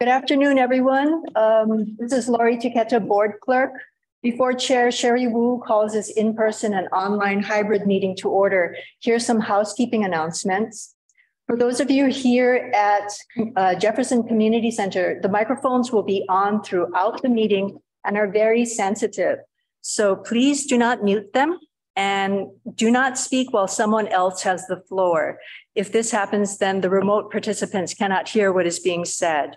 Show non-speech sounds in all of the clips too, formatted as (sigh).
Good afternoon, everyone. Um, this is Lori Taketa, Board Clerk. Before Chair Sheri Woo calls this in-person and online hybrid meeting to order, here's some housekeeping announcements. For those of you here at uh, Jefferson Community Center, the microphones will be on throughout the meeting and are very sensitive. So please do not mute them and do not speak while someone else has the floor. If this happens, then the remote participants cannot hear what is being said.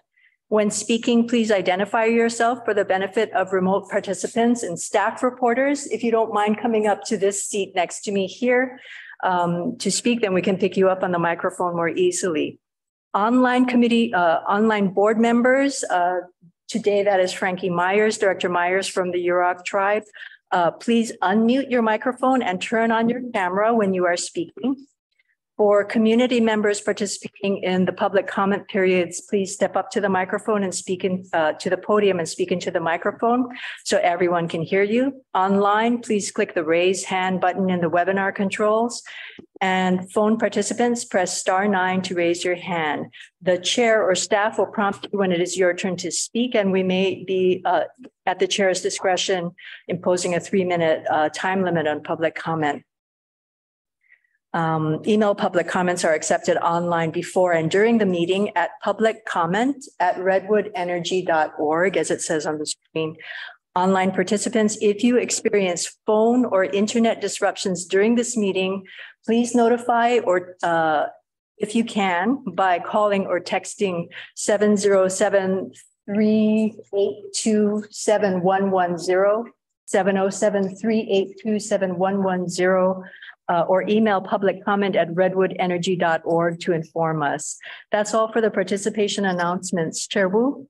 When speaking, please identify yourself for the benefit of remote participants and staff reporters. If you don't mind coming up to this seat next to me here um, to speak, then we can pick you up on the microphone more easily. Online committee, uh, online board members, uh, today that is Frankie Myers, Director Myers from the Yurok tribe. Uh, please unmute your microphone and turn on your camera when you are speaking. For community members participating in the public comment periods, please step up to the microphone and speak in, uh, to the podium and speak into the microphone so everyone can hear you. Online, please click the raise hand button in the webinar controls. And phone participants, press star nine to raise your hand. The chair or staff will prompt you when it is your turn to speak, and we may be uh, at the chair's discretion imposing a three minute uh, time limit on public comment. Um, email public comments are accepted online before and during the meeting at public comment at redwoodenergy.org, as it says on the screen. Online participants, if you experience phone or internet disruptions during this meeting, please notify or uh, if you can by calling or texting 707 382 7110, 707 382 7110 uh, or email public comment at redwoodenergy.org to inform us. That's all for the participation announcements. Chair Woo?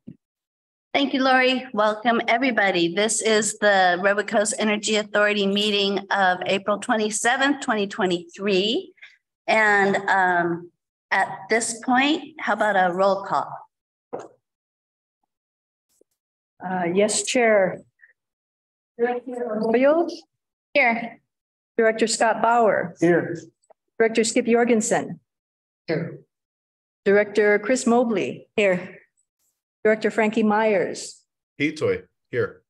Thank you, Lori. Welcome, everybody. This is the Redwood Coast Energy Authority meeting of April 27th, 2023. And um, at this point, how about a roll call? Uh, yes, Chair. Director Here. Director Scott Bauer. Here. Director Skip Jorgensen. Here. Director Chris Mobley. Here. Director Frankie Myers. Hitoy, here.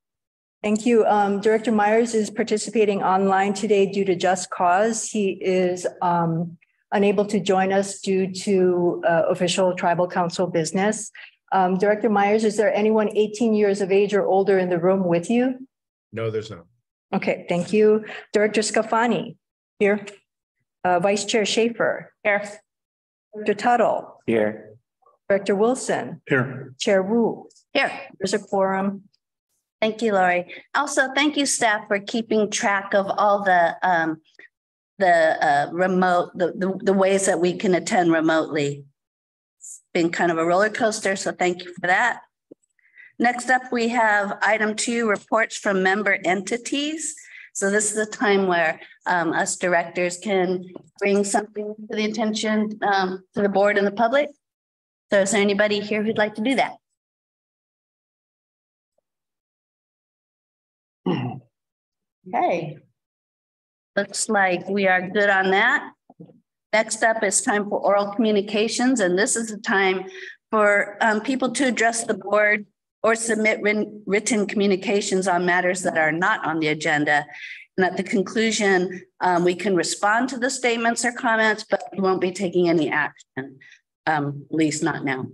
Thank you. Um, Director Myers is participating online today due to just cause. He is um, unable to join us due to uh, official tribal council business. Um, Director Myers, is there anyone 18 years of age or older in the room with you? No, there's not. Okay, thank you. Director Scafani, here. Uh, Vice Chair Schaefer. Here. Director Tuttle. Here. Director Wilson. Here. Chair Woo. Here. There's a quorum. Thank you, Lori. Also, thank you, staff, for keeping track of all the um, the uh, remote, the, the, the ways that we can attend remotely. It's been kind of a roller coaster, so thank you for that. Next up, we have item two, reports from member entities. So this is a time where um, us directors can bring something to the attention um, to the board and the public. So is there anybody here who'd like to do that? Okay. Looks like we are good on that. Next up is time for oral communications, and this is the time for um, people to address the board or submit written communications on matters that are not on the agenda. And at the conclusion, um, we can respond to the statements or comments, but we won't be taking any action, um, at least not now.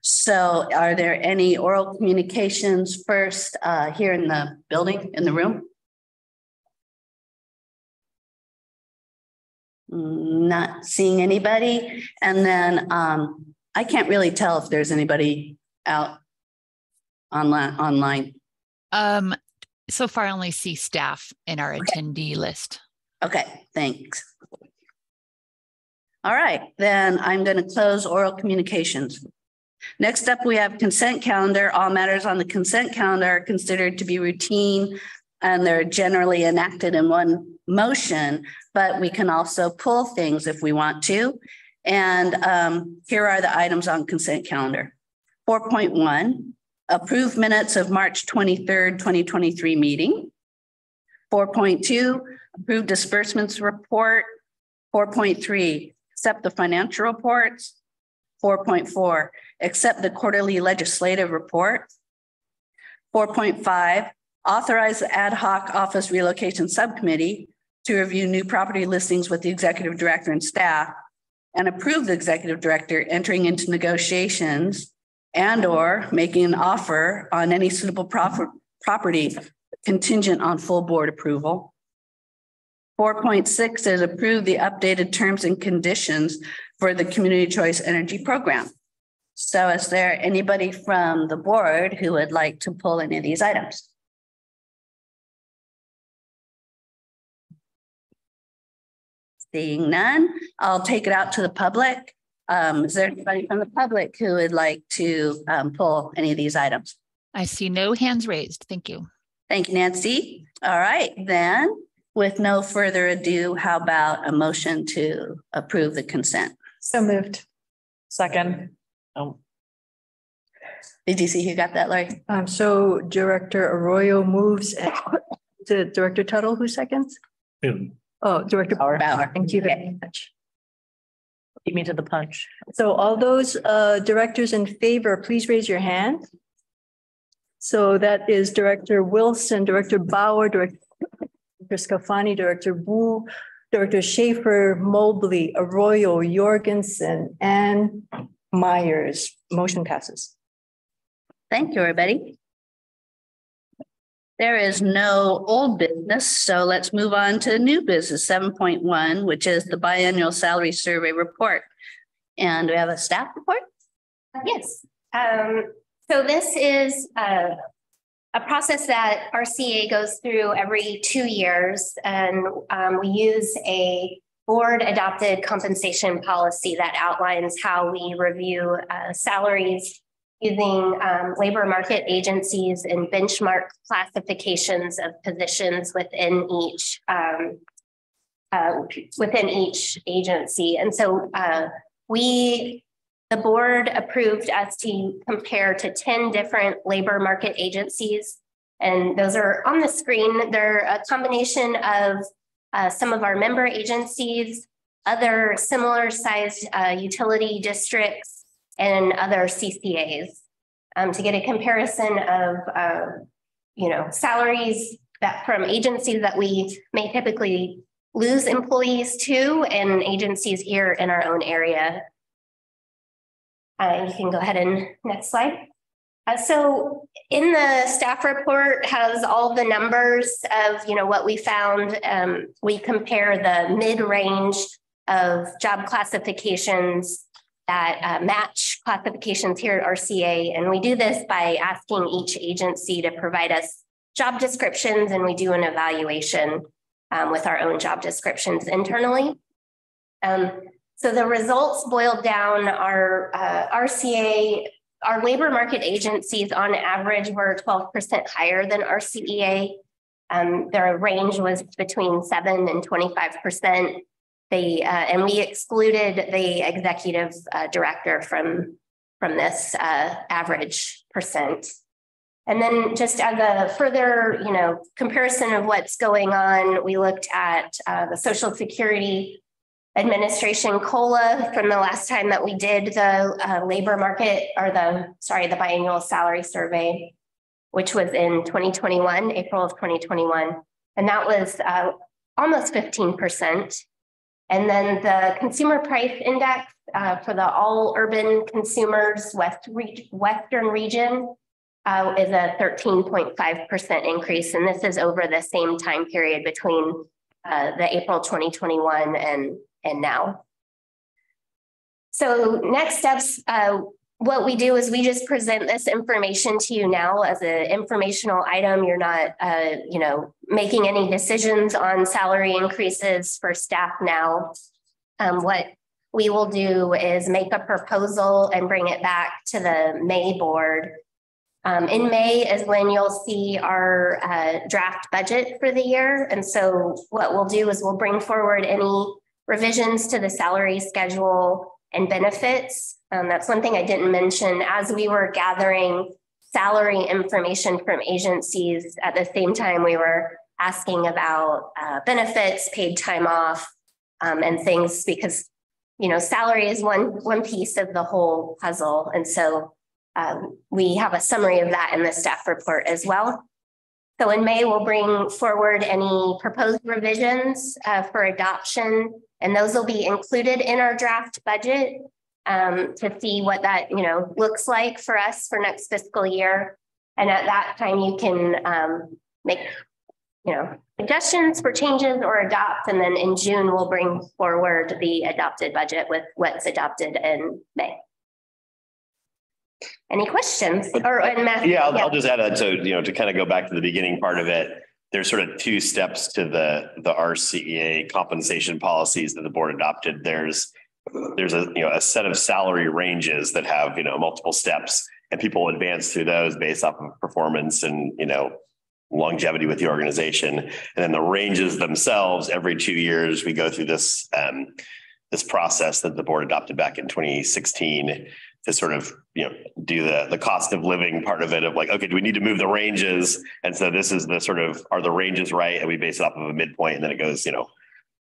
So are there any oral communications first uh, here in the building, in the room? Not seeing anybody. And then um, I can't really tell if there's anybody out online online. Um, so far, I only see staff in our okay. attendee list. Okay, thanks. All right, then I'm going to close oral communications. Next up, we have consent calendar. All matters on the consent calendar are considered to be routine and they're generally enacted in one motion, but we can also pull things if we want to. And um, here are the items on consent calendar. 4.1, approve minutes of March 23rd, 2023 meeting. 4.2, approve disbursements report. 4.3, accept the financial reports. 4.4, accept the quarterly legislative report. Four point five, authorize the ad hoc office relocation subcommittee to review new property listings with the executive director and staff and approve the executive director entering into negotiations and or making an offer on any suitable proper property contingent on full board approval. Four point six is approve the updated terms and conditions for the Community Choice Energy Program. So is there anybody from the board who would like to pull any of these items? Seeing none, I'll take it out to the public. Um, is there anybody from the public who would like to um, pull any of these items? I see no hands raised. Thank you. Thank you, Nancy. All right, then, with no further ado, how about a motion to approve the consent? So moved. Second. Oh, Did you see who got that, Lori? Um, so Director Arroyo moves and to Director Tuttle, who seconds? Oh, Director Bauer. Bauer. Thank you very much. Beat me to the punch. So all those uh directors in favor, please raise your hand. So that is Director Wilson, Director Bauer, Director Scafani, Director Woo, Director Schaefer, Mobley, Arroyo, Jorgensen, and Myers. Motion passes. Thank you, everybody. There is no old business, so let's move on to new business, seven point one, which is the biannual salary survey report. And we have a staff report? Yes. Um, so this is uh, a process that RCA goes through every two years, and um, we use a board adopted compensation policy that outlines how we review uh, salaries using um, labor market agencies and benchmark classifications of positions within each um, uh, within each agency. And so uh, we the board approved us to compare to 10 different labor market agencies. And those are on the screen. They're a combination of uh, some of our member agencies, other similar sized uh, utility districts, and other CCAs um, to get a comparison of, uh, you know, salaries that from agencies that we may typically lose employees to and agencies here in our own area uh, you can go ahead and next slide. Uh, so in the staff report has all the numbers of you know what we found. Um, we compare the mid-range of job classifications that uh, match classifications here at RCA, and we do this by asking each agency to provide us job descriptions, and we do an evaluation um, with our own job descriptions internally. Um, so the results boiled down our uh, RCA, our labor market agencies on average were 12% higher than RCEA. Um, their range was between 7 and 25%. They, uh, and we excluded the executive uh, director from, from this uh, average percent. And then just as a further, you know, comparison of what's going on, we looked at uh, the Social Security administration COLA from the last time that we did the uh, labor market or the, sorry, the biannual salary survey, which was in 2021, April of 2021. And that was uh, almost 15%. And then the consumer price index uh, for the all urban consumers West re Western region uh, is a 13.5% increase. And this is over the same time period between uh, the April 2021 and and now. So next steps, uh, what we do is we just present this information to you now as an informational item. You're not, uh, you know, making any decisions on salary increases for staff now. Um, what we will do is make a proposal and bring it back to the May board. Um, in May is when you'll see our uh, draft budget for the year. And so what we'll do is we'll bring forward any revisions to the salary schedule and benefits. Um, that's one thing I didn't mention. As we were gathering salary information from agencies, at the same time, we were asking about uh, benefits, paid time off, um, and things because you know, salary is one, one piece of the whole puzzle. And so um, we have a summary of that in the staff report as well. So in May, we'll bring forward any proposed revisions uh, for adoption, and those will be included in our draft budget um, to see what that, you know, looks like for us for next fiscal year. And at that time, you can um, make, you know, suggestions for changes or adopt. And then in June, we'll bring forward the adopted budget with what's adopted in May. Any questions or? and Matthew, Yeah, I'll, I'll just add that to, you know, to kind of go back to the beginning part of it. There's sort of two steps to the, the RCEA compensation policies that the board adopted. There's, there's a, you know, a set of salary ranges that have, you know, multiple steps and people advance through those based off of performance and, you know, longevity with the organization. And then the ranges themselves, every two years, we go through this, um, this process that the board adopted back in 2016 to sort of you know do the the cost of living part of it of like okay do we need to move the ranges and so this is the sort of are the ranges right and we base it off of a midpoint and then it goes you know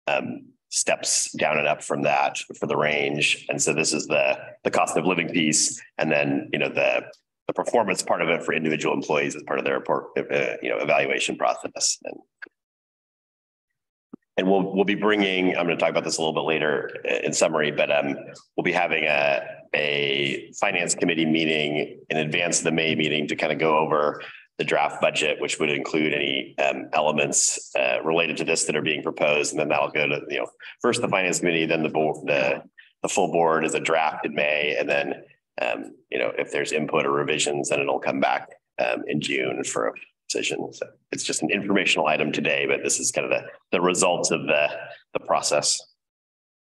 um, steps down and up from that for the range and so this is the the cost of living piece and then you know the the performance part of it for individual employees as part of their report uh, you know evaluation process and and we'll we'll be bringing. I'm going to talk about this a little bit later in summary, but um, we'll be having a a finance committee meeting in advance of the May meeting to kind of go over the draft budget, which would include any um, elements uh, related to this that are being proposed, and then that'll go to you know first the finance committee, then the board, the the full board is a draft in May, and then um, you know if there's input or revisions, then it'll come back um, in June for a decision. So it's just an informational item today, but this is kind of the, the results of the, the process.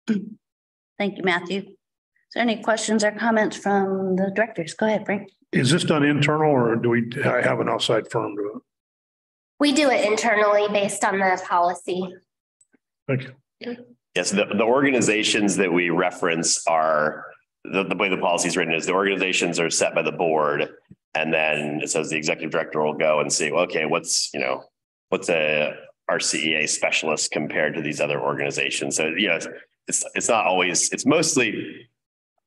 Thank you, Matthew. Is there any questions or comments from the directors? Go ahead, Frank. Is this done internal or do we have an outside firm do it? We do it internally based on the policy. Thank you. Yes, the, the organizations that we reference are the, the way the policy is written is the organizations are set by the board and then it says the executive director will go and see, okay, what's, you know, what's a RCEA specialist compared to these other organizations? So, you know, it's, it's not always, it's mostly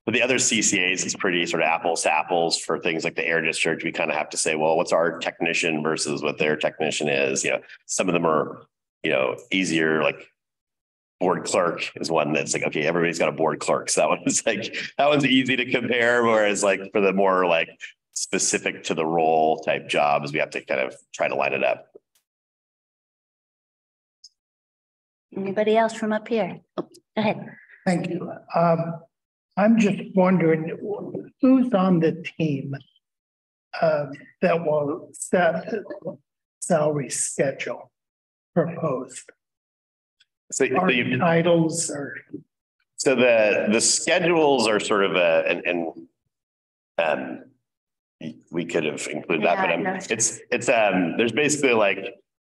for the other CCAs, it's pretty sort of apples to apples for things like the air district. We kind of have to say, well, what's our technician versus what their technician is? You know, some of them are, you know, easier, like board clerk is one that's like, okay, everybody's got a board clerk. So that (laughs) one's like, that one's easy to compare. Whereas like for the more like specific to the role type jobs, we have to kind of try to line it up. Anybody else from up here? Oh, Go ahead. Thank you. Um, I'm just wondering, who's on the team uh, that will set the salary schedule proposed? So, so Are you- titles or, So the, the schedules are sort of a, and, and um, we could have included that, but Yeah, um, no. it's, it's, um, there's basically like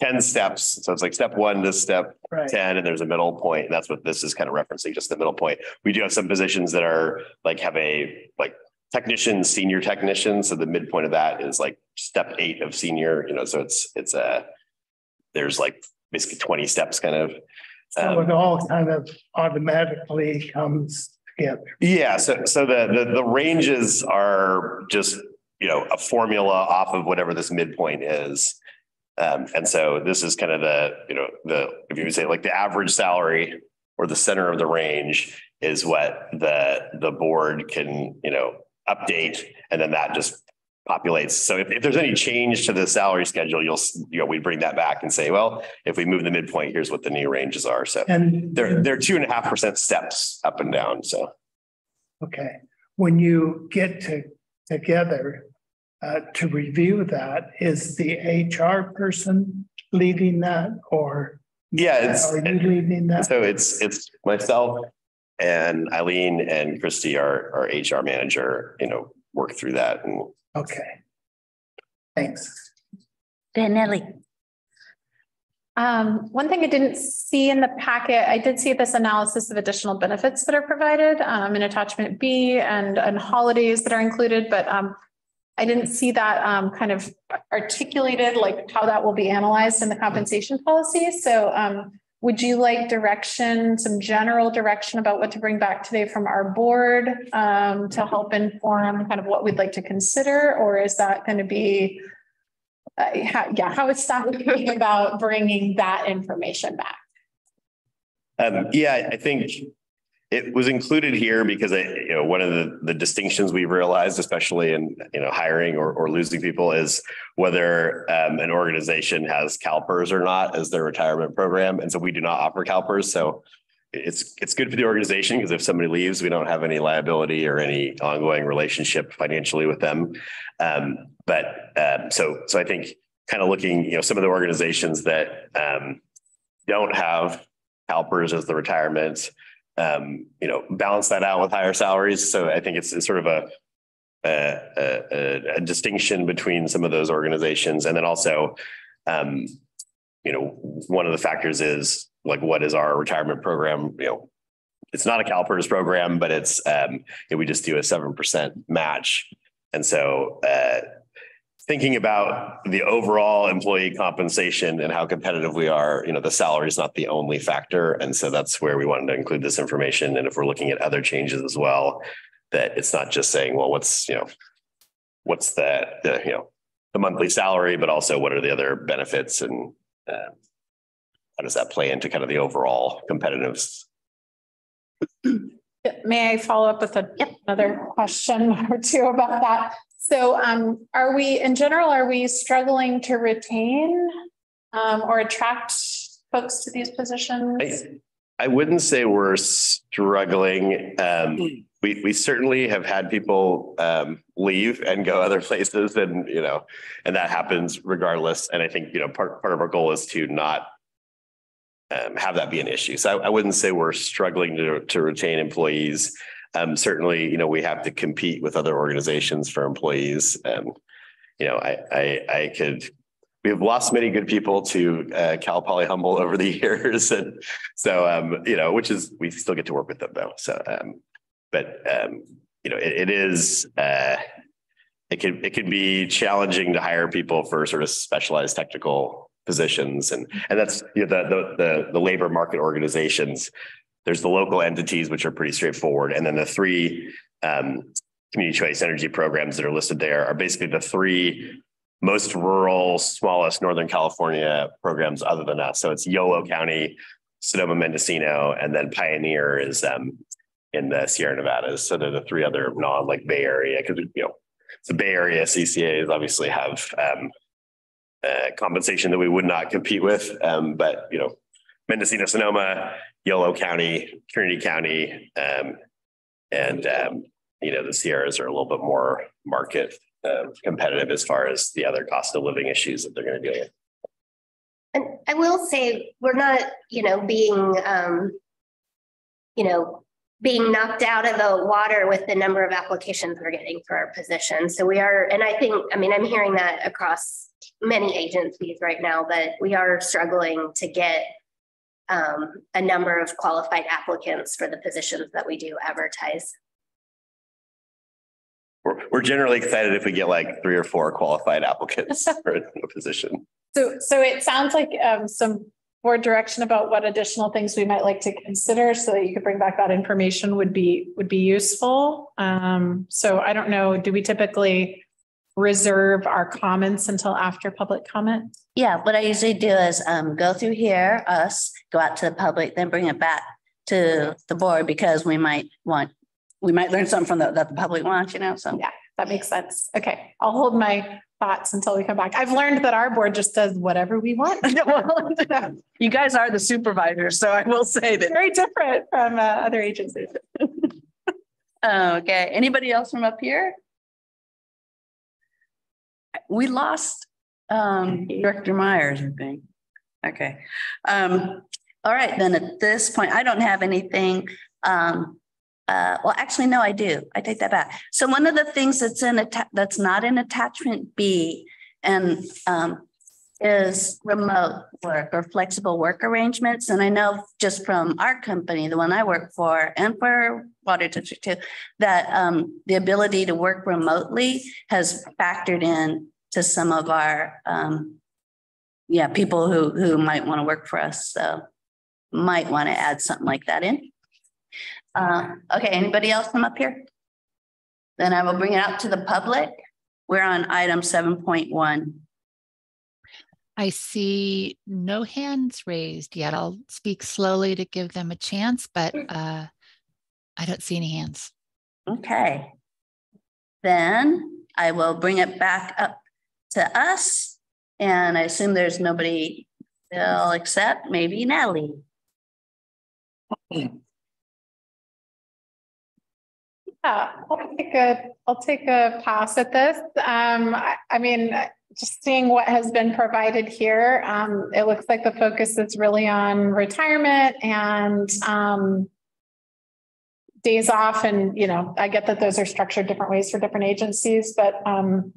ten steps. So it's like step one to step right, ten, and there's a middle point, and that's what this is kind of referencing, just the middle point. We do have some positions that are like have a like technician, senior technician, so the midpoint of that is like step eight of senior, you know, so it's, it's a, there's like basically twenty steps kind of. so um, it all kind of automatically comes together. Yeah, so so the the the ranges are just, you know, a formula off of whatever this midpoint is. Um, and so this is kind of the, you know, the, if you would say like the average salary or the center of the range is what the the board can, you know, update and then that just populates. So if, if there's any change to the salary schedule, you'll, you know, we bring that back and say, well, if we move the midpoint, here's what the new ranges are. So And they're they're two and a half percent steps up and down. So Okay, when you get to, together uh, to review that, is the HR person leading that or yeah, it's are you leading that? So it's, it's myself and Eileen and Christy, our, our HR manager, you know, work through that and Okay. Thanks. Nelly. Um, one thing I didn't see in the packet, I did see this analysis of additional benefits that are provided, um, in attachment B and, and holidays that are included, but, um, I didn't see that, um, kind of articulated, like how that will be analyzed in the compensation policy. So, um, would you like direction, some general direction about what to bring back today from our board um, to help inform kind of what we'd like to consider? Or is that going to be, uh, how- yeah, how is staff thinking about bringing that information back? Um, yeah, I think it was included here because I, you know, one of the, the distinctions we've realized, especially in, you know, hiring or, or losing people is whether um, an organization has CalPERS or not as their retirement program. And so we do not offer CalPERS. So it's, it's good for the organization because if somebody leaves, we don't have any liability or any ongoing relationship financially with them. Um, but um, so, so I think kind of looking, you know, some of the organizations that um, don't have CalPERS as the retirement, um, you know, balance that out with higher salaries. So I think it's, it's sort of a, a, a, a distinction between some of those organizations. And then also, um, you know, one of the factors is like, what is our retirement program? You know, it's not a CalPERS program, but it's, um, you know, we just do a 7% match. And so, uh, thinking about the overall employee compensation and how competitive we are, you know, the salary is not the only factor. And so that's where we wanted to include this information. And if we're looking at other changes as well, that it's not just saying, well, what's, you know, what's the, the you know, the monthly salary, but also what are the other benefits and uh, how does that play into kind of the overall competitiveness? May I follow up with a- another question or two about that? So um, are we, in general, are we struggling to retain um, or attract folks to these positions? I, I wouldn't say we're struggling. Um, we, we certainly have had people um, leave and go other (laughs) places and, you know, and that happens regardless. And I think, you know, part, part of our goal is to not um, have that be an issue. So I, I wouldn't say we're struggling to, to retain employees. Um, certainly, you know, we have to compete with other organizations for employees. Um, you know, I, I, I could, we have lost many good people to uh, Cal Poly Humboldt over the (laughs) years. And so, um, you know, which is, we still get to work with them though. So, um, but, um, you know, it, it is, uh, it can, it can be challenging to hire people for sort of specialized technical positions. And, and that's, you know, the, the, the, the labor market organizations there's the local entities, which are pretty straightforward. And then the three um, community choice energy programs that are listed there are basically the three most rural, smallest Northern California programs other than us. So it's Yolo County, Sonoma Mendocino, and then Pioneer is um, in the Sierra Nevadas. So they're the three other non like Bay Area because you know the Bay Area CCAs obviously have um, uh, compensation that we would not compete with. Um, but you know, Mendocino, Sonoma, Yolo County, Trinity County, um, and um, you know the Sierras are a little bit more market uh, competitive as far as the other cost of living issues that they're going to deal with. And I will say, we're not, you know, being, um, you know, being knocked out of the water with the number of applications we're getting for our position. So we are, and I think, I mean, I'm hearing that across many agencies right now, but we are struggling to get um, a number of qualified applicants for the positions that we do advertise. We're, we're generally excited if we get like three or four qualified applicants (laughs) for a position. So, so it sounds like um, some more direction about what additional things we might like to consider so that you could bring back that information would be, would be useful. Um, so I don't know, do we typically reserve our comments until after public comment? Yeah, what I usually do is um go through here, us, go out to the public, then bring it back to the board because we might want, we might learn something from the, that the public wants, you know, so. Yeah, that makes sense. Okay, I'll hold my thoughts until we come back. I've learned that our board just does whatever we want. (laughs) (laughs) You guys are the supervisors, so I will say that. Very different from uh, other agencies. (laughs) Okay, anybody else from up here? We lost um Director Myers, I think. Okay. Um, all right, then at this point, I don't have anything. Um, uh, well, actually, no, I do. I take that back. So one of the things that's in that's not in attachment B and um is remote work or flexible work arrangements. And I know just from our company, the one I work for, and for Water District too, that um, the ability to work remotely has factored in to some of our um, yeah, people who who might want to work for us. So might want to add something like that in. Uh, okay, anybody else come up here? Then I will bring it out to the public. We're on item seven point one. I see no hands raised yet. I'll speak slowly to give them a chance, but uh, I don't see any hands. Okay. Then I will bring it back up to us. And I assume there's nobody still except maybe Natalie. Yeah, I'll take a, I'll take a pass at this. Um, I, I mean, just seeing what has been provided here, um, it looks like the focus is really on retirement and, um, days off and, you know, I get that those are structured different ways for different agencies, but, um,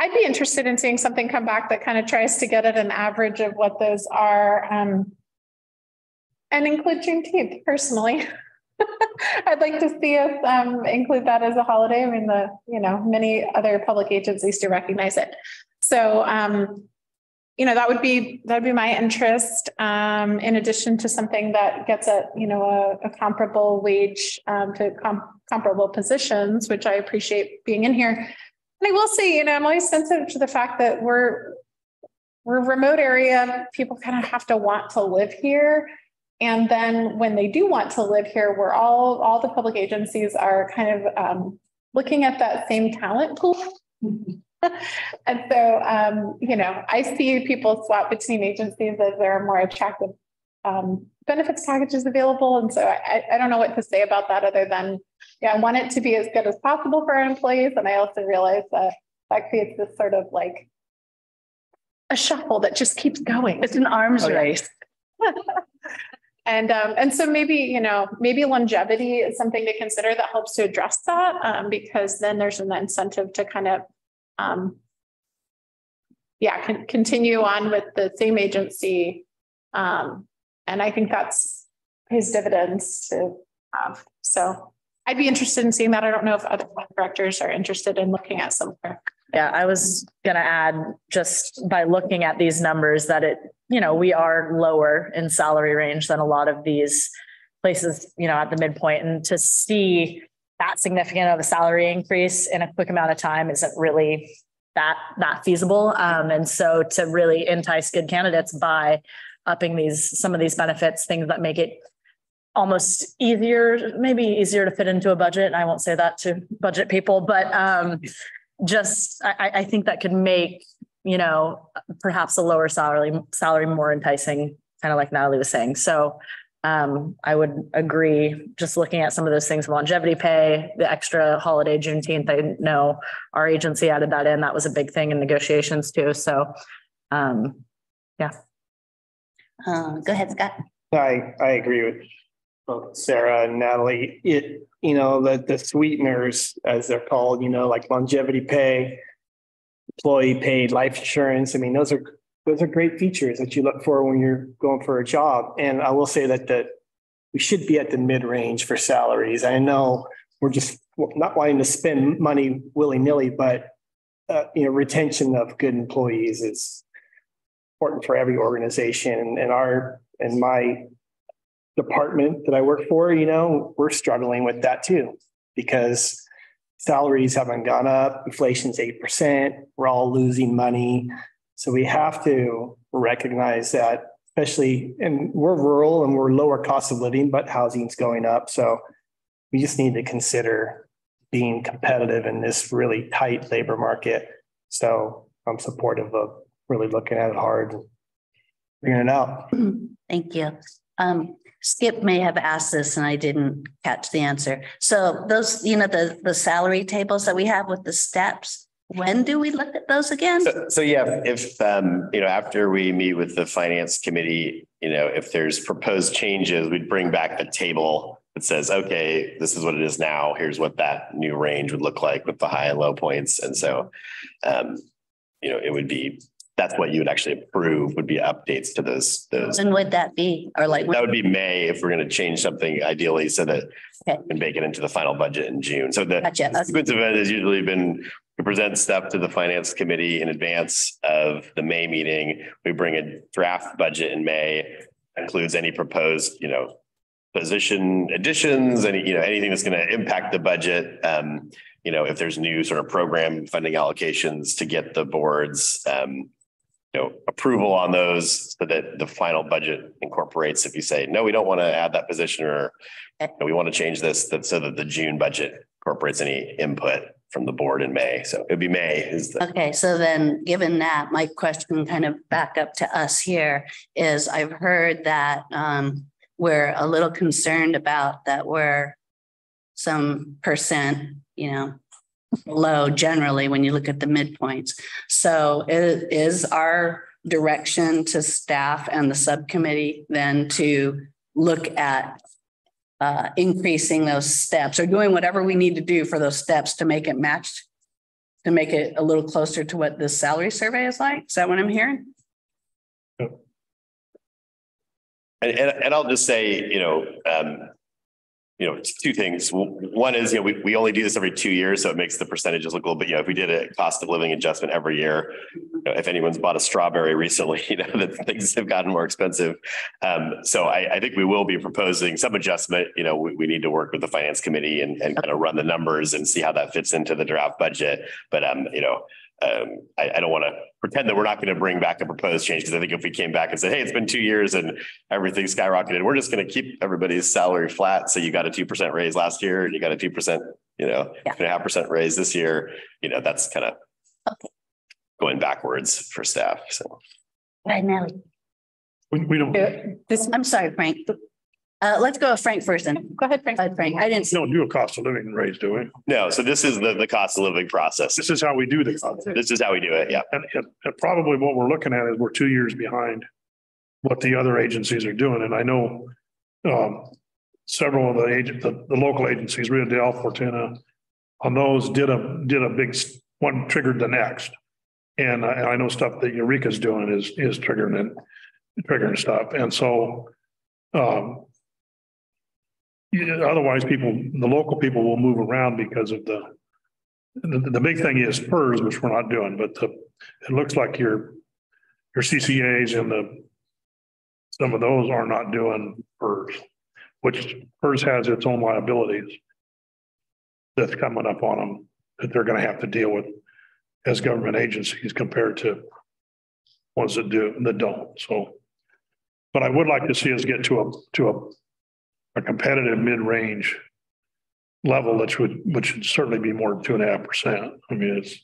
I'd be interested in seeing something come back that kind of tries to get at an average of what those are, um, and include Juneteenth personally. (laughs) I'd like to see us um, include that as a holiday. I mean, the, you know, many other public agencies do recognize it. So, um, you know, that would be, that'd be my interest. Um, in addition to something that gets at, you know, a, a comparable wage um, to com- comparable positions, which I appreciate being in here. And I will say, you know, I'm always sensitive to the fact that we're, we're a remote area. People kind of have to want to live here. And then when they do want to live here, we're all, all the public agencies are kind of um, looking at that same talent pool. (laughs) and so, um, you know, I see people swap between agencies as there are more attractive um, benefits packages available. And so I, I don't know what to say about that other than, yeah, I want it to be as good as possible for our employees. And I also realize that that creates this sort of like a shuffle that just keeps going. It's an arms Oh, yeah. race. (laughs) And um, and so maybe, you know, maybe longevity is something to consider that helps to address that, um, because then there's an incentive to kind of um, yeah, con- continue on with the same agency. Um, and I think that's pays dividends to have. So I'd be interested in seeing that. I don't know if other directors are interested in looking at somewhere. Yeah, I was gonna add, just by looking at these numbers, that it, you know, we are lower in salary range than a lot of these places, you know, at the midpoint, and to see that significant of a salary increase in a quick amount of time isn't really that, that feasible. Um, and so to really entice good candidates by upping these, some of these benefits, things that make it almost easier, maybe easier to fit into a budget. And I won't say that to budget people, but um, just, I- I think that could make, you know, perhaps a lower salary, salary more enticing, kind of like Natalie was saying. So um, I would agree, just looking at some of those things, longevity pay, the extra holiday Juneteenth, I know our agency added that in. That was a big thing in negotiations too. So um, Uh, go ahead, Scott. I, I agree with both Sarah and Natalie. It, you know, the, the sweeteners, as they're called, you know, like longevity pay, employee paid life insurance. I mean, those are, those are great features that you look for when you're going for a job. And I will say that, that we should be at the mid-range for salaries. I know we're just not wanting to spend money willy-nilly, but uh, you know, retention of good employees is important for every organization and our, and my department that I work for, you know, we're struggling with that too. Because salaries haven't gone up, inflation's eight percent, we're all losing money. So we have to recognize that, especially, and we're rural and we're lower cost of living, but housing's going up. So we just need to consider being competitive in this really tight labor market. So I'm supportive of really looking at it hard and figuring it out. (clears throat) Thank you. Um, Skip may have asked this and I didn't catch the answer. So those, you know, the, the salary tables that we have with the steps, when do we look at those again? So, so yeah, if, um, you know, after we meet with the finance committee, you know, if there's proposed changes, we'd bring back the table that says, okay, this is what it is now. Here's what that new range would look like with the high and low points. And so, um, you know, it would be, that's what you would actually approve would be updates to those, those. When would that be? Or like, That would be May if we're going to change something ideally so that Okay. we can make it into the final budget in June. So the Gotcha. Sequence event has usually been to present stuff to the finance committee in advance of the May meeting. We bring a draft budget in May. includes any proposed, you know, position additions, any, you know, anything that's going to impact the budget. Um, you know, if there's new sort of program funding allocations to get the boards, um, you know, approval on those so that the final budget incorporates, if you say, no, we don't want to add that position or "No, we want to change this, that so that the June budget incorporates any input from the board in May. So it'd be May is the, Okay, so then, given that, my question kind of back up to us here is I've heard that um we're a little concerned about that we're some percent, you know, low generally when you look at the midpoints. So it is our direction to staff and the subcommittee then to look at uh increasing those steps or doing whatever we need to do for those steps to make it matched to make it a little closer to what this salary survey is like? Is that what I'm hearing? and, and, and I'll just say, you know, um, you know, two things. One is, you know, we, we only do this every two years, so it makes the percentages look a little bit, you know, if we did a cost of living adjustment every year, you know, if anyone's bought a strawberry recently, (laughs) you know, that things have gotten more expensive. Um, so I, I think we will be proposing some adjustment. You know, we, we need to work with the finance committee and, and kind of run the numbers and see how that fits into the draft budget. But, um, you know, um, I, I don't want to pretend that we're not going to bring back a proposed change because I think if we came back and said, hey, it's been two years and everything skyrocketed, we're just going to keep everybody's salary flat. So you got a 2% raise last year and you got a 2%, you know, Yeah. two and a half percent raise this year. You know, that's kind of Okay. going backwards for staff. So. Right, Nelly. We, we don't, This, I'm sorry, Frank. Uh, let's go with Frank first then. go ahead, Frank. Go ahead, Frank. I didn't, don't do a cost of living raise, do we? No, so this is the, the cost of living process. This is how we do the. cost. This is how we do it. Yeah. And, and- and probably what we're looking at is we're two years behind what the other agencies are doing. And I know um, several of the agent, the, the local agencies, Rio Dell, Fortuna, on those did a, did a big, s- one triggered the next. And I, I know stuff that Eureka's doing is, is triggering and triggering stuff. And so um, otherwise people, the local people will move around because of the, the, the big thing is PERS, which we're not doing, but the, it looks like your, your CCAs and the, some of those are not doing PERS, which PERS has its own liabilities that's coming up on them that they're going to have to deal with as government agencies compared to ones that do, that don't. So, but I would like to see us get to a, to a, a competitive mid-range level, which would, which should certainly be more than two and a half percent. I mean, it's,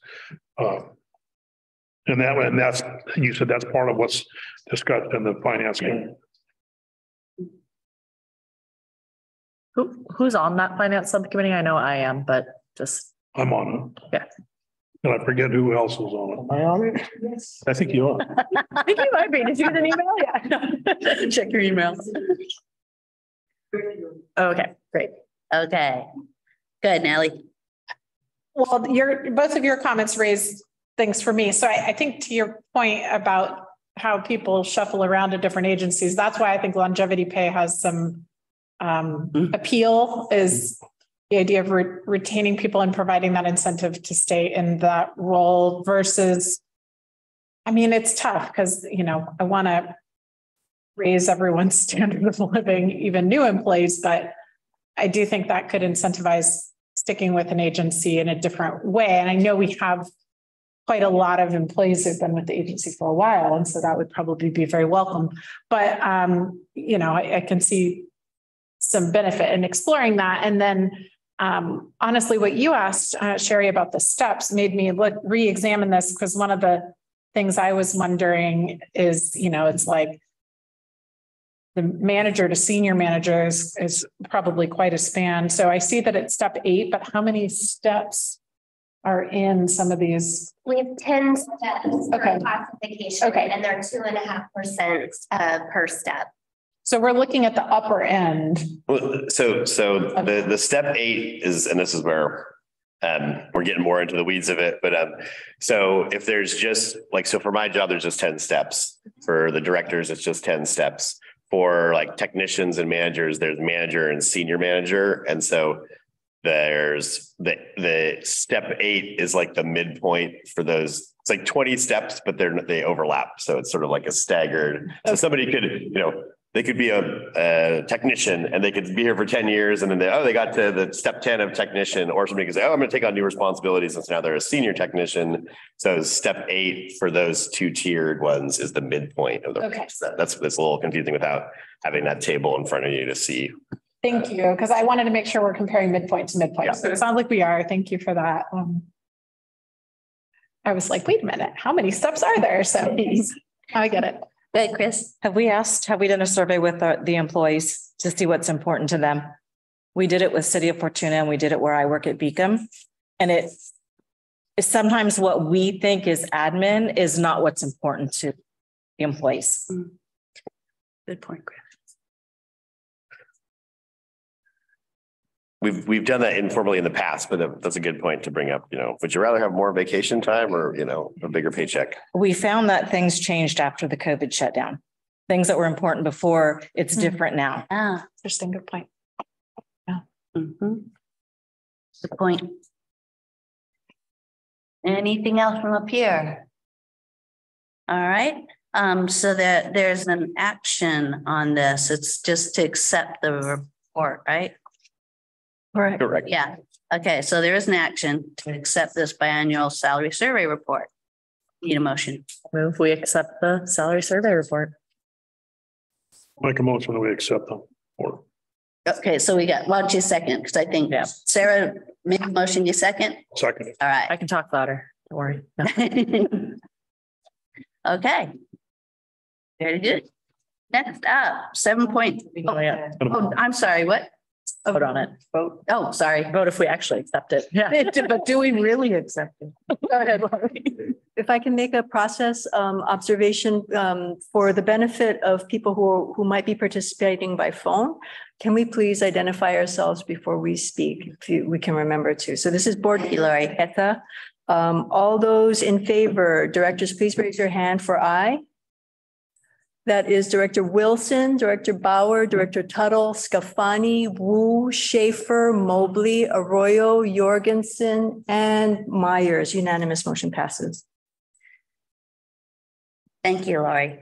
uh, and that, and that's, you said that's part of what's discussed in the finance. committee. Who, who's on that finance subcommittee? I know I am, but just, I'm on it. Yeah. And I forget who else is on it. Am I on it? Yes. I think you are. (laughs) I think you might be. Did you get an email? Yeah. (laughs) Check your emails. (laughs) Okay, great. okay. Good, Nelly. Well, your, both of your comments raised things for me. So I, I think to your point about how people shuffle around to different agencies, that's why I think longevity pay has some um, appeal is the idea of re- retaining people and providing that incentive to stay in that role versus I mean, it's tough because, you know, I want to raise everyone's (laughs) standard of living, even new employees, but I do think that could incentivize sticking with an agency in a different way. And I know we have quite a lot of employees who've been with the agency for a while, and so that would probably be very welcome. But um, you know, I, I can see some benefit in exploring that. And then um, honestly, what you asked, uh, Sheri, about the steps made me look re-examine this because one of the things I was wondering is, you know, it's like the manager to senior manager is, is probably quite a span. So I see that it's step eight, but how many steps are in some of these? We have ten steps for Okay. classification Okay. and they're two and a half percent uh per step. So we're looking at the upper end. Well, so, so the, the step eight is, and this is where um, we're getting more into the weeds of it, but, um, so if there's just like, so for my job, there's just ten steps. For the directors, it's just ten steps. For like technicians and managers, there's manager and senior manager. And so there's the, the step eight is like the midpoint for those. It's like twenty steps, but they're, they overlap. So it's sort of like a staggered. So somebody could, you know, they could be a, a technician and they could be here for ten years and then they, oh, they got to the step ten of technician or somebody could say, oh, I'm going to take on new responsibilities. And so now they're a senior technician. So step eight for those two tiered ones is the midpoint of the. Okay. That's, that's a little confusing without having that table in front of you to see. Thank you, because I wanted to make sure we're comparing midpoint to midpoint. So it sounds like we are. Thank you for that. Um, I was like, wait a minute, how many steps are there? So (laughs) I get it. Good, Chris. Have we asked, have we done a survey with our- the employees to see what's important to them? We did it with City of Fortuna and we did it where I work at Beacom. And it is sometimes what we think is admin is not what's important to the employees. Mm. Good point, Chris. We've, we've done that informally in the past, but that's a good point to bring up, you know, would you rather have more vacation time or, you know, a bigger paycheck? We found that things changed after the COVID shutdown. Things that were important before, it's Mhm. different now. Ah, Interesting, good point. mhm. Good point. Anything else from up here? All right, um, so that there's an action on this. It's just to accept the report, right? Correct. Correct. Yeah, okay, so there is an action to accept this biannual salary survey report. Need a motion. Move, we accept the salary survey report. Make a motion that we accept them or Okay, so we got, why don't you second? Because I think Yeah. Sarah made a motion, you second? second. All right. I can talk louder. Don't worry. No. (laughs) Okay. Very good. Next up, seven point, Oh, yeah. oh, I'm sorry, what? Vote on it. Vote, oh, sorry. Vote if we actually accept it. Yeah. (laughs) But do we really accept it? Go ahead, Lori. If I can make a process um, observation um, for the benefit of people who, who might be participating by phone, can we please identify ourselves before we speak? If you- we can remember to. So this is Board Lori Taketa. Um, All those in favor, directors, please raise your hand for aye. That is Director Wilson, Director Bauer, Director Tuttle, Scafani, Woo, Schaefer, Mobley, Arroyo, Jorgensen, and Myers. Unanimous motion passes. Thank you, Lori.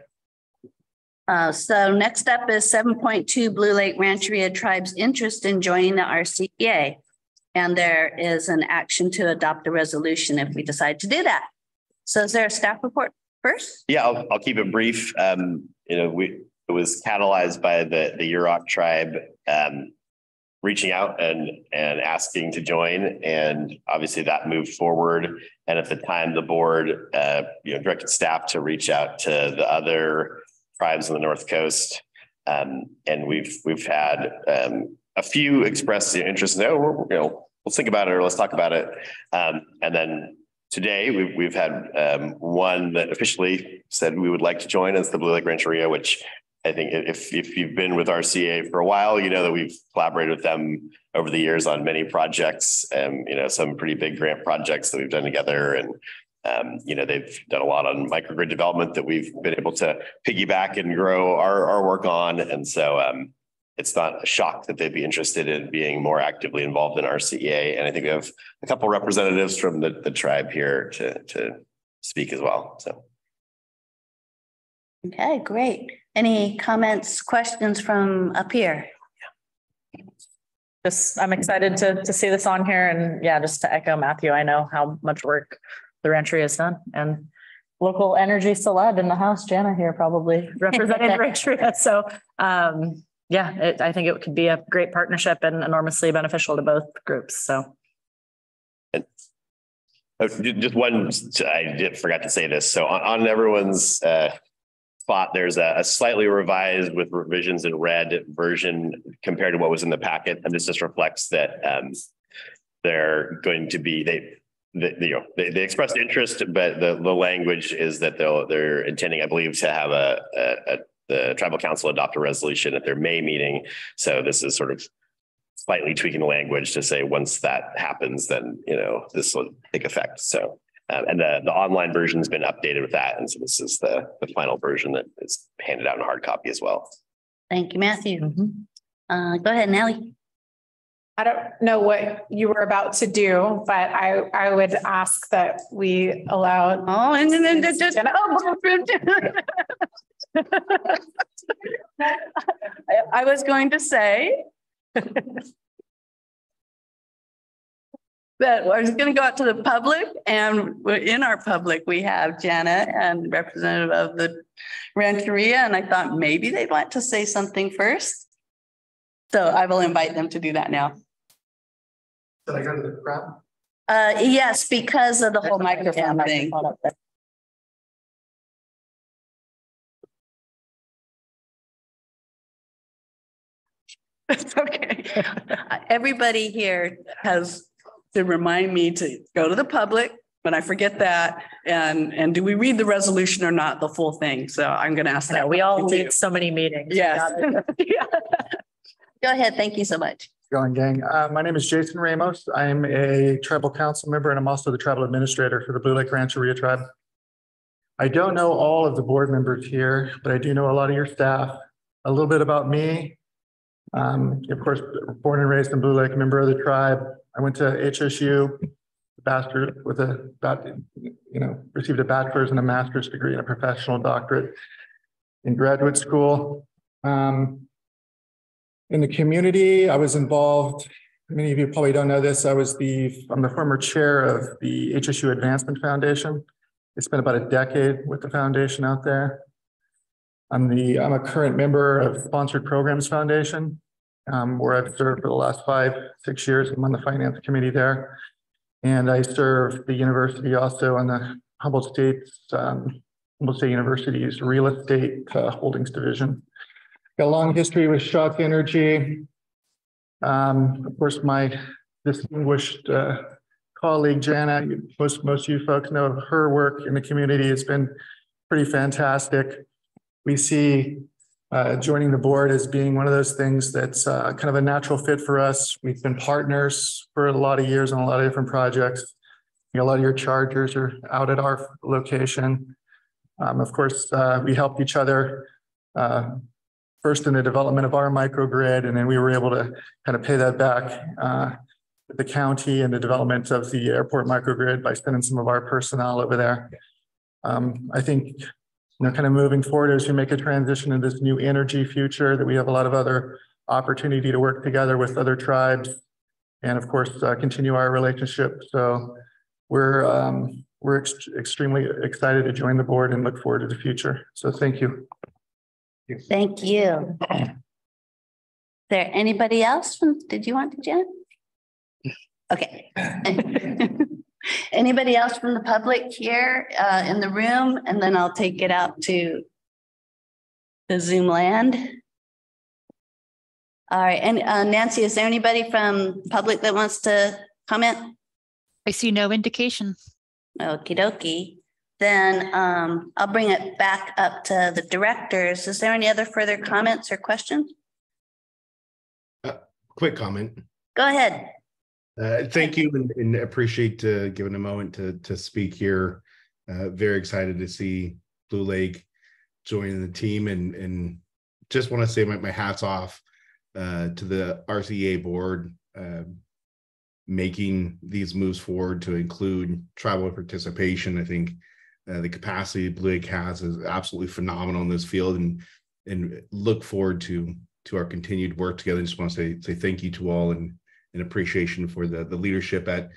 Uh, so next up is seven point two Blue Lake Rancheria Tribe's interest in joining the RCEA. And there is an action to adopt a resolution if we decide to do that. So is there a staff report first? Yeah, I'll, I'll keep it brief. Um, you know, we, it was catalyzed by the, the Yurok tribe, um, reaching out and, and asking to join. And obviously that moved forward. And at the time, the board, uh, you know, directed staff to reach out to the other tribes on the North Coast. Um, and we've, we've had, um, a few express interest. No, we're, you know, let's think about it or let's talk about it. Um, and then today we've, we've had, um, one that officially said we would like to join as the Blue Lake Rancheria, which I think if, if you've been with RCA for a while, you know that we've collaborated with them over the years on many projects and, you know, some pretty big grant projects that we've done together. And, um, you know, they've done a lot on microgrid development that we've been able to piggyback and grow our, our work on. And so, um, it's not a shock that they'd be interested in being more actively involved in RCEA. And I think we have a couple representatives from the, the tribe here to, to speak as well. So. Okay, great. Any comments, questions from up here? Just, I'm excited to, to see this on here and yeah, just to echo Matthew, I know how much work the Rancheria has done and local energy celeb in the house, Jana here probably representing the (laughs) Rancheria. So, um, yeah, it, I think it could be a great partnership and enormously beneficial to both groups. So. Uh, Just one, I forgot to say this. So on, on everyone's uh, spot, there's a a slightly revised with revisions in red version compared to what was in the packet. And this just reflects that um, they're going to be, they, the, you know, they, they expressed interest, but the, the language is that they'll, they're intending, I believe, to have a, a, a- the tribal council adopt a resolution at their May meeting. So this is sort of slightly tweaking the language to say, once that happens, then, you know, this will take effect. So, uh, and the, the online version's been updated with that. And so this is the, the final version that is handed out in hard copy as well. Thank you, Matthew. mhm. Uh, go ahead, Nellie. I don't know what you were about to do, but I, I would ask that we allow. Oh, and then, then, then- Jana- oh, I, I was going to say. That I was gonna go out to the public and in our public, we have Jana and representative of the Rancheria, and I thought maybe they'd want to say something first. So I will invite them to do that now. Did I go to the crowd? Uh, yes, because of the whole microphone thing. It's okay. Everybody here has to remind me to go to the public, but I forget that. And, and do we read the resolution or not, the full thing? So I'm going to ask that. we all too. lead so many meetings. Yes. (laughs) gotta- Go ahead. Thank you so much. Going gang. Uh, my name is Jason Ramos. I'm a tribal council member and I'm also the tribal administrator for the Blue Lake Rancheria tribe. I don't know all of the board members here, but I do know a lot of your staff. A little bit about me. Um, of course, born and raised in Blue Lake, member of the tribe. I went to HSU, bachelor with a, you know, received a bachelor's and a master's degree and a professional doctorate in graduate school. Um, in the community, I was involved, many of you probably don't know this, I was the, I'm the former chair of the HSU Advancement Foundation. It's been about a decade with the foundation out there. I'm the, I'm a current member of Sponsored Programs Foundation, um, where I've served for the last five, six years. I'm on the finance committee there. And I serve the university also on the Humboldt State's, um, Humboldt State University's Real Estate uh, Holdings Division. Got a long history with Schatz Energy. Um, of course, my distinguished uh, colleague Jana, most, most of you folks know her work in the community. It's been pretty fantastic. We see uh, joining the board as being one of those things that's uh, kind of a natural fit for us. We've been partners for a lot of years on a lot of different projects. You know, a lot of your chargers are out at our location. Um, Of course, uh, we helped each other uh, first in the development of our microgrid, and then we were able to kind of pay that back uh, with the county and the development of the airport microgrid by sending some of our personnel over there. Um, I think, you know, kind of moving forward as we make a transition in this new energy future, that we have a lot of other opportunity to work together with other tribes and of course, uh, continue our relationship. So we're, um, we're ex- extremely excited to join the board and look forward to the future. So thank you. Thank you. Is there anybody else? from- Did you want to, Jen? Okay. (laughs) Anybody else from the public here uh, in the room? And then I'll take it out to the Zoom land. All right, and uh, Nancy, is there anybody from public that wants to comment? I see no indication. Okie dokie. Then um, I'll bring it back up to the directors. Is there any other further comments or questions? Quick comment. Go ahead. Uh, thank you and, and appreciate uh, giving a moment to to speak here. Uh, very excited to see Blue Lake joining the team and and just want to say my, my hats off uh, to the RCA board uh, making these moves forward to include tribal participation. I think uh, the capacity Blue Lake has is absolutely phenomenal in this field and and look forward to to our continued work together. I just want to say say thank you to all and and appreciation for the the leadership at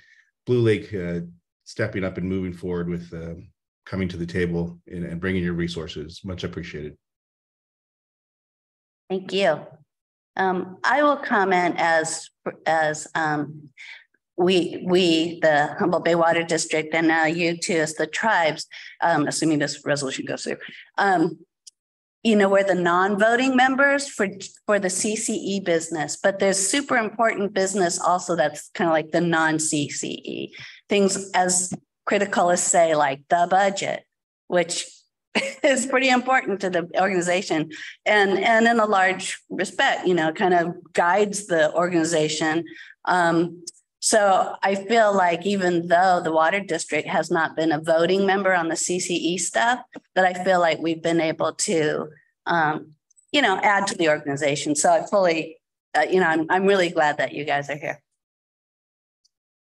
Blue Lake uh, stepping up and moving forward with uh, coming to the table and, and bringing your resources. Much appreciated. Thank you. Um, I will comment as, as, um, we, we, the Humboldt Bay Water District, and now you too, as the tribes, um, assuming this resolution goes through. You know, we're the non-voting members for, for the CCE business, but there's super important business also that's kind of like the non-CCE. Things as critical as say like the budget, which (laughs) is pretty important to the organization and and in a large respect you know kind of guides the organization um, so i feel like even though the water district has not been a voting member on the cce stuff that i feel like we've been able to um, you know add to the organization so i fully uh, you know I'm, I'm really glad that you guys are here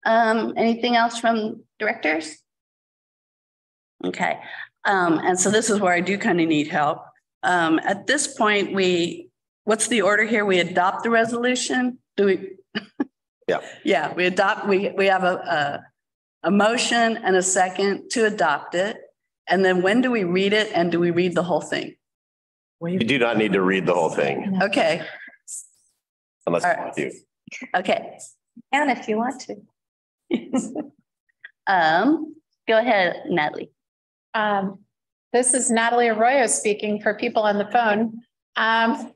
um, anything else from directors okay um, and so this is where I do kind of need help. um, at this point, we, what's the order here? We adopt the resolution? Do we? (laughs) Yeah. Yeah, we adopt, we, we have a, a, a motion and a second to adopt it. And then when do we read it and do we read the whole thing? You do not need to read the whole thing Okay, unless you want to. okay. And if you want to. Um, go ahead, Natalie. Um, this is Natalie Arroyo speaking for people on the phone. Um,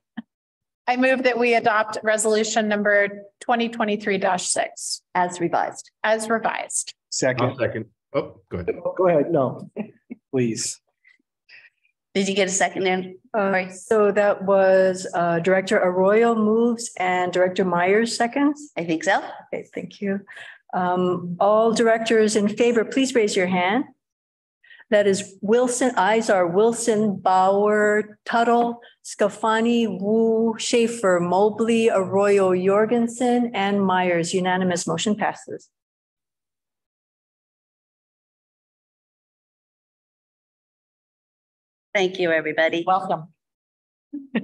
I move that we adopt resolution number twenty twenty-three six As revised. as revised. I'll Second, second. Oh, go ahead. go ahead, no, (laughs) please. Did you get a second there? Uh, so that was uh, Director Arroyo moves and Director Myers seconds. I think so. Okay, thank you. Um, all directors in favor, please raise your hand. That is Wilson, eyes are Wilson, Bauer, Tuttle, Scafani, Woo, Schaefer, Mobley, Arroyo, Jorgensen, and Myers. Unanimous motion passes. Thank you, everybody. Welcome. (laughs)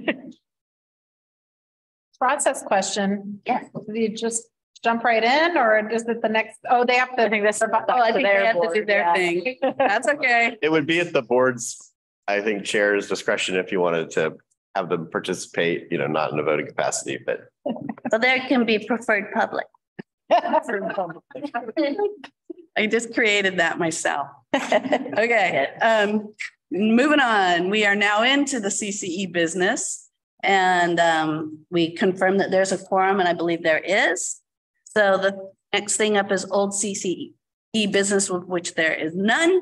Process question. Yes. Do you just jump right in or is it the next, oh, they have to. I think this is. Oh, I think they have to do their Yeah. thing. That's okay. (laughs) It would be at the board's, I think, chair's discretion if you wanted to have them participate, you know, not in a voting capacity, but So there can be preferred public. (laughs) I just created that myself. (laughs) Okay, um, moving on, we are now into the CCE business. And um, we confirm that there's a quorum and I believe there is. So the next thing up is old CCE business with which there is none.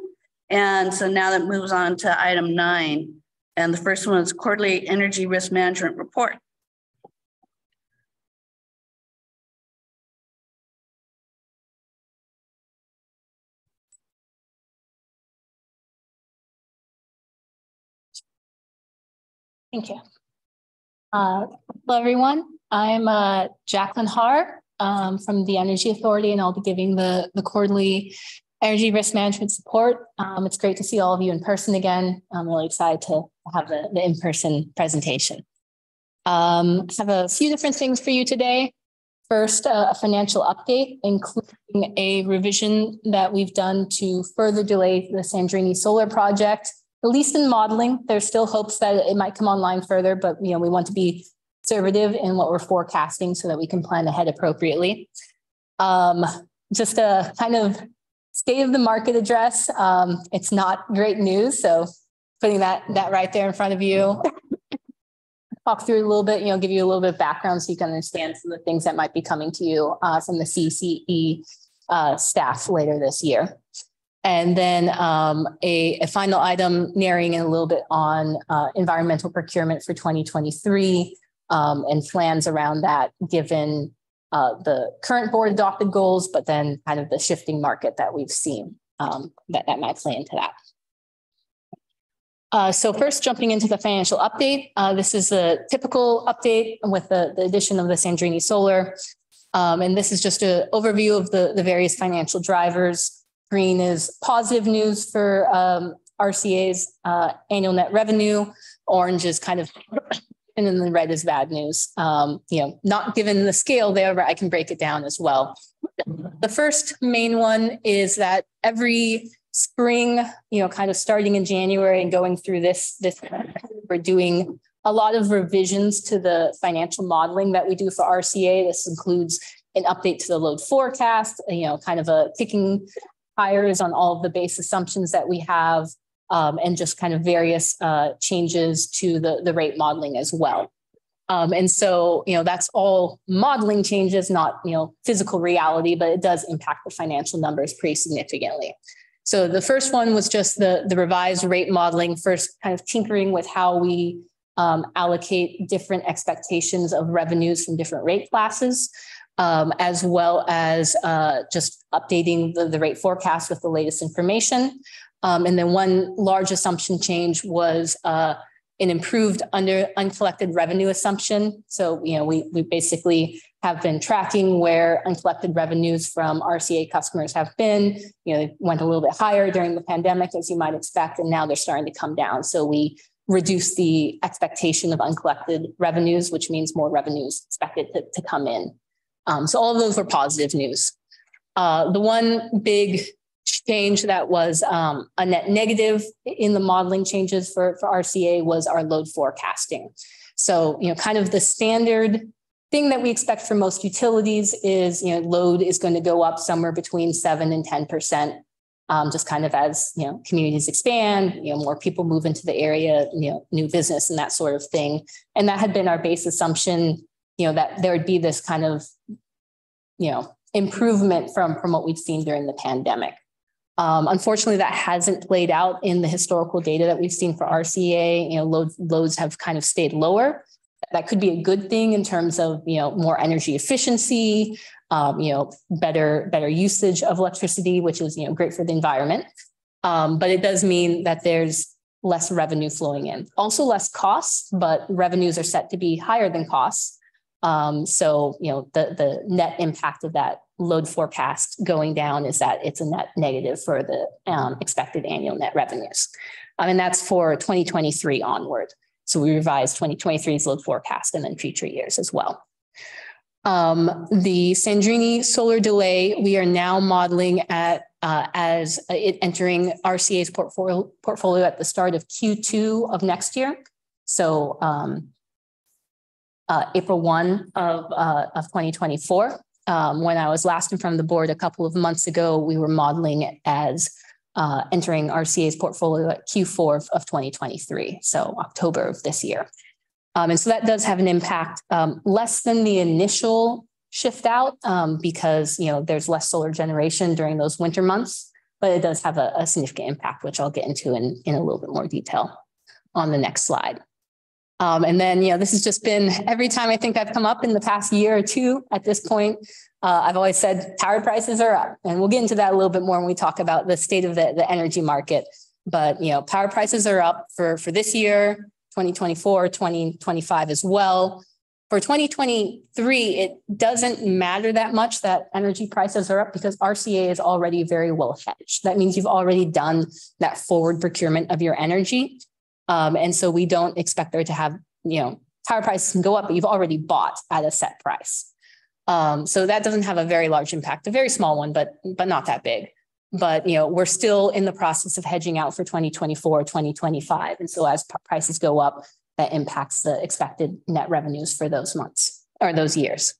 And so now that moves on to item nine. And the first one is quarterly energy risk management report. Thank you. Uh, Hello, everyone. I'm uh, Jacqueline Har um, from the Energy Authority, and I'll be giving the the quarterly energy risk management support. Um, It's great to see all of you in person again. I'm really excited to have the the in-person presentation. Um, I have a few different things for you today. First, uh, a financial update, including a revision that we've done to further delay the Sandrini Solar Project at least in modeling, there's still hopes that it might come online further, but you know, we want to be conservative in what we're forecasting so that we can plan ahead appropriately. Um, just a kind of state of the market address. Um, it's not great news, so putting that that right there in front of you. (laughs) Talk through a little bit, you know, give you a little bit of background so you can understand some of the things that might be coming to you uh, from the CCE uh, staff later this year. And then um, a, a final item narrowing in a little bit on uh, environmental procurement for 2023 um, and plans around that, given uh, the current board adopted goals, but then kind of the shifting market that we've seen um, that, that might play into that. Uh, so first jumping into the financial update, uh, this is a typical update with the, the addition of the Sandrini Solar. Um, and this is just an overview of the, the various financial drivers Green is positive news for um, RCA's uh, annual net revenue. Orange is kind of, and then the red is bad news. Um, you know, not given the scale there, but I can break it down as well. The first main one is that every spring, you know, kind of starting in January and going through this, this, we're doing a lot of revisions to the financial modeling that we do for RCA. This includes an update to the load forecast, you know, kind of a kicking hires on all of the base assumptions that we have, um, and just kind of various uh, changes to the, the rate modeling as well. Um, and so, you know, that's all modeling changes, not, you know, physical reality, but it does impact the financial numbers pretty significantly. So the first one was just the, the revised rate modeling, first kind of tinkering with how we um, allocate different expectations of revenues from different rate classes um, as well as uh, just updating the, the rate forecast with the latest information. Um, and then one large assumption change was uh, an improved under uncollected revenue assumption. So, you know, we, we basically have been tracking where uncollected revenues from RCA customers have been. You know, they went a little bit higher during the pandemic, as you might expect, and now they're starting to come down. So we reduce the expectation of uncollected revenues, which means more revenues expected to, to come in. Um, so all of those were positive news. Uh, the one big change that was um, a net negative in the modeling changes for, for RCA was our load forecasting. So, you know, kind of the standard thing that we expect for most utilities is, you know, load is going to go up somewhere between seven and 10%. Um, just kind of as you know communities expand you know more people move into the area you know new business and that sort of thing and that had been our base assumption you know that there would be this kind of you know improvement from from what we've seen during the pandemic um, unfortunately, that hasn't played out in the historical data that we've seen for RCA. You know, loads, loads have kind of stayed lower. That could be a good thing in terms of you know more energy efficiency, um, you know better better usage of electricity, which is you know great for the environment. Um, but it does mean that there's less revenue flowing in. Also less costs, but revenues are set to be higher than costs. Um, so you know the the net impact of that load forecast going down is that it's a net negative for the um, expected annual net revenues. Um, and that's for 2023 onward. So we revised 2023's load forecast and then future years as well. Um, the Sandrini solar delay, we are now modeling at uh, as it entering RCA's portfolio, portfolio at the start of Q2 of next year. So um, uh, April 1 of, uh, of 2024 um, when I was last in front of the board a couple of months ago, we were modeling it as uh, entering RCA's portfolio at Q4 of, of 2023, so October of this year. Um, and so that does have an impact, um, less than the initial shift out um, because you know there's less solar generation during those winter months, but it does have a, a significant impact, which I'll get into in, in a little bit more detail on the next slide. Um, and then, you know, this has just been every time I think I've come up in the past year or two at this point, uh, I've always said power prices are up. And we'll get into that a little bit more when we talk about the state of the, the energy market. But, you know, power prices are up for, for this year, 2024, 2025 as well. For 2023, it doesn't matter that much that energy prices are up because RCA is already very well hedged. That means you've already done that forward procurement of your energy. Um, and so we don't expect there to have, you know, power prices can go up, but you've already bought at a set price. Um, so that doesn't have a very large impact, a very small one, but but not that big. But you know, we're still in the process of hedging out for 2024, 2025. And so as prices go up, that impacts the expected net revenues for those months or those years.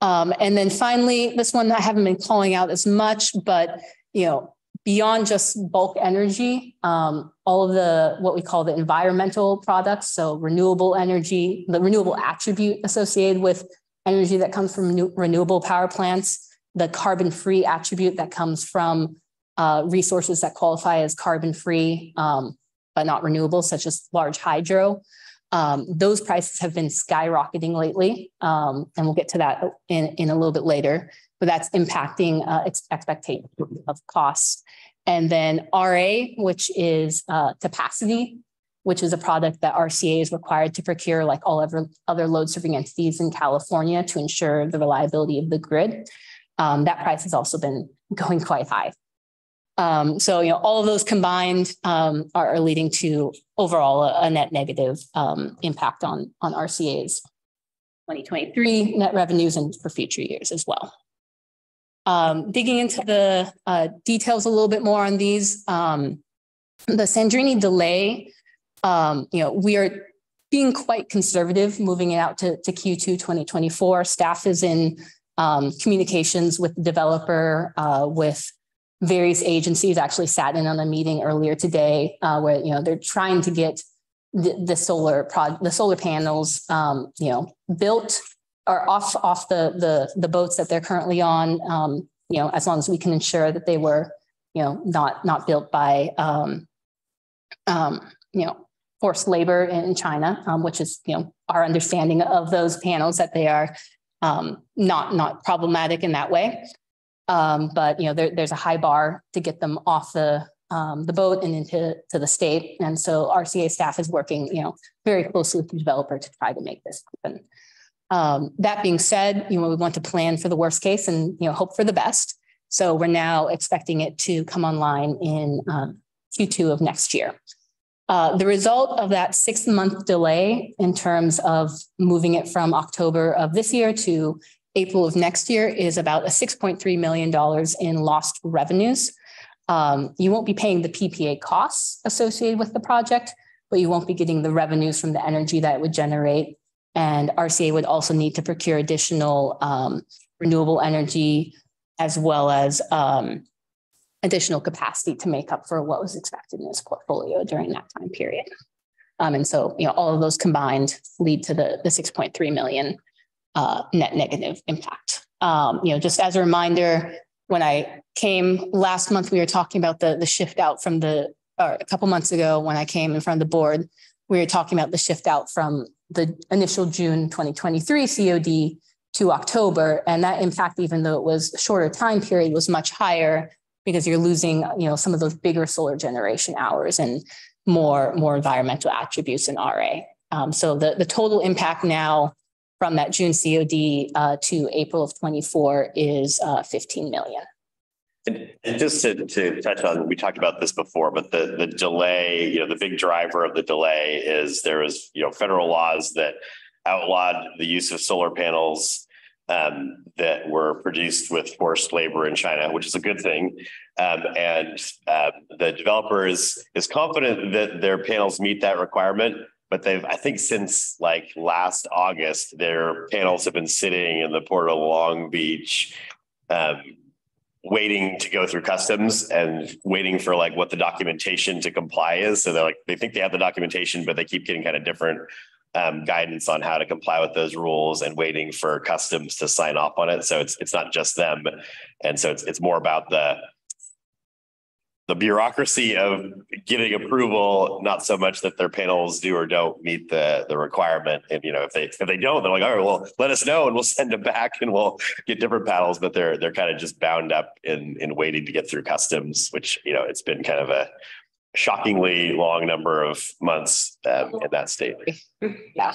Um, and then finally, this one I haven't been calling out as much, but you know, beyond just bulk energy, um, all of the what we call the environmental products, so renewable energy, the renewable attribute associated with energy that comes from renewable power plants, the carbon free attribute that comes from uh, resources that qualify as carbon free um, but not renewable, such as large hydro. Um, those prices have been skyrocketing lately, um, and we'll get to that in, in a little bit later but that's impacting uh, expectations of costs. And then RA, which is uh, capacity, which is a product that RCA is required to procure, like all other, other load serving entities in California, to ensure the reliability of the grid. Um, that price has also been going quite high. Um, so, you know, all of those combined um, are, are, leading to overall a, a net negative um, impact on, on RCA's 2023 net revenues and for future years as well. Um, digging into the uh, details a little bit more on these, um, the Sandrini delay, um, you know, we are being quite conservative moving it out to, to Q2 2024. Staff is in communications with the developer, uh, with various agencies. Actually, sat in on a meeting earlier today uh, where you know they're trying to get the, the solar prod, the solar panels, um, you know, built are off off the the the boats that they're currently on. Um, you know, as long as we can ensure that they were, you know, not not built by, um, um, you know, forced labor in China, um, which is you know our understanding of those panels that they are um, not not problematic in that way. Um, but you know, there, there's a high bar to get them off the um, the boat and into to the state, and so RCA staff is working, you know, very closely with the developer to try to make this happen. Um, that being said, you know, we want to plan for the worst case and, you know, hope for the best. So we're now expecting it to come online in um, Q2 of next year. Uh, the result of that six month delay in terms of moving it from October of this year to April of next year is about a $6.3 million in lost revenues. Um, you won't be paying the PPA costs associated with the project, but you won't be getting the revenues from the energy that it would generate. And RCA would also need to procure additional um, renewable energy as well as um, additional capacity to make up for what was expected in this portfolio during that time period. Um, and so, you know, all of those combined lead to the, the 6.3 million uh, net negative impact. Um, you know, just as a reminder, when I came last month, we were talking about the, the shift out from the, or a couple months ago when I came in front of the board, we were talking about the shift out from the initial June 2023 COD to October. And that impact, even though it was a shorter time period, was much higher because you're losing, you know, some of those bigger solar generation hours and more, more environmental attributes in RA. Um, so the, the total impact now from that June COD uh, to April of 24 is uh, 15 million. And, just to, to touch on, we talked about this before, but the, the delay, you know, the big driver of the delay is there was, you know, federal laws that outlawed the use of solar panels um, that were produced with forced labor in China, which is a good thing. Um, and uh, the developer is, is confident that their panels meet that requirement, but they've, I think since like last August, their panels have been sitting in the port of Long Beach, um, waiting to go through customs and waiting for like what the documentation to comply is. So they're like, they think they have the documentation, but they keep getting kind of different um, guidance on how to comply with those rules and waiting for customs to sign off on it. So it's it's not just them, and so it's it's more about the the bureaucracy of getting approval, not so much that their panels do or don't meet the the requirement. And you know, if they if they don't, they're like, all right, well, let us know and we'll (laughs) send them back and we'll get different panels. But they're they're kind of just bound up in in waiting to get through customs, which you know, it's been kind of a shockingly long number of months um, in that state. (laughs) Yeah.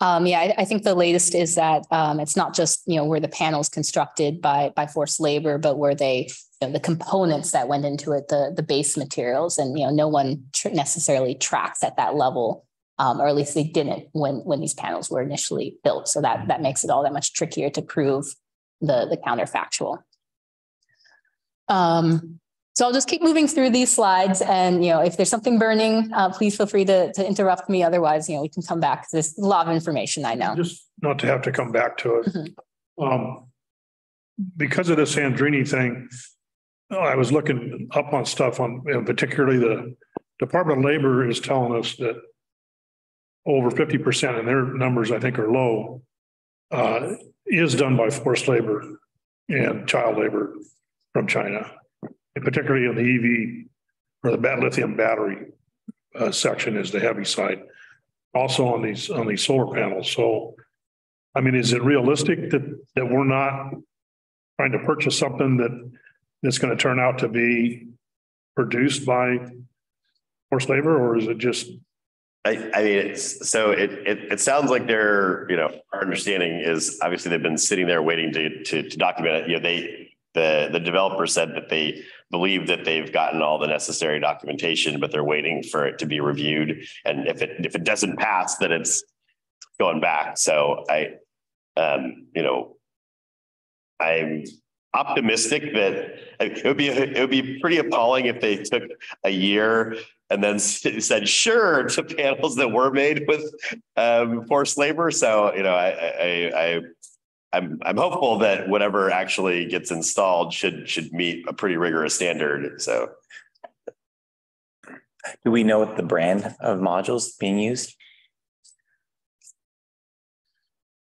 Um, yeah, I, I, think the latest is that um, it's not just you know where the panels constructed by by forced labor, but where they you know, the components that went into it, the the base materials, and you know no one tr- necessarily tracks at that level, um, or at least they didn't when when these panels were initially built. So that that makes it all that much trickier to prove the the counterfactual. Um, so I'll just keep moving through these slides and, you know, if there's something burning, uh, please feel free to, to interrupt me. Otherwise, you know, we can come back. There's a lot of information, I know. Just not to have to come back to it. Mhm. Um, because of the Sandrini thing, I was looking up on stuff on, particularly the Department of Labor is telling us that over fifty percent, and their numbers I think are low, uh, is done by forced labor and child labor from China and particularly in the EV or the lithium battery uh, section is the heavy side. Also on these on these solar panels. So, I mean, is it realistic that that we're not trying to purchase something that that's going to turn out to be produced by forced labor, or is it just I, I mean, it's so it, it it sounds like they're, you know, our understanding is obviously they've been sitting there waiting to to, to document it. You know, they the the developer said that they believe that they've gotten all the necessary documentation, but they're waiting for it to be reviewed. And if it if it doesn't pass, then it's going back. So I, um, you know, I'm optimistic that it would be it would be pretty appalling if they took a year and then said sure (laughs) to panels that were made with um, forced labor. So you know, I I, I I'm I'm hopeful that whatever actually gets installed should should meet a pretty rigorous standard. So do we know what the brand of modules being used?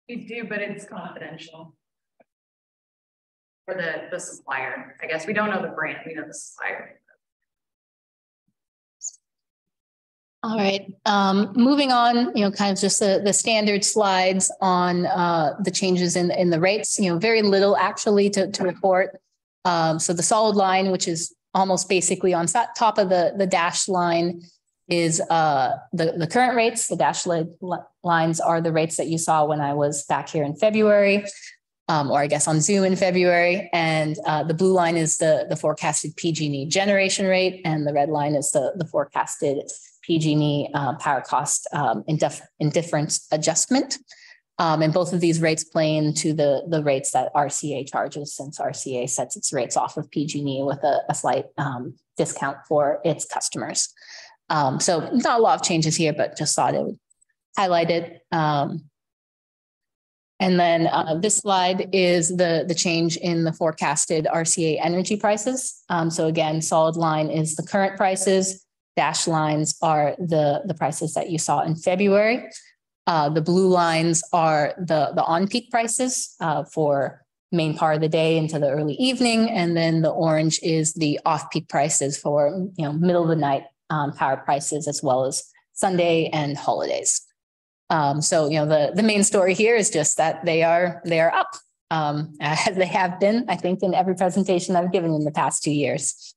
We do, but it's confidential. For the the supplier. I guess we don't know the brand, we know the supplier. All right, um, moving on, you know, kind of just the, the standard slides on uh, the changes in, in the rates, you know, very little actually to, to report. Um, so the solid line, which is almost basically on top of the, the dashed line is uh, the, the current rates. The dashed lines are the rates that you saw when I was back here in February. Um, or I guess on Zoom in February. And uh, the blue line is the, the forecasted PG&E generation rate, and the red line is the, the forecasted PG&E uh, power cost um, indif- indifference adjustment. Um, and both of these rates play into the, the rates that RCA charges since RCA sets its rates off of PG&E with a, a slight um, discount for its customers. Um, so not a lot of changes here, but just thought it would highlight it. Um, and then uh, this slide is the, the change in the forecasted RCA energy prices. Um, so again, solid line is the current prices. Dash lines are the, the prices that you saw in February. Uh, the blue lines are the, the on-peak prices uh, for main part of the day into the early evening. And then the orange is the off-peak prices for you know middle of the night um, power prices as well as Sunday and holidays. Um, so you know the the main story here is just that they are they are up um, as they have been, I think, in every presentation I've given in the past two years.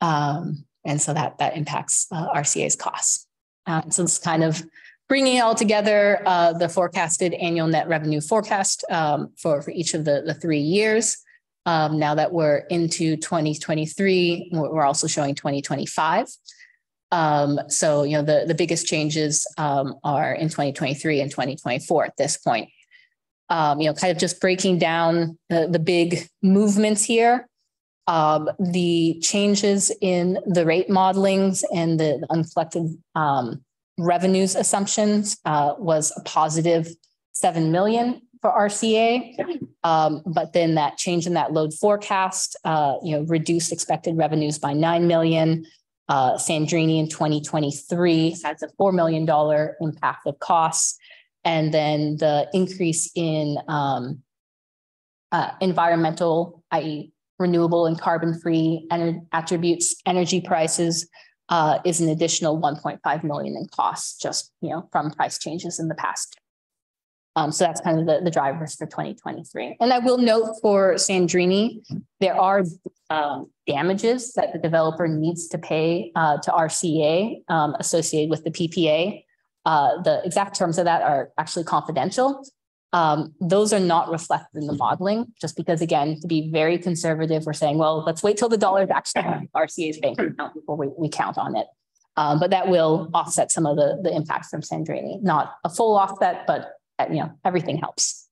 Um, and so that that impacts uh, RCA's costs. Um, so it's kind of bringing it all together, uh, the forecasted annual net revenue forecast um, for, for each of the, the three years. Um, now that we're into 2023, we're also showing 2025. Um, so, you know, the, the biggest changes um, are in 2023 and 2024 at this point. Um, you know, kind of just breaking down the, the big movements here. Um, the changes in the rate modelings and the, uncollected um, revenues assumptions uh, was a positive 7 million for RCA. Um, but then that change in that load forecast, uh, you know, reduced expected revenues by 9 million. Uh, Sandrini in 2023 has a $4 million impact of costs. And then the increase in um, uh, environmental, i.e., renewable and carbon free ener- attributes, energy prices uh, is an additional 1.5 million in costs just you know from price changes in the past. Um, so that's kind of the, the drivers for 2023. And I will note for Sandrini, there are um, damages that the developer needs to pay uh, to RCA um, associated with the PPA. Uh, the exact terms of that are actually confidential. Um, those are not reflected in the modeling, just because, again, to be very conservative, we're saying, well, let's wait till the dollar actually RCA's bank account before we, we count on it. Um, but that will offset some of the, the impacts from Sandrini. Not a full offset, but you know everything helps.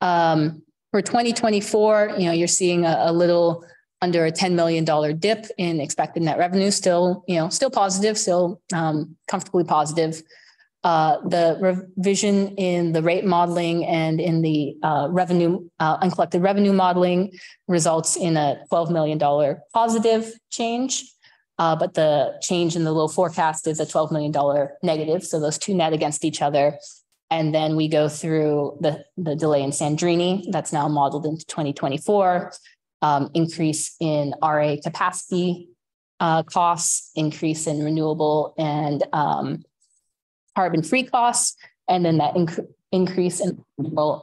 Um, for 2024, you know you're seeing a, a little under a $10 million dip in expected net revenue, still, you know, still positive, still um, comfortably positive. Uh, the revision in the rate modeling and in the uh, revenue, uh, uncollected revenue modeling results in a $12 million positive change. Uh, but the change in the low forecast is a $12 million negative. So those two net against each other. And then we go through the, the delay in Sandrini that's now modeled into 2024, um, increase in RA capacity uh, costs, increase in renewable and um, carbon free costs, and then that inc- increase in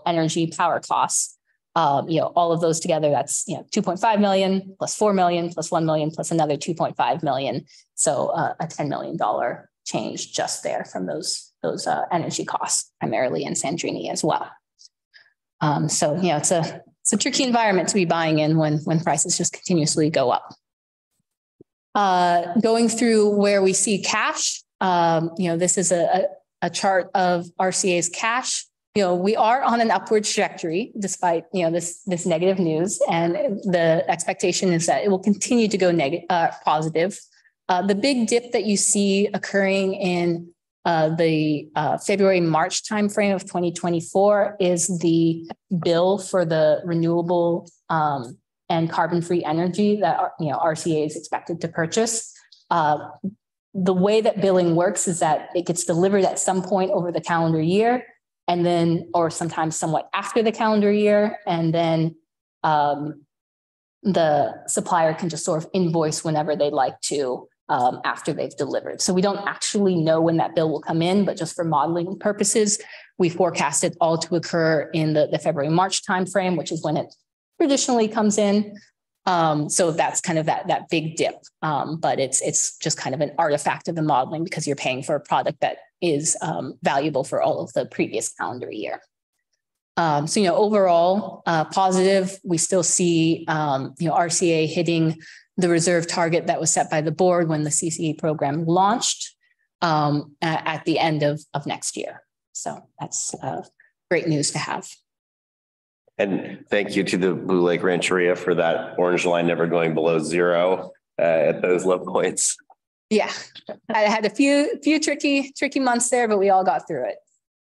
energy power costs. Um, you know, all of those together, that's, you know, 2.5 million plus 4 million plus 1 million plus another 2.5 million. So uh, a $10 million change just there from those, those uh, energy costs, primarily in Sandrini as well. Um, so, you know, it's a, it's a tricky environment to be buying in when, when prices just continuously go up. Uh, going through where we see cash, um, you know, this is a, a chart of RCA's cash. You know, we are on an upward trajectory despite, you know, this, this negative news. And the expectation is that it will continue to go negative, uh, positive. Uh, the big dip that you see occurring in uh, the uh, February March timeframe of 2024 is the bill for the renewable um, and carbon free energy that you know RCA is expected to purchase. Uh, the way that billing works is that it gets delivered at some point over the calendar year and then or sometimes somewhat after the calendar year and then um, the supplier can just sort of invoice whenever they'd like to um, after they've delivered. So we don't actually know when that bill will come in but just for modeling purposes we forecast it all to occur in the, the february march timeframe which is when it traditionally comes in. Um, so that's kind of that that big dip, um, but it's it's just kind of an artifact of the modeling because you're paying for a product that is um, valuable for all of the previous calendar year. Um, so, you know, overall, uh, positive, we still see, um, you know, RCA hitting the reserve target that was set by the board when the CCE program launched um, at, the end of, of next year. So that's uh, great news to have. And thank you to the Blue Lake Rancheria for that orange line never going below zero uh, at those (laughs) low points. Yeah, I had a few few tricky tricky months there, but we all got through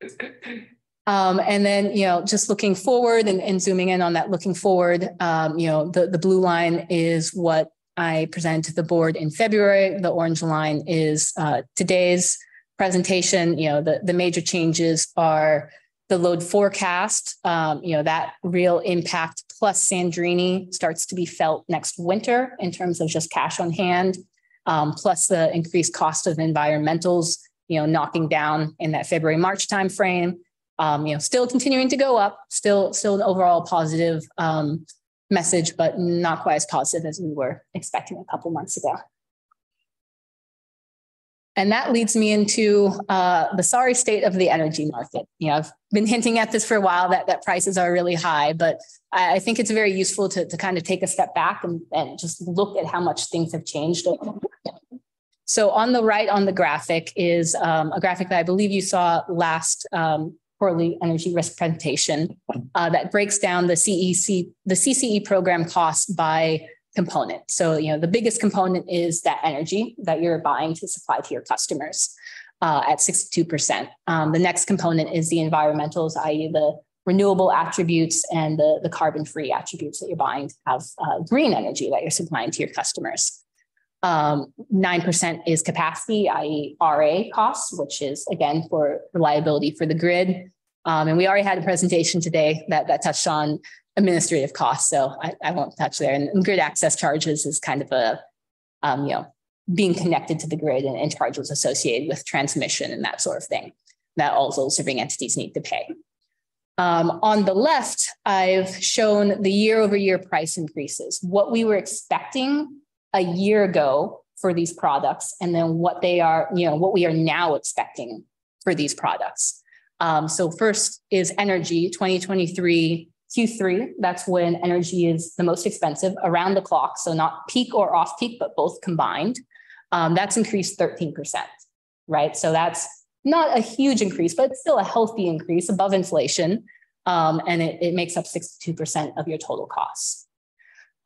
it. (clears throat) Um, and then, you know, just looking forward and, and zooming in on that, looking forward, um, you know, the, the blue line is what I presented to the board in February. The orange line is uh, today's presentation. You know, the, the major changes are the load forecast, um, you know, that real impact plus Sandrini starts to be felt next winter in terms of just cash on hand, um, plus the increased cost of environmentals, you know, knocking down in that February, March timeframe. Um, you know, still continuing to go up, still, still an overall positive um, message, but not quite as positive as we were expecting a couple months ago. And that leads me into uh, the sorry state of the energy market. You know, I've been hinting at this for a while that, that prices are really high, but I, I think it's very useful to, to kind of take a step back and, and just look at how much things have changed. So on the right on the graphic is um, a graphic that I believe you saw last um, quarterly energy risk presentation uh, that breaks down the CEC, the CCE program costs by component. So, you know, the biggest component is that energy that you're buying to supply to your customers uh, at 62%. Um, the next component is the environmentals, i.e. the renewable attributes and the, the carbon-free attributes that you're buying to have uh, green energy that you're supplying to your customers. Um, 9% is capacity, i.e. RA costs, which is again for reliability for the grid. Um, and we already had a presentation today that, that touched on administrative costs. So I, I won't touch there. And, and, grid access charges is kind of a, um, you know, being connected to the grid and, and charges associated with transmission and that sort of thing that all those serving entities need to pay. Um, on the left, I've shown the year over year price increases, what we were expecting a year ago for these products, and then what they are, you know, what we are now expecting for these products. Um, so first is energy 2023 Q3, that's when energy is the most expensive around the clock. So not peak or off peak, but both combined. Um, that's increased 13%, right? So that's not a huge increase, but it's still a healthy increase above inflation. Um, and it, it, makes up 62% of your total costs.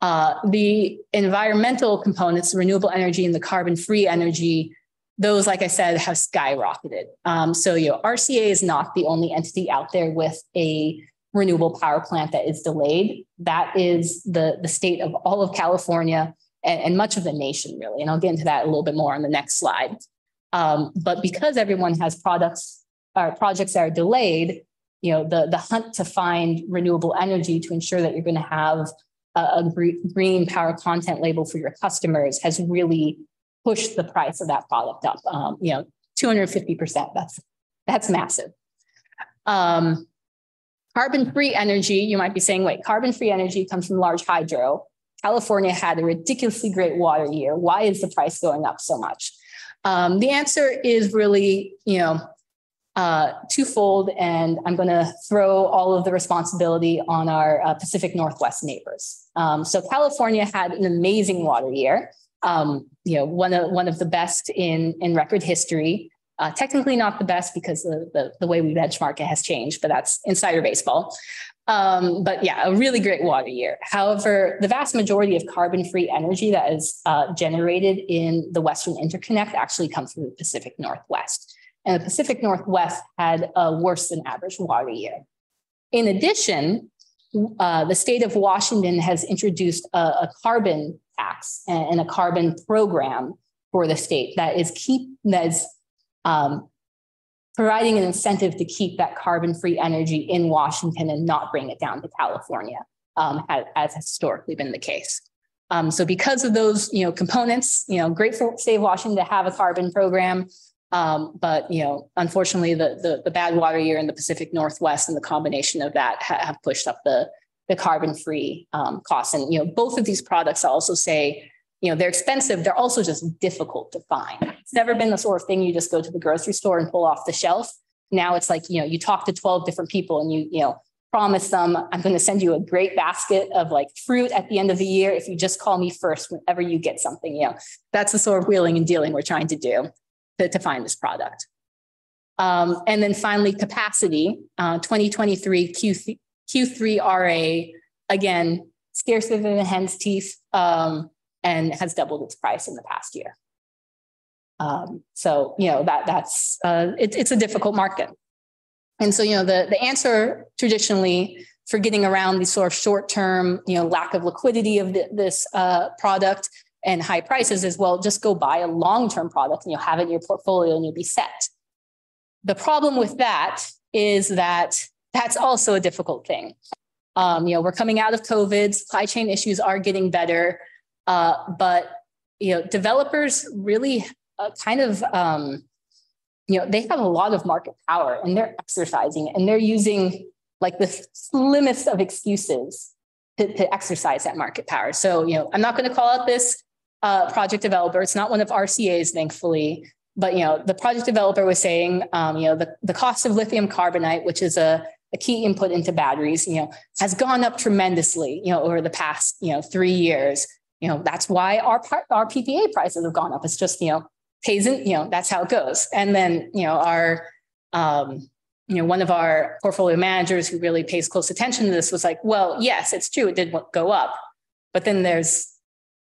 Uh, the environmental components, renewable energy and the carbon free energy, those, like I said, have skyrocketed. Um, so, you know, RCA is not the only entity out there with a renewable power plant that is delayed. That is the, the state of all of California and, and much of the nation, really. And I'll get into that a little bit more on the next slide. Um, but because everyone has products or projects that are delayed, you know, the, the hunt to find renewable energy to ensure that you're going to have a, green power content label for your customers has really pushed the price of that product up. Um, you know, 250%. That's that's massive. Um, Carbon free energy, you might be saying, wait, carbon free energy comes from large hydro. California had a ridiculously great water year. Why is the price going up so much? Um, the answer is really, you know, uh, twofold, and I'm going to throw all of the responsibility on our uh, Pacific Northwest neighbors. Um, so California had an amazing water year, um, you know, one of one of the best in in record history. Uh, technically not the best because the, the, the, way we benchmark it has changed, but that's insider baseball. Um, but yeah, a really great water year. However, the vast majority of carbon free energy that is uh, generated in the Western Interconnect actually comes from the Pacific Northwest. And the Pacific Northwest had a worse than average water year. In addition, uh, the state of Washington has introduced a, a carbon tax and, and, a carbon program for the state that is keep that is um, providing an incentive to keep that carbon free energy in Washington and not bring it down to California, um, as, as historically been the case. Um, so because of those, you know, components, you know, great for state of Washington to have a carbon program, um, but you know, unfortunately, the, the, the bad water year in the Pacific Northwest and the combination of that ha- have pushed up the the carbon free um, costs. And you know, both of these products, I also say, you know, they're expensive. They're also just difficult to find. It's never been the sort of thing you just go to the grocery store and pull off the shelf. Now it's like, you know, you talk to 12 different people and you, you know, promise them I'm going to send you a great basket of like fruit at the end of the year if you just call me first whenever you get something. You know, that's the sort of wheeling and dealing we're trying to do to, to find this product. Um, and then finally, capacity, uh, 2023 Q3, Q3 RA, again, scarcer than a hen's teeth um, and has doubled its price in the past year. Um, so, you know, that that's, uh, it, it's a difficult market. And so, you know, the, the answer traditionally for getting around the sort of short-term, you know, lack of liquidity of the, this uh, product and high prices is, well, just go buy a long-term product and you'll have it in your portfolio and you'll be set. The problem with that is that that's also a difficult thing. Um, you know, we're coming out of COVID, supply chain issues are getting better, uh, but you know, developers really uh, kind of um, you know, they have a lot of market power and they're exercising and they're using like the slimmest of excuses to, to exercise that market power. So, you know, I'm not going to call out this uh, project developer. It's not one of RCA's, thankfully. But, you know, the project developer was saying, um, you know, the, the cost of lithium carbonate, which is a, a key input into batteries, you know, has gone up tremendously, you know, over the past, you know, three years. You know, that's why our, our PPA prices have gone up. It's just, you know, pays in, you know, that's how it goes. And then, you know, our, um, you know, one of our portfolio managers who really pays close attention to this was like, well, yes, it's true, it did go up, but then there's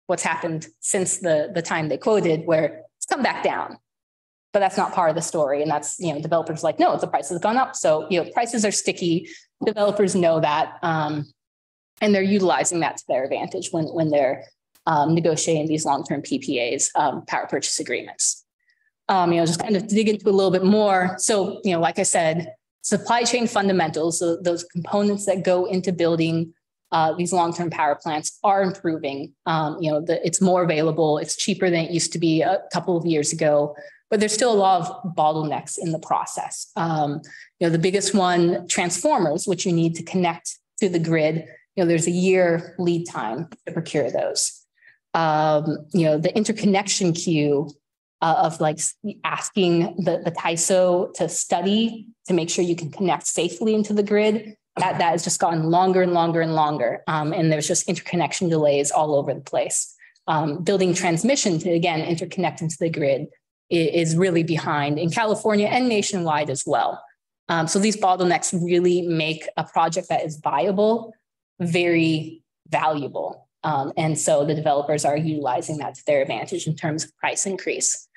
what's happened since the the time they quoted, where it's come back down. But that's not part of the story, and that's you know, developers like, no, the price has gone up. So you know, prices are sticky. Developers know that, um, and they're utilizing that to their advantage when when they're um, negotiating these long-term PPAs, um, power purchase agreements. Um, you know, just kind of dig into a little bit more. So, you know, like I said, supply chain fundamentals, so those components that go into building uh, these long-term power plants are improving. Um, you know, the, it's more available. It's cheaper than it used to be a couple of years ago, but there's still a lot of bottlenecks in the process. Um, you know, the biggest one, transformers, which you need to connect to the grid. You know, there's a year lead time to procure those um, you know, the interconnection queue uh, of like asking the, the CAISO to study to make sure you can connect safely into the grid. That, that has just gotten longer and longer and longer. Um, and there's just interconnection delays all over the place. Um, building transmission to, again, interconnect into the grid is, is really behind in California and nationwide as well. Um, so these bottlenecks really make a project that is viable very valuable. Um, and so the developers are utilizing that to their advantage in terms of price increase.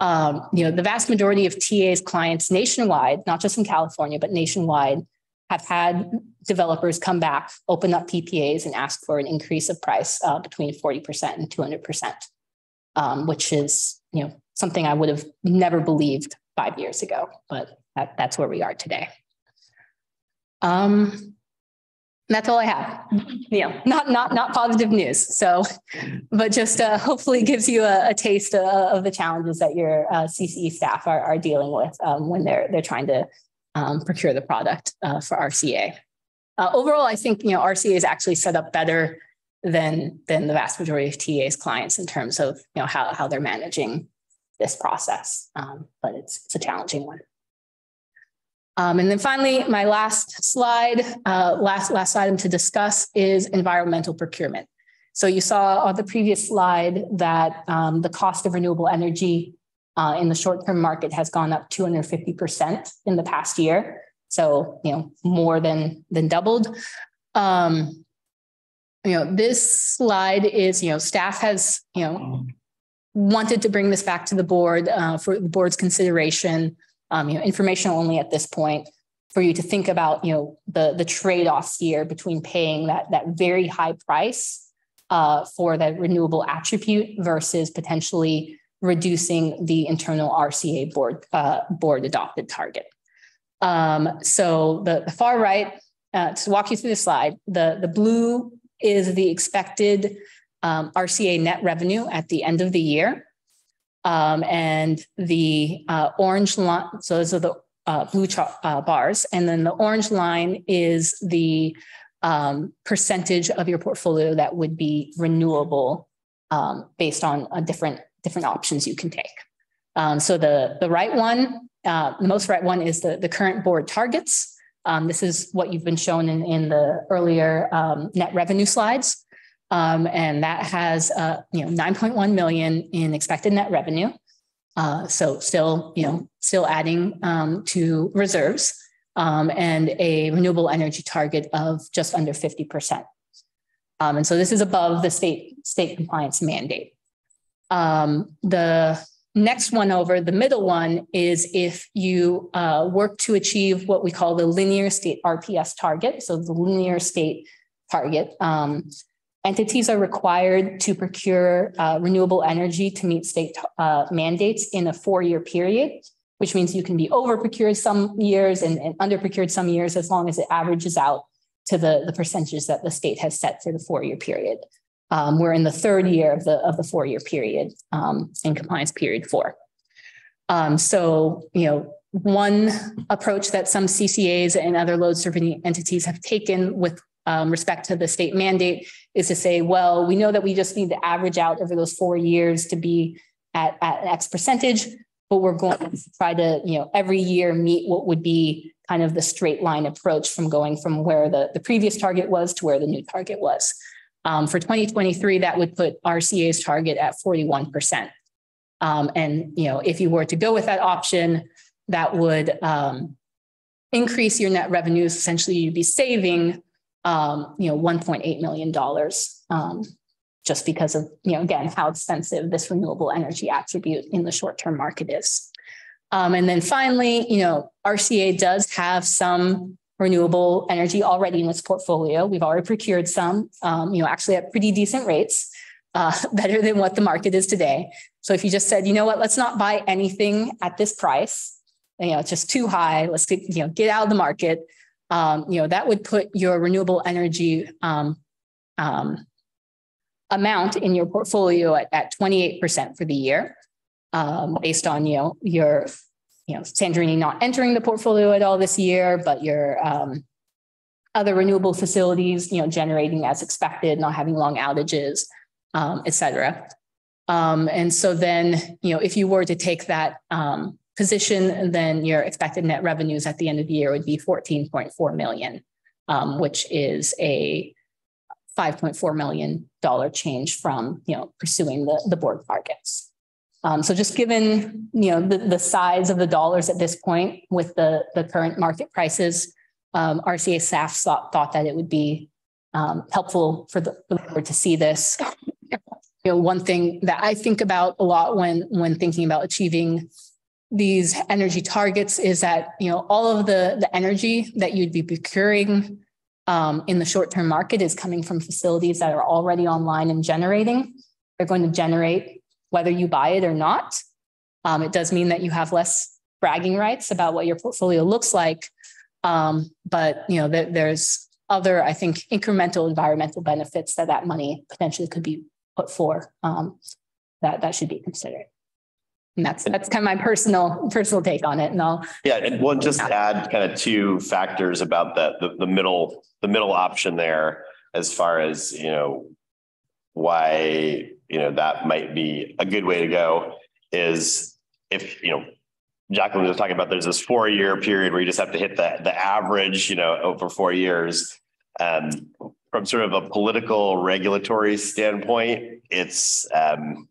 Um, you know, the vast majority of TA's clients nationwide, not just in California, but nationwide, have had developers come back, open up PPAs, and ask for an increase of price uh, between 40% and 200%, um, which is, you know, something I would have never believed five years ago, but that, that's where we are today. Um, that's all I have. Know, not not not positive news. So, but just uh, hopefully gives you a, a taste of, of, the challenges that your uh, CCE staff are, are dealing with um, when they're they're trying to um, procure the product uh, for RCA. Uh, overall, I think you know RCA is actually set up better than than the vast majority of TA's clients in terms of you know how how they're managing this process. Um, but it's it's a challenging one. Um, and then finally, my last slide, uh, last, last item to discuss is environmental procurement. So you saw on the previous slide that um, the cost of renewable energy uh, in the short-term market has gone up 250% in the past year. So, you know, more than, than doubled. Um, you know, this slide is, you know, staff has, you know, wanted to bring this back to the board uh, for the board's consideration um, you know, information only at this point for you to think about, you know, the, the trade-offs here between paying that, that very high price uh, for that renewable attribute versus potentially reducing the internal RCA board, uh, board adopted target. Um, so the, the far right, uh, to walk you through the slide, the, the blue is the expected um, RCA net revenue at the end of the year. Um, and the uh, orange line, so those are the uh, blue uh, bars. And then the orange line is the um, percentage of your portfolio that would be renewable um, based on a different, different options you can take. Um, so the, the right one, uh, the most right one is the, the current board targets. Um, this is what you've been shown in, in the earlier um, net revenue slides. Um, and that has, uh, you know, 9.1 million in expected net revenue. Uh, so still, you know, still adding um, to reserves um, and a renewable energy target of just under 50%. Um, and so this is above the state, state compliance mandate. Um, the next one over, the middle one, is if you uh, work to achieve what we call the linear state RPS target. So the linear state target. Um, entities are required to procure uh, renewable energy to meet state uh, mandates in a four-year period, which means you can be over procured some years and, and under procured some years as long as it averages out to the, the percentages that the state has set for the four-year period. Um, we're in the third year of the of the four-year period um, in compliance period four. Um, so, you know, one approach that some CCAs and other load serving entities have taken with um, respect to the state mandate is to say, well, we know that we just need to average out over those four years to be at, at X percentage, but we're going to try to, you know, every year meet what would be kind of the straight line approach from going from where the, the previous target was to where the new target was. Um, for 2023, that would put RCA's target at 41%. Um, and, you know, if you were to go with that option, that would um, increase your net revenues. Essentially, you'd be saving, um, you know, $1.8 million um, just because of, you know, again, how expensive this renewable energy attribute in the short term market is. Um, and then finally, you know, RCA does have some renewable energy already in its portfolio. We've already procured some, um, you know, actually at pretty decent rates, uh, (laughs) better than what the market is today. So if you just said, you know what, let's not buy anything at this price, you know, it's just too high. Let's get, you know, get out of the market. Um, you know, that would put your renewable energy um, um, amount in your portfolio at, at 28% for the year, um, based on, you know, your you know, Sandrini not entering the portfolio at all this year, but your um, other renewable facilities, you know, generating as expected, not having long outages, um, et cetera. Um, and so then, you know, if you were to take that um, position, then your expected net revenues at the end of the year would be 14.4 million, um, which is a $5.4 million change from, you know, pursuing the, the board targets. Um, so just given you know the, the size of the dollars at this point with the, the current market prices, um, RCA staff thought, thought that it would be um, helpful for the, for the board to see this. You know, one thing that I think about a lot when when thinking about achieving these energy targets is that you know all of the the energy that you'd be procuring um, in the short term market is coming from facilities that are already online and generating. They're going to generate whether you buy it or not. Um, it does mean that you have less bragging rights about what your portfolio looks like. Um, but you know, there, there's other, I think, incremental environmental benefits that that money potentially could be put for um, that that should be considered. And that's that's kind of my personal personal take on it. And I'll yeah, and one just add kind of two factors about the, the the middle the middle option there as far as you know why you know that might be a good way to go is if you know Jacqueline was talking about there's this four year period where you just have to hit the the average you know over four years. Um, from sort of a political regulatory standpoint it's um,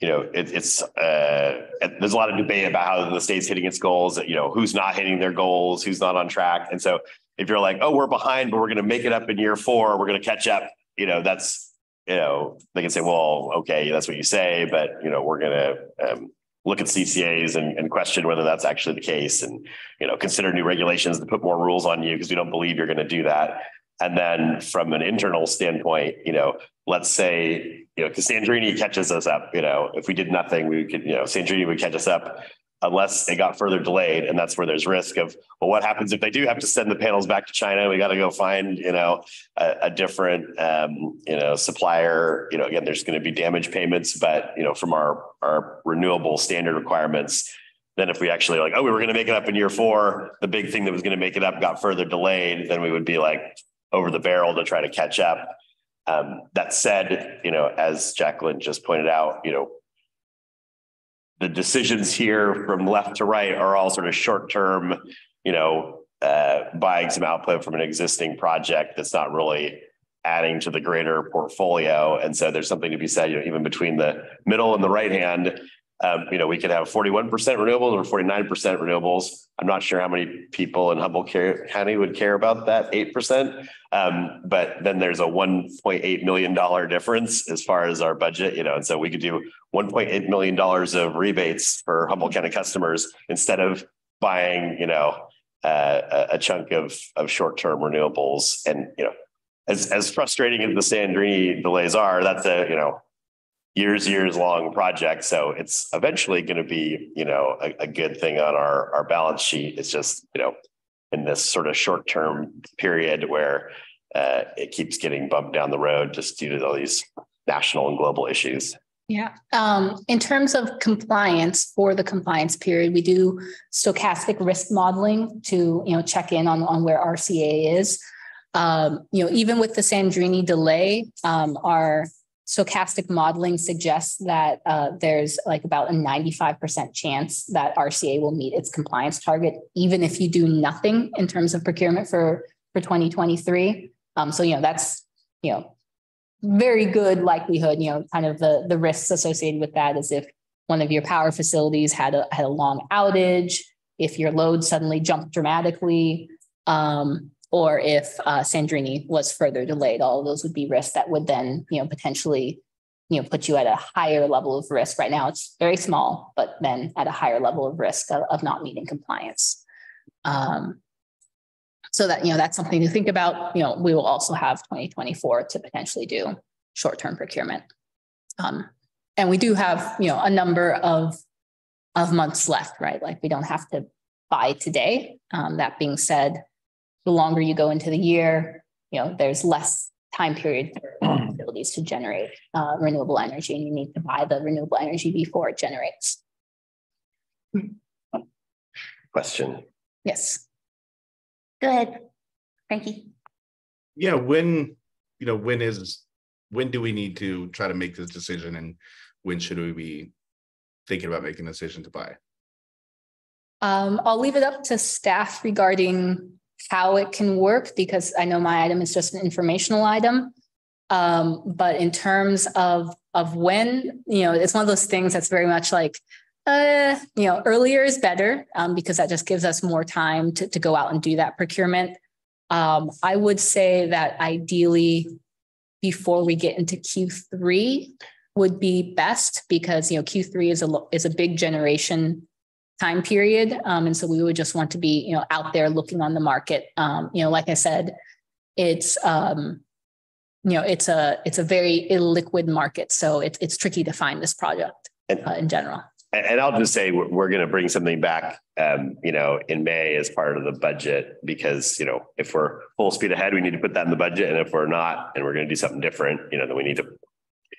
you know it, it's uh, there's a lot of debate about how the state's hitting its goals you know who's not hitting their goals who's not on track. And so if you're like oh we're behind but we're going to make it up in year four we're going to catch up you know that's you know, they can say, well, okay, that's what you say, but you know, we're going to um, look at CCAs and, and, question whether that's actually the case, and you know, consider new regulations to put more rules on you because we don't believe you're going to do that. And then from an internal standpoint, you know, let's say, you know, because Sandrini catches us up, you know, if we did nothing, we could, you know, Sandrini would catch us up unless it got further delayed. And that's where there's risk of, well, what happens if they do have to send the panels back to China? We got to go find, you know, a, a different, um, you know, supplier. You know, again, there's going to be damage payments, but you know, from our our renewable standard requirements, then if we actually like, oh, we were going to make it up in year four, the big thing that was going to make it up got further delayed, then we would be like over the barrel to try to catch up. Um, that said, you know, as Jacqueline just pointed out, you know, the decisions here from left to right are all sort of short term, you know, uh, buying some output from an existing project that's not really adding to the greater portfolio. And so there's something to be said, you know, even between the middle and the right hand, um, you know, we could have 41% renewables or 49% renewables. I'm not sure how many people in Humboldt County would care about that 8%. Um, but then there's a $1.8 million difference as far as our budget, you know, and so we could do $1.8 million of rebates for Humboldt County customers instead of buying, you know, uh, a chunk of, of short-term renewables. And, you know, as, as frustrating as the Sandrini delays are, that's a, you know, years, years long project. So it's eventually going to be, you know, a, a, good thing on our, our balance sheet. It's just, you know, in this sort of short term period where uh, it keeps getting bumped down the road just due to all these national and global issues. Yeah. Um, in terms of compliance for the compliance period, we do stochastic risk modeling to, you know, check in on, on where RCA is. Um, you know, even with the Sandrini delay, um, our stochastic modeling suggests that uh, there's like about a 95% chance that RCA will meet its compliance target, even if you do nothing in terms of procurement for, for 2023. Um, so, you know, that's, you know, very good likelihood, you know, kind of the, the risks associated with that is if one of your power facilities had a, had a long outage, if your load suddenly jumped dramatically, um, or if uh, Sandrini was further delayed. All of those would be risks that would then, you know, potentially, you know, put you at a higher level of risk. Right now, it's very small, but then at a higher level of risk of, of not meeting compliance. Um, so that you know that's something to think about. You know, we will also have 2024 to potentially do short-term procurement, um, and we do have you know a number of of months left, right? Like we don't have to buy today. Um, that being said, the longer you go into the year, you know, there's less time period for (clears throat) facilities to generate uh, renewable energy, and you need to buy the renewable energy before it generates. Question. Yes. Go ahead, Frankie. Yeah, when, you know, when is, when do we need to try to make this decision and when should we be thinking about making a decision to buy? Um, I'll leave it up to staff regarding how it can work because I know my item is just an informational item. Um, but in terms of of when, you know, it's one of those things that's very much like, uh, you know, earlier is better um, because that just gives us more time to, to go out and do that procurement. Um, I would say that ideally, before we get into Q3, would be best because you know Q3 is a is a big generation time period. Um, and so we would just want to be, you know, out there looking on the market. Um, you know, like I said, it's um, you know, it's a it's a very illiquid market. So it's it's tricky to find this project uh, in general. And I'll just say we're, we're going to bring something back, um, you know, in May as part of the budget because you know if we're full speed ahead, we need to put that in the budget, and if we're not, and we're going to do something different, you know, then we need to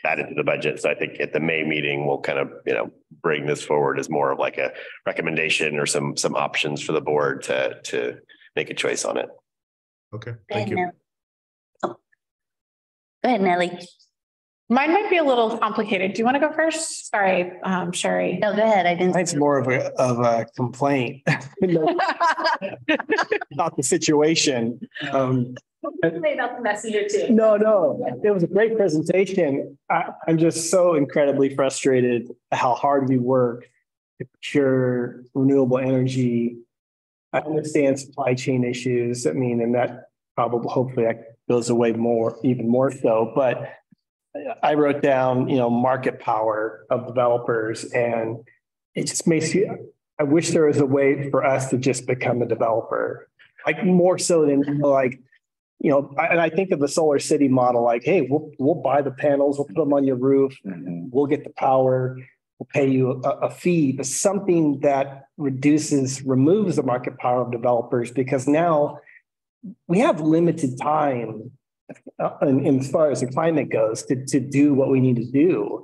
add it to the budget. So I think at the May meeting, we'll kind of, you know, bring this forward as more of like a recommendation or some, some options for the board to, to make a choice on it. Okay, thank you. Oh. Go ahead, Nellie. Mine might be a little complicated. Do you want to go first? Sorry, um, Sheri. No, go ahead. I didn't. It's more of a, of a complaint. (laughs) Not the situation. Um, about the messenger too. No, no, it was a great presentation. I, I'm just so incredibly frustrated how hard we work to procure renewable energy. I understand supply chain issues. I mean, and that probably hopefully that goes away more, even more so. But I wrote down, you know, market power of developers, and it just makes you. I wish there was a way for us to just become a developer, like more so than like you know, I, and I think of the SolarCity model like, hey, we'll we'll buy the panels, we'll put them on your roof, mm-hmm. we'll get the power, we'll pay you a, a, fee, but something that reduces, removes the market power of developers because now we have limited time uh, in, in as far as the climate goes to, to do what we need to do,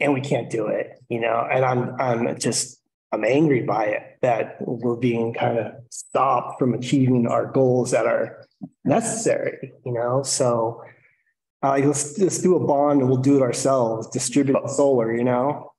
and we can't do it, you know. And I'm I'm just I'm angry by it that we're being kind of stopped from achieving our goals that are necessary, you know? So uh, let's, let's do a bond and we'll do it ourselves, distribute solar, you know?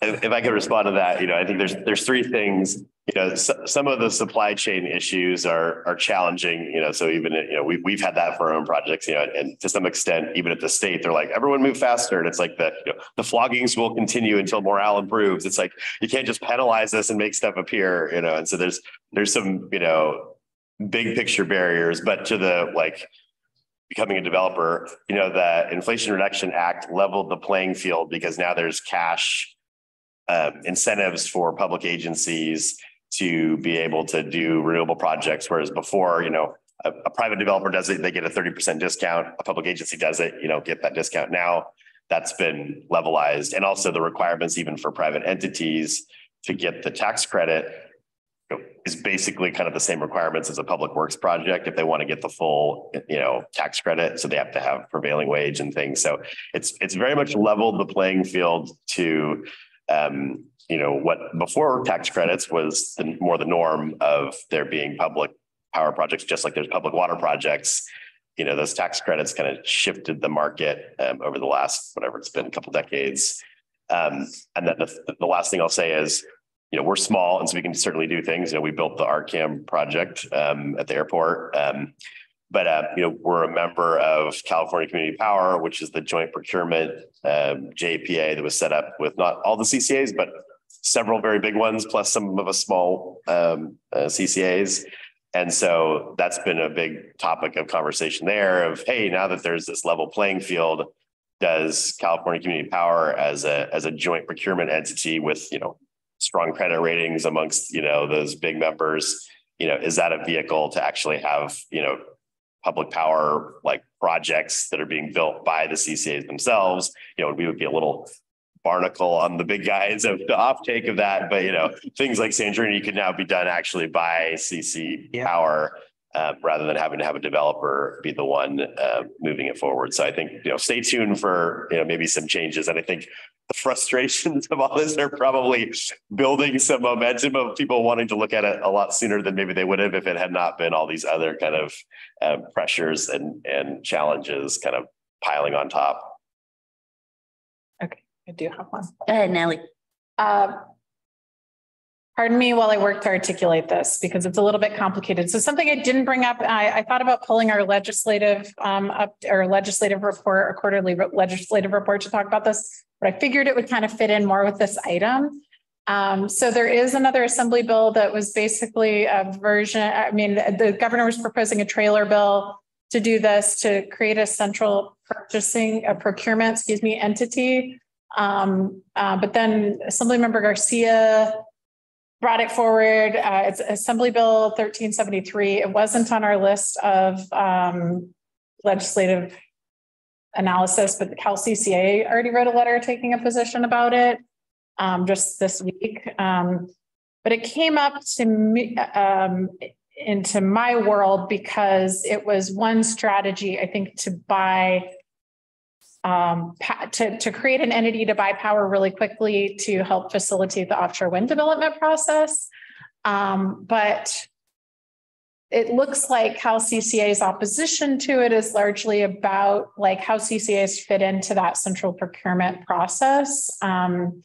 If, I could respond to that, you know, I think there's, there's three things, you know, some of the supply chain issues are, are challenging, you know, so even, you know, we, we've had that for our own projects, you know, and to some extent, even at the state, they're like, everyone move faster. And it's like the, you know, the floggings will continue until morale improves. It's like, you can't just penalize us and make stuff appear, you know, and so there's, there's some, you know, big picture barriers, but to the like, becoming a developer, you know, the Inflation Reduction Act leveled the playing field because now there's cash um, incentives for public agencies to be able to do renewable projects, whereas before, you know, a, a private developer does it, they get a thirty percent discount. A public agency does it, you know, get that discount. Now that's been levelized, and also the requirements even for private entities to get the tax credit you know, is basically kind of the same requirements as a public works project if they want to get the full, you know, tax credit. So they have to have prevailing wage and things. So it's it's very much leveled the playing field to um, you know, what before tax credits was the, more the norm of there being public power projects, just like there's public water projects. You know, those tax credits kind of shifted the market um, over the last whatever it's been a couple decades. Um, and then the, the last thing I'll say is, you know, we're small and so we can certainly do things. You know, we built the RCAM project um, at the airport. But uh, you know, we're a member of California Community Power, which is the joint procurement um, JPA that was set up with not all the CCAs, but several very big ones, plus some of us small um, uh, CCAs. And so that's been a big topic of conversation there of, hey, now that there's this level playing field, does California Community Power as a as a joint procurement entity with, you know, strong credit ratings amongst, you know, those big members, you know, is that a vehicle to actually have, you know, public power like projects that are being built by the CCAs themselves, you know, we would be a little barnacle on the big guys of the offtake of that. But you know, things like San Bruno could now be done actually by CC power um, rather than having to have a developer be the one uh, moving it forward. So I think you know, stay tuned for you know maybe some changes. And I think the frustrations of all this are probably building some momentum of people wanting to look at it a lot sooner than maybe they would have if it had not been all these other kind of uh, pressures and and challenges kind of piling on top. Okay, I do have one. Go ahead, Nellie. Uh, Pardon me while I work to articulate this because it's a little bit complicated. So something I didn't bring up, I, I thought about pulling our legislative um, up or legislative report, or quarterly legislative report to talk about this, but I figured it would kind of fit in more with this item. Um, so there is another assembly bill that was basically a version. I mean, the governor was proposing a trailer bill to do this to create a central purchasing, a procurement, excuse me, entity. Um, uh, but then Assemblymember Garcia brought it forward. Uh, it's Assembly Bill 1373. It wasn't on our list of um, legislative analysis, but the Cal CCA already wrote a letter taking a position about it um, just this week. Um, but it came up to me um, into my world because it was one strategy, I think, to buy um, to, to create an entity to buy power really quickly to help facilitate the offshore wind development process. Um, but it looks like Cal CCA's opposition to it is largely about like how CCAs fit into that central procurement process. Um,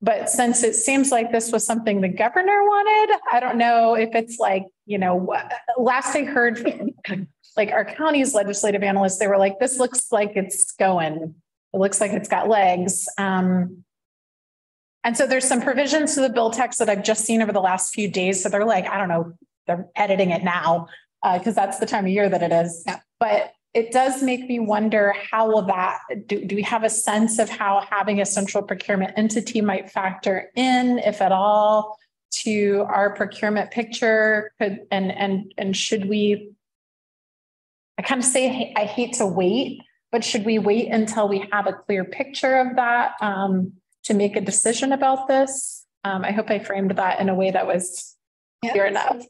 but since it seems like this was something the governor wanted, I don't know if it's like, you know, last I heard like our county's legislative analysts, they were like, this looks like it's going. It looks like it's got legs. Um, and so there's some provisions to the bill text that I've just seen over the last few days. So they're like, I don't know, they're editing it now because uh, that's the time of year that it is. Yeah. But it does make me wonder how will that do, do we have a sense of how having a central procurement entity might factor in, if at all, to our procurement picture? Could and and and should we I kind of say I hate to wait, but should we wait until we have a clear picture of that um, to make a decision about this? Um, I hope I framed that in a way that was clear enough.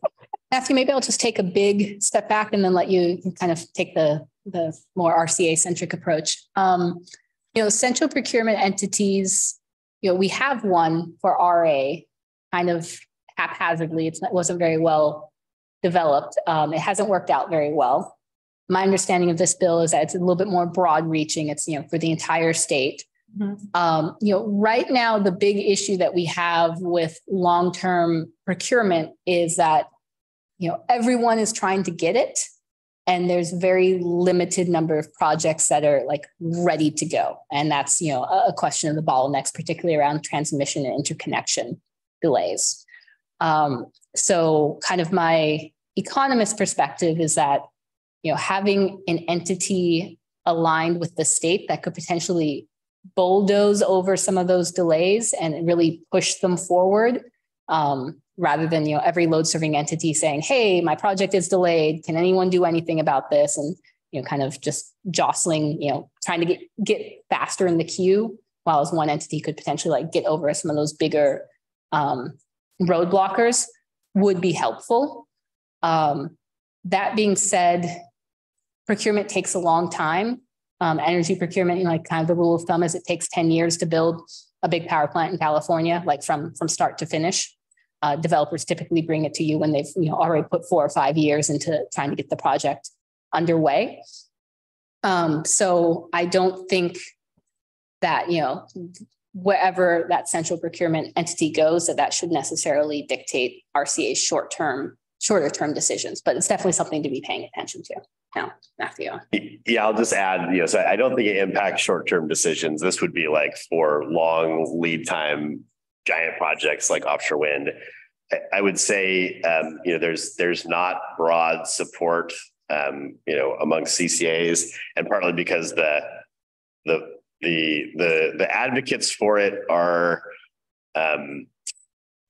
Matthew, maybe I'll just take a big step back and then let you kind of take the the more RCA centric approach. Um, you know, central procurement entities. You know, we have one for RA, kind of haphazardly. It's, it wasn't very well developed. Um, it hasn't worked out very well my understanding of this bill is that it's a little bit more broad reaching. It's, you know, for the entire state. Um, you know, right now, the big issue that we have with long-term procurement is that, you know, everyone is trying to get it. And there's very limited number of projects that are like ready to go. And that's, you know, a, a question of the bottlenecks, particularly around transmission and interconnection delays. Um, so kind of my economist perspective is that, you know, having an entity aligned with the state that could potentially bulldoze over some of those delays and really push them forward um, rather than you know every load serving entity saying hey my project is delayed. Can anyone do anything about this? and you know kind of just jostling you know trying to get get faster in the queue while as one entity could potentially like get over some of those bigger um, road blockers would be helpful. Um, that being said procurement takes a long time um, energy procurement, you know, like kind of the rule of thumb is it takes 10 years to build a big power plant in California, like from, from start to finish. Uh, developers typically bring it to you when they've you know, already put four or five years into trying to get the project underway. Um, so I don't think that, you know, wherever that central procurement entity goes, that that should necessarily dictate RCA's short-term, shorter term decisions, but it's definitely something to be paying attention to. No, Matthew. Yeah, I'll just add, you know, so I don't think it impacts short-term decisions. This would be like for long lead time giant projects like offshore wind. I would say, um, you know, there's there's not broad support, um, you know, among CCAs, and partly because the the the the the advocates for it are um,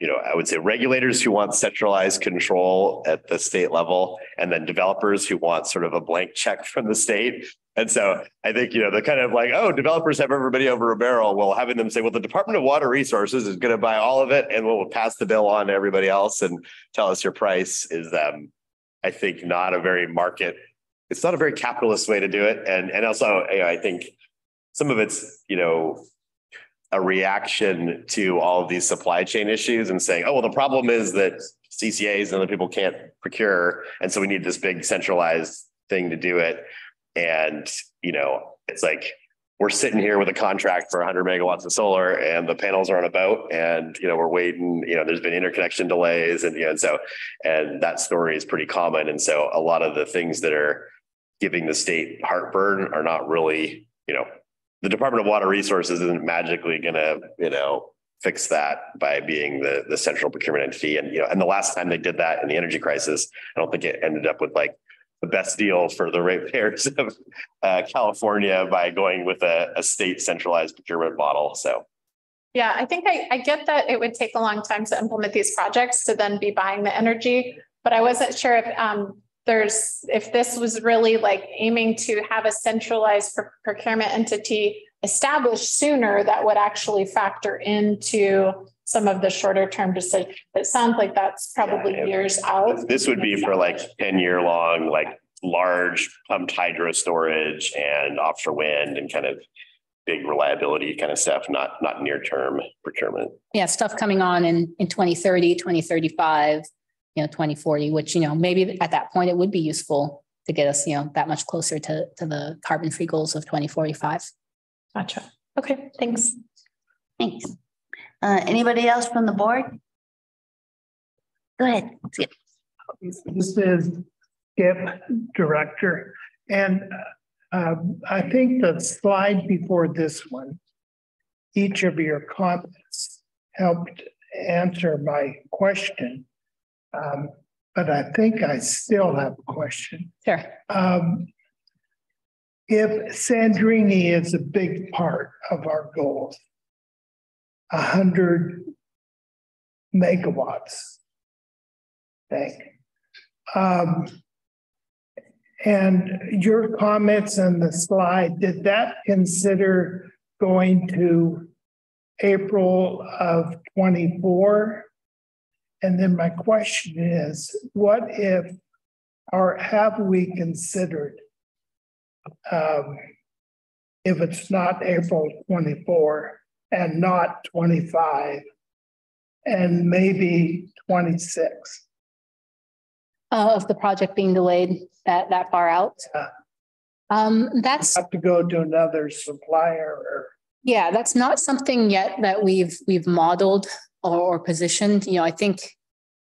you know, I would say regulators who want centralized control at the state level, and then developers who want sort of a blank check from the state. And so I think, you know, the kind of like, oh, developers have everybody over a barrel. Well, having them say, well, the Department of Water Resources is going to buy all of it and we'll pass the bill on to everybody else and tell us your price is, um, I think, not a very market. It's not a very capitalist way to do it. And and also, you know, I think some of it's, you know, a reaction to all of these supply chain issues and saying, oh, well, the problem is that CCAs and other people can't procure. And so we need this big centralized thing to do it. And, you know, it's like we're sitting here with a contract for 100 megawatts of solar and the panels are on a boat and, you know, we're waiting, you know, there's been interconnection delays and, you know, and so, and that story is pretty common. And so a lot of the things that are giving the state heartburn are not really, you know, the Department of Water Resources isn't magically going to, you know, fix that by being the the central procurement entity. And you know, and the last time they did that in the energy crisis, I don't think it ended up with like the best deal for the ratepayers (laughs) of uh, California by going with a, a state centralized procurement model. So. Yeah, I think I, I get that it would take a long time to implement these projects to then be buying the energy, but I wasn't sure if um, there's, if this was really like aiming to have a centralized procurement entity established sooner, that would actually factor into some of the shorter term decisions. It sounds like that's probably yeah, years out. This would be for like 10 year long, like large pumped hydro storage and offshore wind and kind of big reliability kind of stuff, not not near term procurement. Yeah, stuff coming on in in 2030, 2035 you know, 2040, which, you know, maybe at that point it would be useful to get us, you know, that much closer to, to the carbon free goals of 2045. Gotcha. Okay, thanks. Thanks. Uh, anybody else from the board? Go ahead. This is Skip, Director. And uh, I think the slide before this one, each of your comments helped answer my question. Um, but I think I still have a question. Sure. Um, if Sandrini is a big part of our goals, a hundred megawatts, think. Um, and your comments on the slide, did that consider going to April of 24 and then my question is, what if, or have we considered, um, if it's not April 24 and not 25 and maybe 26? Uh, of the project being delayed that, that far out? Yeah. Um, that's have to go to another supplier or Yeah, that's not something yet that we've, we've modeled or, positioned. You know, I think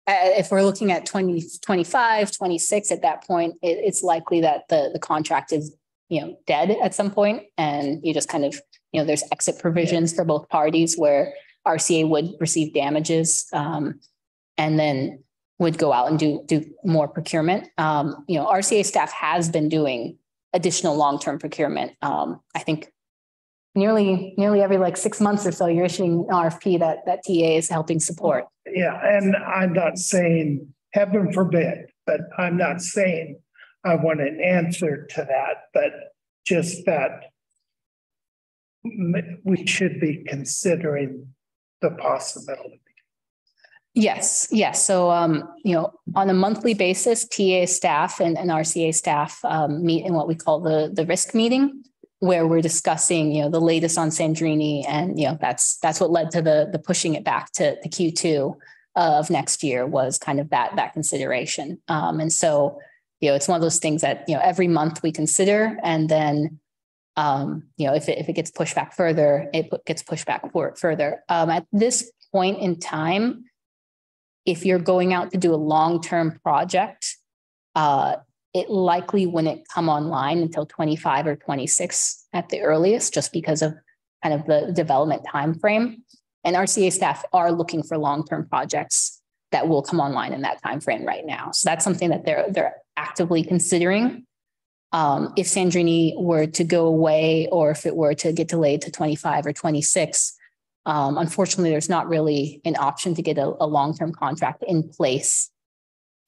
uh, if we're looking at 20, 25, 26, at that point, it, it's likely that the, the contract is, you know, dead at some point and you just kind of, you know, there's exit provisions for both parties where RCA would receive damages um, and then would go out and do, do more procurement. Um, you know, RCA staff has been doing additional long-term procurement. Um, I think nearly, nearly every like six months or so, you're issuing an RFP that, that TA is helping support. Yeah, and I'm not saying, heaven forbid, but I'm not saying I want an answer to that, but just that we should be considering the possibility. Yes, yes. So, um, you know, on a monthly basis, TA staff and, and RCA staff um, meet in what we call the, the risk meeting, where we're discussing, you know, the latest on Sandrini. And, you know, that's, that's what led to the, the pushing it back to the Q2 of next year was kind of that, that consideration. Um, and so, you know, it's one of those things that, you know, every month we consider and then, um, you know, if it, if it gets pushed back further, it gets pushed back for further. Um, at this point in time, if you're going out to do a long-term project, uh, it likely wouldn't come online until 25 or 26 at the earliest, just because of kind of the development timeframe. And RCA staff are looking for long-term projects that will come online in that timeframe right now. So that's something that they're they're actively considering. Um, if Sandrini were to go away or if it were to get delayed to 25 or 26, um, unfortunately, there's not really an option to get a, a long-term contract in place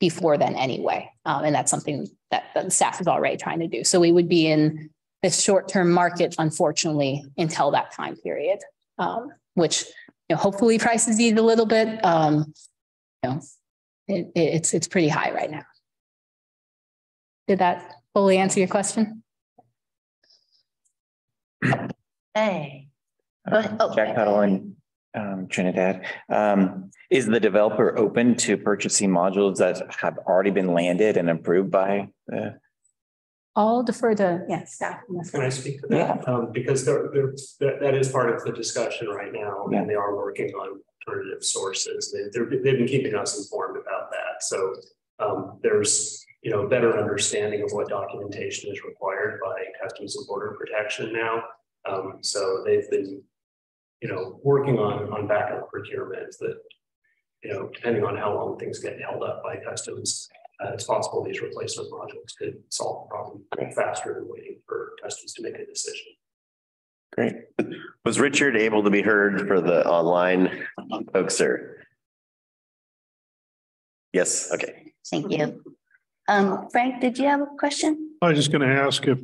before then anyway. Um, and that's something that, that the staff is already trying to do. So we would be in this short-term market, unfortunately, until that time period, um, which you know, hopefully prices ease a little bit. Um, you know, it, it's it's pretty high right now. Did that fully answer your question? Hey. Uh, Jack Tuttle and um, Trinidad. Um, is the developer open to purchasing modules that have already been landed and approved by the? I'll defer to, yeah, staff. Can I speak to that? Um, because there, there, that, that is part of the discussion right now, Yeah. and they are working on alternative sources. They, they've been keeping us informed about that. So, um, there's, you know, better understanding of what documentation is required by Customs and Border Protection now. Um, so they've been, you know, working on, on backup procurements that, you know, depending on how long things get held up by customs, uh, it's possible these replacement modules could solve the problem faster than waiting for customs to make a decision. Great. Was Richard able to be heard for the online folks or? Yes, okay. Thank you. Um, Frank, did you have a question? I was just gonna ask if,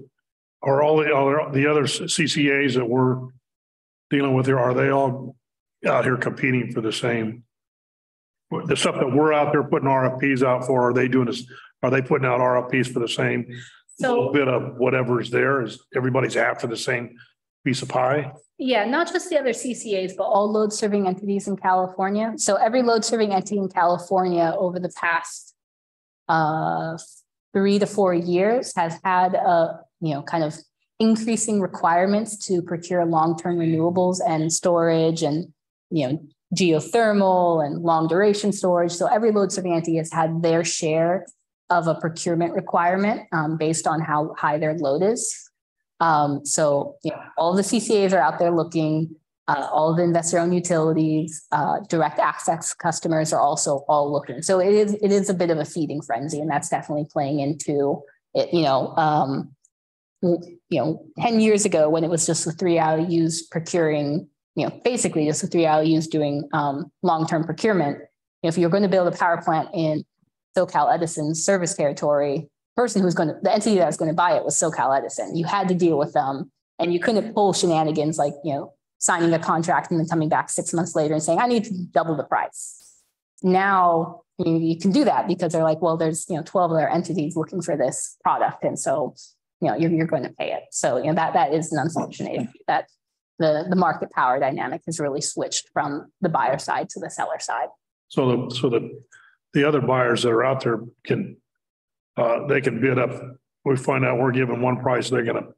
are all the other, the other CCAs that we're dealing with here, are they all out here competing for the same? The stuff that we're out there putting RFPs out for, are they doing this, are they putting out RFPs for the same? Little bit of whatever's there, is everybody's after the same piece of pie? yeah, not just the other CCAs, but all load serving entities in California. So every load serving entity in California over the past uh, three to four years has had a, you know, kind of increasing requirements to procure long-term renewables and storage and, you know, geothermal and long duration storage. So every load serving entity has had their share of a procurement requirement um, based on how high their load is. Um, so, you know, all the CCAs are out there looking, uh, all the investor owned utilities, uh, direct access customers are also all looking. So it is, it is a bit of a feeding frenzy and that's definitely playing into it, you know, um, you know, 10 years ago when it was just the three IOUs procuring, you know, basically just the three IOUs doing, um, long-term procurement. If you're going to build a power plant in SoCal Edison's service territory, person who's going to, the entity that was going to buy it was SoCal Edison. You had to deal with them and you couldn't pull shenanigans like, you know, signing a contract and then coming back six months later and saying, I need to double the price. Now you, you can do that because they're like, well, there's, you know, 12 other entities looking for this product. And so, you know, you're, you're going to pay it. So, you know, that, that is an unfortunate issue that the, the market power dynamic has really switched from the buyer side to the seller side. So the, so the, the other buyers that are out there can, uh, they can bid up. We find out we're giving one price, they're gonna,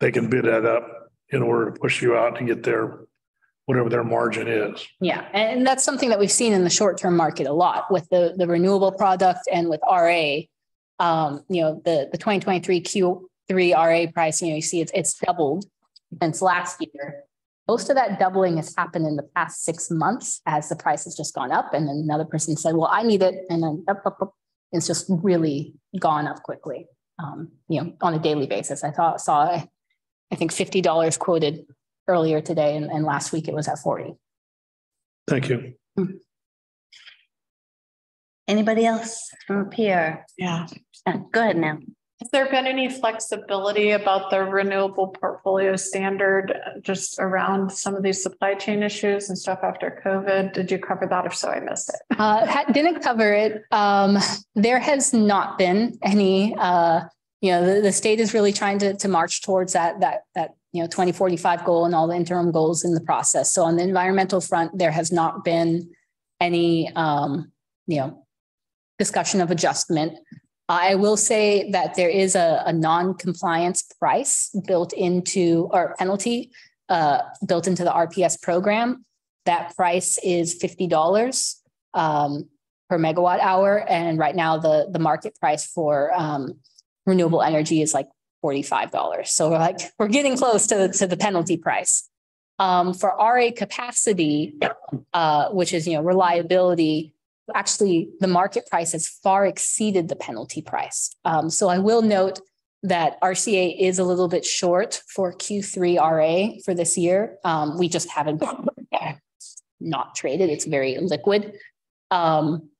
they can bid that up in order to push you out to get their, whatever their margin is. Yeah, and that's something that we've seen in the short-term market a lot with the, the renewable product and with RA. Um, you know, the, the twenty twenty-three Q three RA price, you know, you see it's, it's doubled since last year. Most of that doubling has happened in the past six months as the price has just gone up. And then another person said, well, I need it. And then up, up, up. It's just really gone up quickly, um, you know, on a daily basis. I thought, saw, I think $50 quoted earlier today and, and last week it was at 40. Thank you. Anybody else from up here? Yeah. Uh, Go ahead now. Has there been any flexibility about the renewable portfolio standard just around some of these supply chain issues and stuff after COVID? Did you cover that? If so, I missed it. Uh, didn't cover it. Um, there has not been any, uh, you know, the, the state is really trying to, to march towards that, that, that, you know, 2045 goal and all the interim goals in the process. So on the environmental front, there has not been any, um, you know, discussion of adjustment. I will say that there is a, a non-compliance price built into, or penalty uh, built into the RPS program. That price is fifty dollars um, per megawatt hour, and right now the the market price for um, renewable energy is like forty five dollars. So we're like (laughs) we're getting close to the, to the penalty price. Um, for RA capacity, uh, which is you know reliability, actually the market price has far exceeded the penalty price. Um, so I will note that RCA is a little bit short for Q3 RA for this year. Um, we just haven't (laughs) not traded. It's very liquid. Um,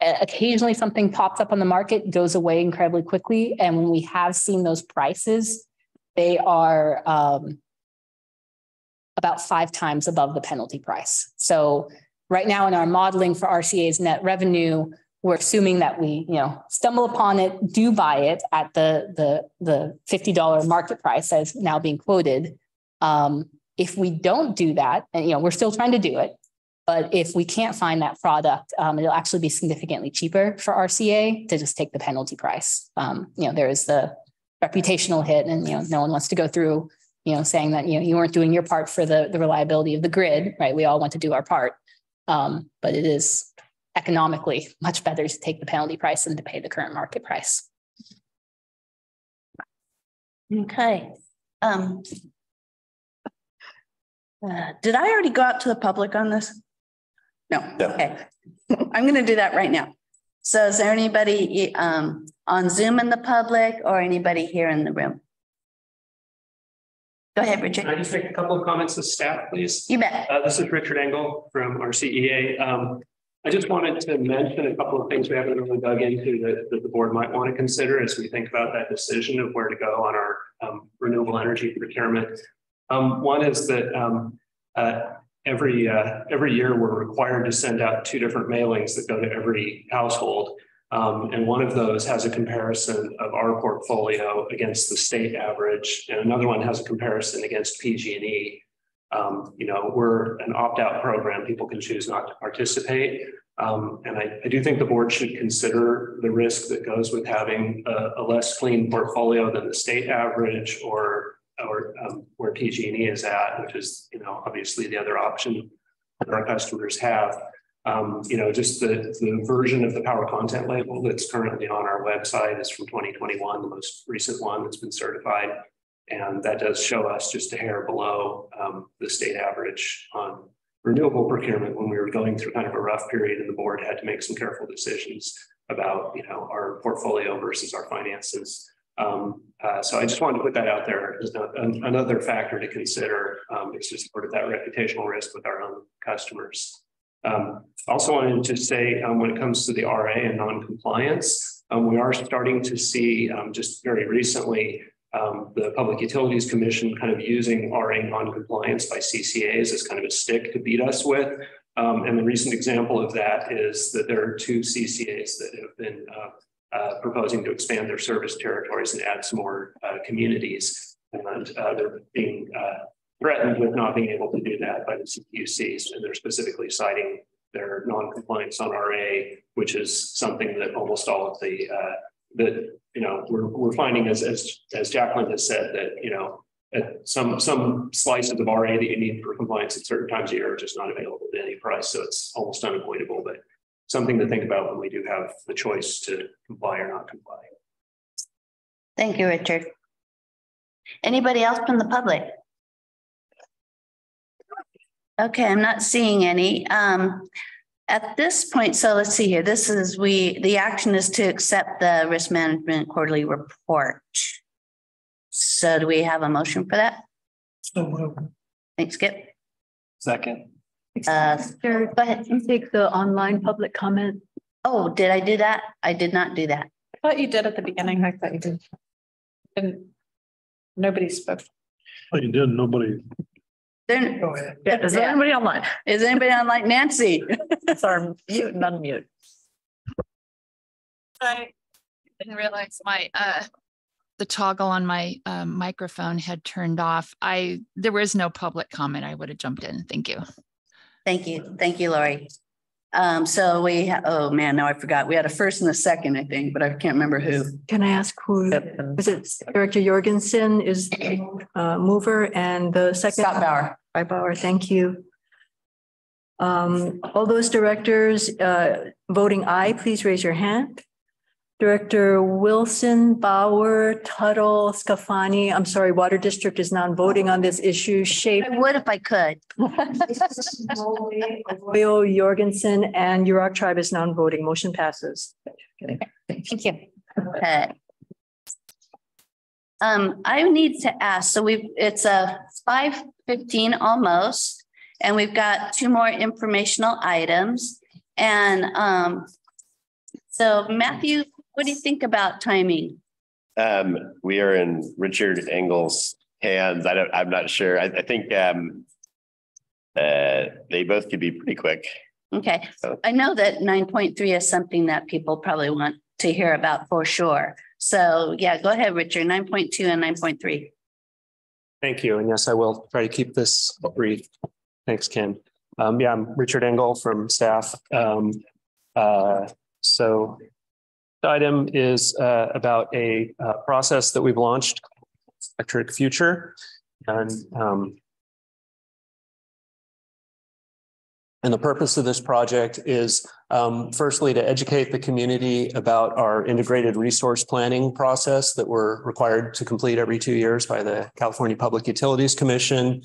occasionally something pops up on the market, goes away incredibly quickly. And when we have seen those prices, they are um, about five times above the penalty price. So right now in our modeling for RCA's net revenue, we're assuming that we, you know, stumble upon it, do buy it at the the the $50 market price as now being quoted. Um, if we don't do that, and you know, we're still trying to do it, but if we can't find that product, um, it'll actually be significantly cheaper for RCA to just take the penalty price. Um, you know, there is the reputational hit, and you know, no one wants to go through, you know, saying that you know you weren't doing your part for the the reliability of the grid, right? We all want to do our part. Um, but it is economically much better to take the penalty price than to pay the current market price. Okay. Um. uh, did I already go out to the public on this? No, okay. I'm gonna do that right now. So is there anybody um on Zoom in the public or anybody here in the room? Go ahead, Richard. Can I just make a couple of comments as staff, please? You bet. Uh, this is Richard Engel from RCEA. Um, I just wanted to mention a couple of things we haven't really dug into that, that the board might want to consider as we think about that decision of where to go on our um, renewable energy procurement. Um, one is that um, uh, every uh, every year we're required to send out two different mailings that go to every household. Um, and one of those has a comparison of our portfolio against the state average, and another one has a comparison against PG&E. Um, you know, we're an opt-out program; people can choose not to participate. Um, and I, I, do think the board should consider the risk that goes with having a, a less clean portfolio than the state average, or or um, where PG&E is at, which is you know obviously the other option that our customers have um, you know, just the, the version of the power content label that's currently on our website is from 2021, the most recent one that's been certified. And that does show us just a hair below um, the state average on renewable procurement when we were going through kind of a rough period and the board had to make some careful decisions about, you know, our portfolio versus our finances. Um, uh, so I just wanted to put that out there as another factor to consider. Um, it's just sort of that reputational risk with our own customers. Um, also wanted to say um, when it comes to the RA and non-compliance, um, we are starting to see um, just very recently um, the Public Utilities Commission kind of using RA non-compliance by CCAs as kind of a stick to beat us with. Um, and the recent example of that is that there are two CCAs that have been uh, uh, proposing to expand their service territories and add some more uh, communities. And uh, they're being uh, threatened with not being able to do that by the CPUCs, and they're specifically citing their non-compliance on RA, which is something that almost all of the uh, that you know we're we're finding as as as Jacqueline has said that you know some, some slices of RA that you need for compliance at certain times of year are just not available at any price. So it's almost unavoidable, but something to think about when we do have the choice to comply or not comply. Thank you, Richard. Anybody else from the public? Okay, I'm not seeing any. Um, at this point, so let's see here. This is we, the action is to accept the risk management quarterly report. So do we have a motion for that? Thanks, Skip. Second. Uh, Sure, go ahead and take the online public comment. oh, did I do that? I did not do that. I thought you did at the beginning. I thought you did. And nobody spoke. Oh, you did, nobody. There, Go ahead. Yeah, is there anybody online? is anybody on like Nancy? It's our mute and unmute. I didn't realize my, uh, the toggle on my, um, microphone had turned off. I, there was no public comment. I would have jumped in. Thank you. Thank you. Thank you, Lori. Um, so we, ha- oh man, now I forgot. We had a first and a second, I think, but I can't remember who. Can I ask who, Yep, is it Director Jorgensen is the uh, mover and the second? Scott Bauer. Bauer, thank you. Um, all those directors, uh, voting aye, please raise your hand. Director Wilson, Bauer, Tuttle, Scafani, I'm sorry, Water District is non-voting on this issue, Shape. I would if I could. Arroyo, Jorgensen, and Yurok Tribe is non-voting. Motion passes. Thank you. Okay. Um, I need to ask, so we've, it's a five fifteen almost, and we've got two more informational items. And, um, so Matthew, what do you think about timing? Um, we are in Richard Engel's hands. I don't, I'm not sure. I, I think, um, uh, they both could be pretty quick. Okay, I know that nine point three is something that people probably want to hear about for sure. So yeah, go ahead, Richard, nine point two and nine point three. Thank you. And yes, I will try to keep this brief. Thanks, Ken. Um, yeah, I'm Richard Engel from staff. Um, uh, so the item is uh, about a uh, process that we've launched, Electric Future. And um, And the purpose of this project is um, firstly to educate the community about our integrated resource planning process that we're required to complete every two years by the California Public Utilities Commission.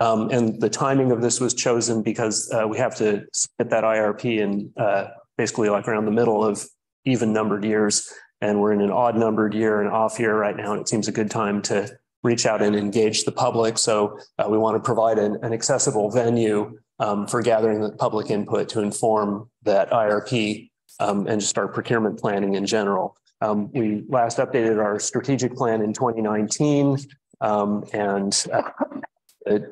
Um, and the timing of this was chosen because uh, we have to submit that IRP in uh, basically like around the middle of even numbered years. And we're in an odd numbered year, and off year right now. And it seems a good time to reach out and engage the public. So uh, we want to provide an, an accessible venue um, for gathering the public input to inform that IRP um, and just our procurement planning in general. Um, we last updated our strategic plan in 2019 um, and uh,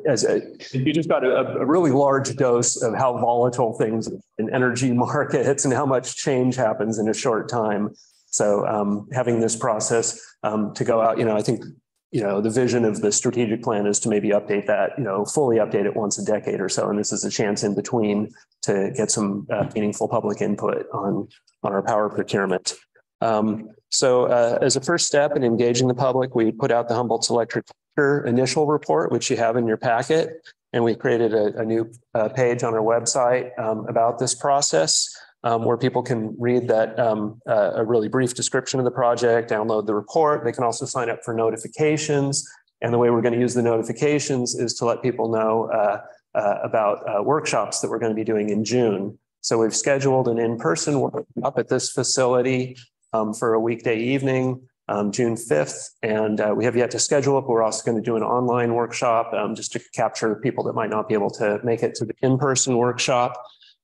as a, you just got a, a, really large dose of how volatile things in energy (laughs) markets and how much change happens in a short time. So um, having this process um, to go out, you know, I think you know, the vision of the strategic plan is to maybe update that, you know, fully update it once a decade or so. And this is a chance in between to get some uh, meaningful public input on, on our power procurement. Um, so uh, as a first step in engaging the public, we put out the Humboldt's Electric initial report, which you have in your packet. And we created a, a new uh, page on our website um, about this process um, where people can read that um, uh, a really brief description of the project, download the report. They can also sign up for notifications. And the way we're going to use the notifications is to let people know uh, uh, about uh, workshops that we're going to be doing in June. So we've scheduled an in-person workshop at this facility um, for a weekday evening, um, June 5th. And uh, we have yet to schedule it, but we're also going to do an online workshop um, just to capture people that might not be able to make it to the in-person workshop.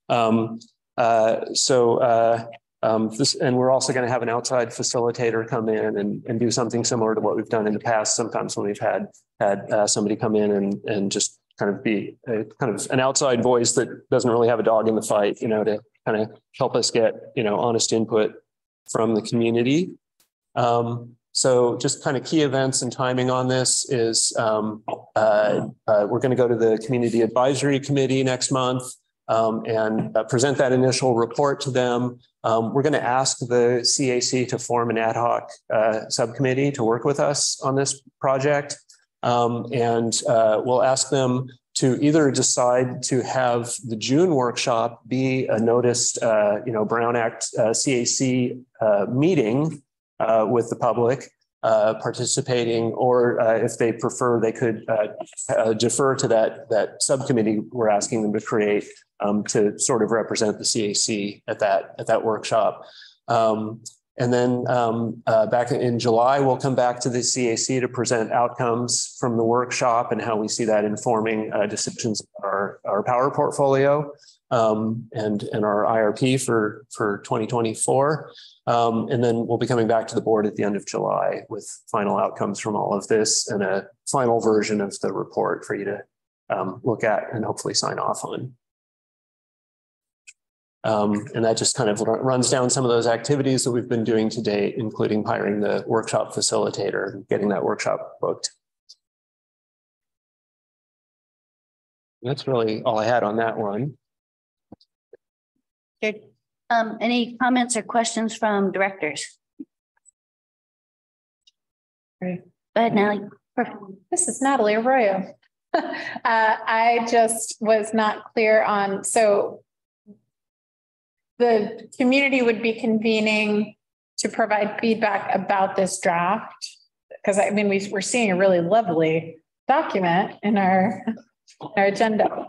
Um, uh, so uh, um, this, and we're also going to have an outside facilitator come in and, and do something similar to what we've done in the past. Sometimes when we've had had uh, somebody come in and and just kind of be a, kind of an outside voice that doesn't really have a dog in the fight, you know, to kind of help us get you know honest input from the community. Um, so just kind of key events and timing on this is um, uh, uh, we're going to go to the community advisory committee next month um, and uh, present that initial report to them. Um, we're going to ask the CAC to form an ad hoc uh, subcommittee to work with us on this project. Um, and uh, we'll ask them to either decide to have the June workshop be a noticed, uh, you know, Brown Act CAC meeting with the public uh, participating, or uh, if they prefer, they could uh, uh, defer to that that subcommittee we're asking them to create um, to sort of represent the CAC at that at that workshop. Um, and then um, uh, back in July, we'll come back to the CAC to present outcomes from the workshop and how we see that informing uh, decisions our, our power portfolio um, and, and our IRP for, for 2024. Um, and then we'll be coming back to the board at the end of July with final outcomes from all of this and a final version of the report for you to um, look at and hopefully sign off on. Um, and that just kind of runs down some of those activities that we've been doing to date, including hiring the workshop facilitator and getting that workshop booked. That's really all I had on that one. Good. Um, any comments or questions from directors? Great. Go ahead, Natalie. Perfect. This is Natalie Arroyo. (laughs) uh, I just was not clear on, so the community would be convening to provide feedback about this draft. Because I mean, we, we're seeing a really lovely document in our, our agenda.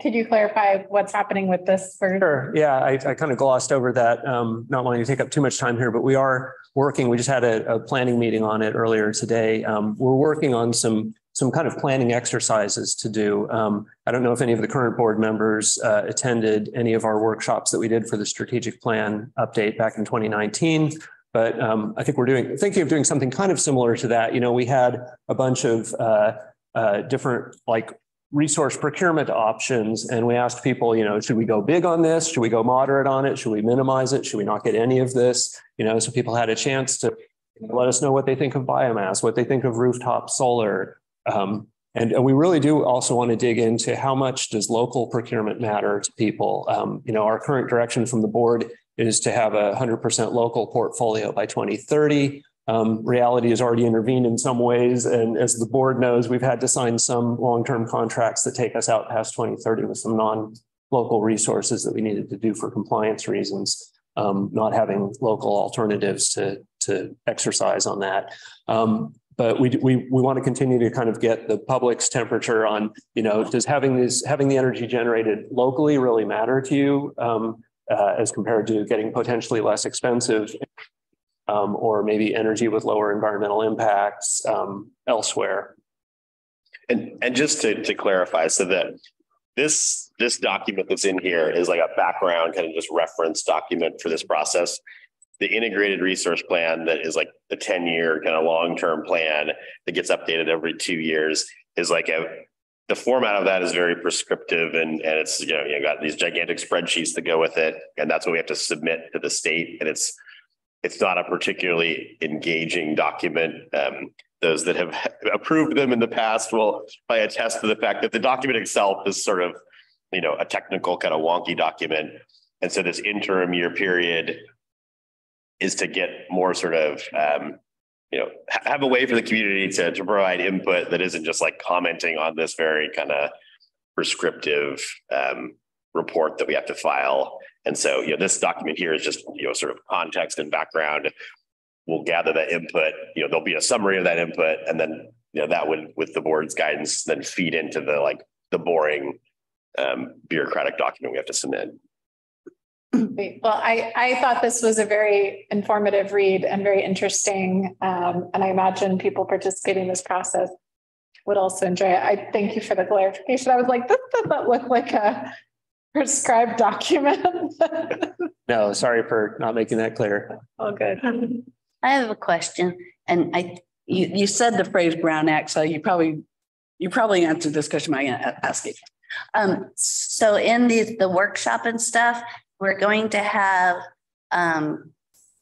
Could, you clarify what's happening with this? For- Sure. Yeah, I, I kind of glossed over that, um, not wanting to take up too much time here, but we are working. We just had a, a planning meeting on it earlier today. Um, we're working on some some kind of planning exercises to do. Um, I don't know if any of the current board members uh, attended any of our workshops that we did for the strategic plan update back in 2019. But um, I think we're doing thinking of doing something kind of similar to that. You know, we had a bunch of uh, uh, different like resource procurement options. And we asked people, you know, should we go big on this? Should we go moderate on it? Should we minimize it? Should we not get any of this? You know, so people had a chance to let us know what they think of biomass, what they think of rooftop solar. Um, and, and we really do also want to dig into how much does local procurement matter to people? Um, you know, our current direction from the board is to have a 100% local portfolio by 2030. Um, reality has already intervened in some ways. And as the board knows, we've had to sign some long-term contracts that take us out past 2030 with some non-local resources that we needed to do for compliance reasons, um, not having local alternatives to, to exercise on that. Um, but we, we, we want to continue to kind of get the public's temperature on, you know, does having this, having the energy generated locally really matter to you um, uh, as compared to getting potentially less expensive um, or maybe energy with lower environmental impacts um, elsewhere. And and just to, to clarify, so that this this document that's in here is like a background kind of just reference document for this process. The integrated resource plan that is like the 10 year kind of long term plan that gets updated every two years is like a the format of that is very prescriptive and, and it's you know you got these gigantic spreadsheets that go with it and that's what we have to submit to the state and it's it's not a particularly engaging document. Um, those that have (laughs) approved them in the past will probably attest to the fact that the document itself is sort of, you know, a technical kind of wonky document. And so this interim year period is to get more sort of, um, you know, have a way for the community to, to provide input that isn't just like commenting on this very kind of prescriptive um, report that we have to file. And so, you know, this document here is just, you know, sort of context and background. We'll gather that input, you know, there'll be a summary of that input and then, you know, that would, with the board's guidance, then feed into the like the boring um, bureaucratic document we have to submit. (clears throat) Well, I, I thought this was a very informative read and very interesting. Um, and I imagine people participating in this process would also enjoy it. I thank you for the clarification. I was like, this doesn't look like a prescribed document. no, sorry for not making that clear. Oh, good. I have a question, and I you, you said the phrase Brown Act, so you probably you probably answered this question by asking. Um, so in the the workshop and stuff, we're going to have um,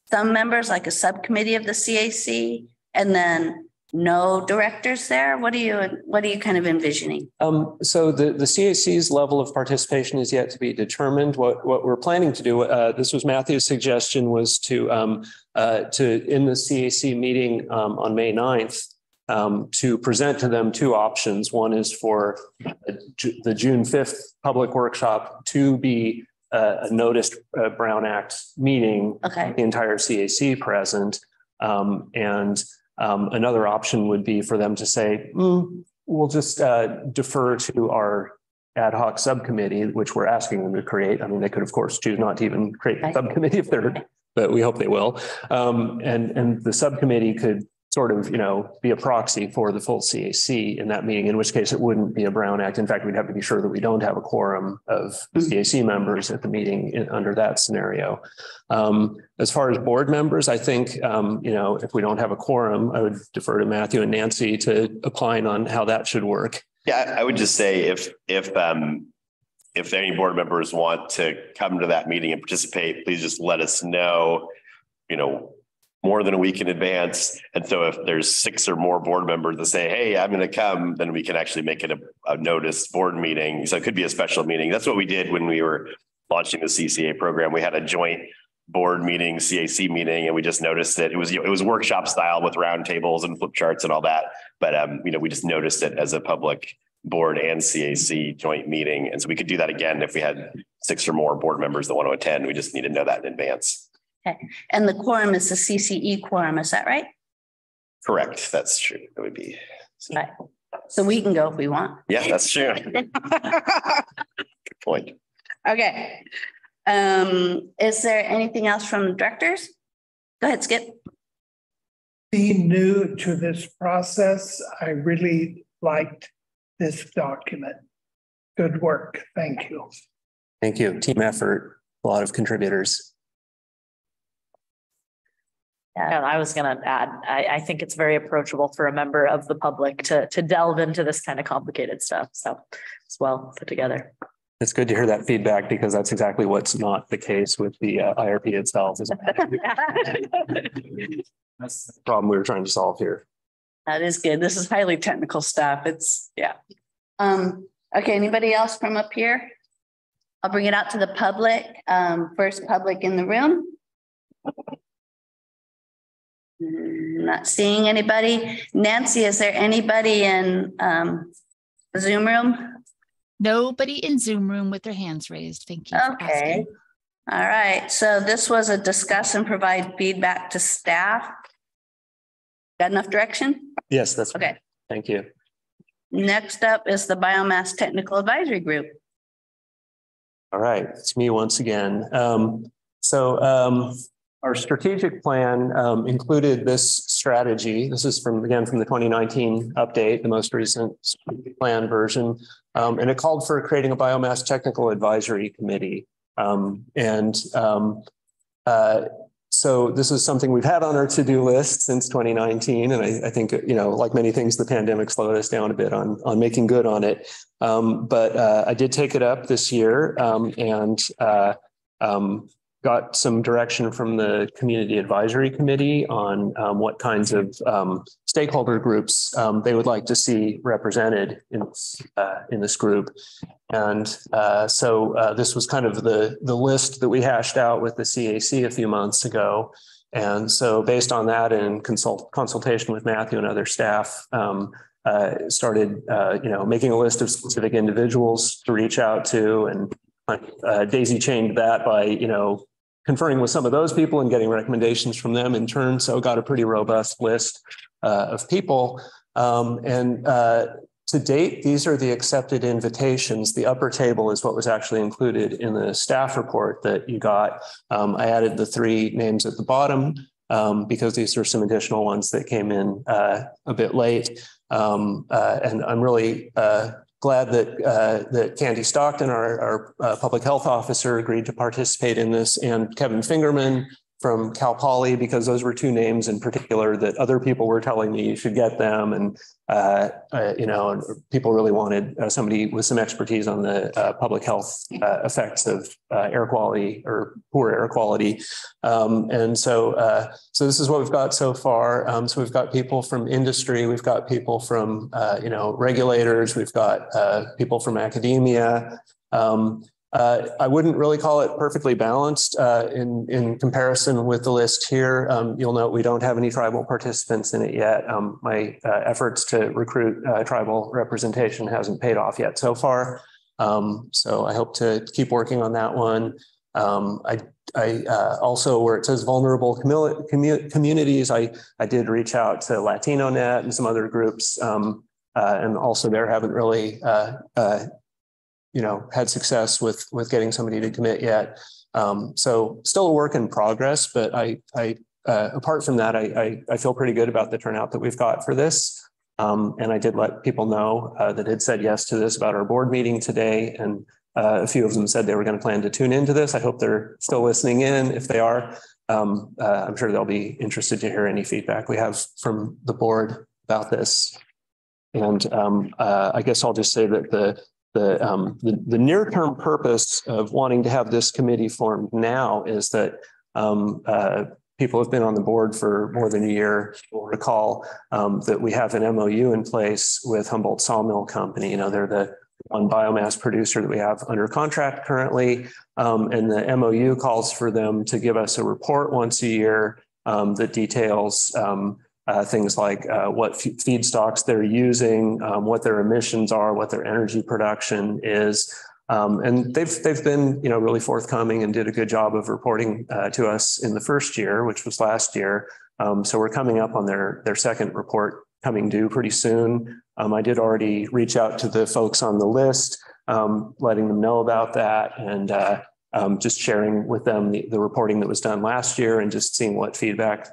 some members, like a subcommittee of the CAC, and then no directors there? What are you what are you kind of envisioning? Um, so the, the CAC's level of participation is yet to be determined. What what we're planning to do, uh, this was Matthew's suggestion, was to um, uh, to in the CAC meeting um, on May 9th, um, to present to them two options. One is for the June fifth public workshop to be a, a noticed uh, Brown Act meeting. Okay. The entire CAC present. Um, and um, another option would be for them to say, "Hmm, we'll just uh, defer to our ad hoc subcommittee, which we're asking them to create. I mean, they could, of course, choose not to even create a subcommittee if they're, but we hope they will. Um, and, and the subcommittee could sort of, you know, be a proxy for the full CAC in that meeting, in which case it wouldn't be a Brown Act. In fact, we'd have to be sure that we don't have a quorum of CAC members at the meeting in, under that scenario. Um, as far as board members, I think, um, you know, if we don't have a quorum, I would defer to Matthew and Nancy to opine on how that should work. Yeah, I I would just say if, if, um, if any board members want to come to that meeting and participate, please just let us know, you know, more than a week in advance. And so if there's six or more board members that say, hey, I'm going to come, then we can actually make it a, a noticed board meeting. So it could be a special meeting. That's what we did when we were launching the CCA program. We had a joint board meeting, CAC meeting, and we just noticed it. It was, it was workshop style with round tables and flip charts and all that. But, um, you know, we just noticed it as a public board and CAC joint meeting. And so we could do that again if we had six or more board members that want to attend. We just need to know that in advance. Okay, and the quorum is the CCE quorum, is that right? Correct. That's true. It would be. Right. So we can go if we want. Yeah, that's true. (laughs) Good point. Okay. Um, is there anything else from the directors? Go ahead, Skip. Being new to this process, I really liked this document. Good work. Thank you. Thank you. Team effort, a lot of contributors. And I was gonna add, I, I think it's very approachable for a member of the public to, to delve into this kind of complicated stuff. So it's well put together. It's good to hear that feedback because that's exactly what's not the case with the uh, IRP itself. (laughs) That's the problem we were trying to solve here. That is good. This is highly technical stuff. It's, yeah. Um, okay, anybody else from up here? I'll bring it out to the public. Um, first public in the room. Mm, Not seeing anybody. Nancy, is there anybody in um Zoom room? Nobody in Zoom room with their hands raised. Thank you. Okay. All right, so this was a discuss and provide feedback to staff. Got enough direction? Yes, that's. Okay. Thank you. Next up is the Biomass Technical Advisory Group. All right, it's me once again. Um, so um, our strategic plan um, included this strategy. This is from, again, from the 2019 update, the most recent plan version. Um, and it called for creating a biomass technical advisory committee. Um, and um, uh, so this is something we've had on our to-do list since 2019. And I, I think, you know, like many things, the pandemic slowed us down a bit on, on making good on it. Um, but uh, I did take it up this year um, and uh, um, got some direction from the Community Advisory Committee on um, what kinds of um, stakeholder groups um, they would like to see represented in, uh, in this group. And uh, so uh, this was kind of the, the list that we hashed out with the CAC a few months ago. And so based on that and consult consultation with Matthew and other staff, um, uh, started, uh, you know, making a list of specific individuals to reach out to and uh, daisy chained that by, you know, conferring with some of those people and getting recommendations from them in turn. So got a pretty robust list uh, of people. Um, and uh, to date, these are the accepted invitations. The upper table is what was actually included in the staff report that you got. Um, I added the three names at the bottom um, because these are some additional ones that came in uh, a bit late. Um, uh, and I'm really uh, glad that uh, that Candy Stockton, our, our uh, public health officer, agreed to participate in this, and Kevin Fingerman from Cal Poly, because those were two names in particular that other people were telling me you should get them, and uh, uh, you know, people really wanted uh, somebody with some expertise on the uh, public health uh, effects of uh, air quality or poor air quality, um, and so so this is what we've got so far. Um, so we've got people from industry, we've got people from you know regulators, we've got people from academia. Um, Uh, I wouldn't really call it perfectly balanced uh, in, in comparison with the list here. Um, you'll note we don't have any tribal participants in it yet. Um, my uh, efforts to recruit uh, tribal representation hasn't paid off yet so far. Um, so I hope to keep working on that one. Um, I, I uh, also, where it says vulnerable commu communities, I, I did reach out to LatinoNet and some other groups. Um, uh, and also there haven't really you know, had success with with getting somebody to commit yet. Um, so still a work in progress, but I, I uh, apart from that, I, I, I feel pretty good about the turnout that we've got for this. Um, and I did let people know uh, that had said yes to this about our board meeting today, and uh, a few of them said they were going to plan to tune into this. I hope they're still listening in. If they are, um, uh, I'm sure they'll be interested to hear any feedback we have from the board about this. And um, uh, I guess I'll just say that the the, um, the, the near-term purpose of wanting to have this committee formed now is that um, uh, people have been on the board for more than a year. You'll recall um, that we have an MOU in place with Humboldt Sawmill Company. You know, they're the one biomass producer that we have under contract currently. Um, and the MOU calls for them to give us a report once a year um, that details um, uh, things like uh, what feedstocks they're using, um, what their emissions are, what their energy production is. Um, and they've they've been you know really forthcoming and did a good job of reporting uh, to us in the first year, which was last year. Um, so we're coming up on their their second report coming due pretty soon. Um, I did already reach out to the folks on the list, um, letting them know about that and. Uh, um, just sharing with them the, the, reporting that was done last year and just seeing what feedback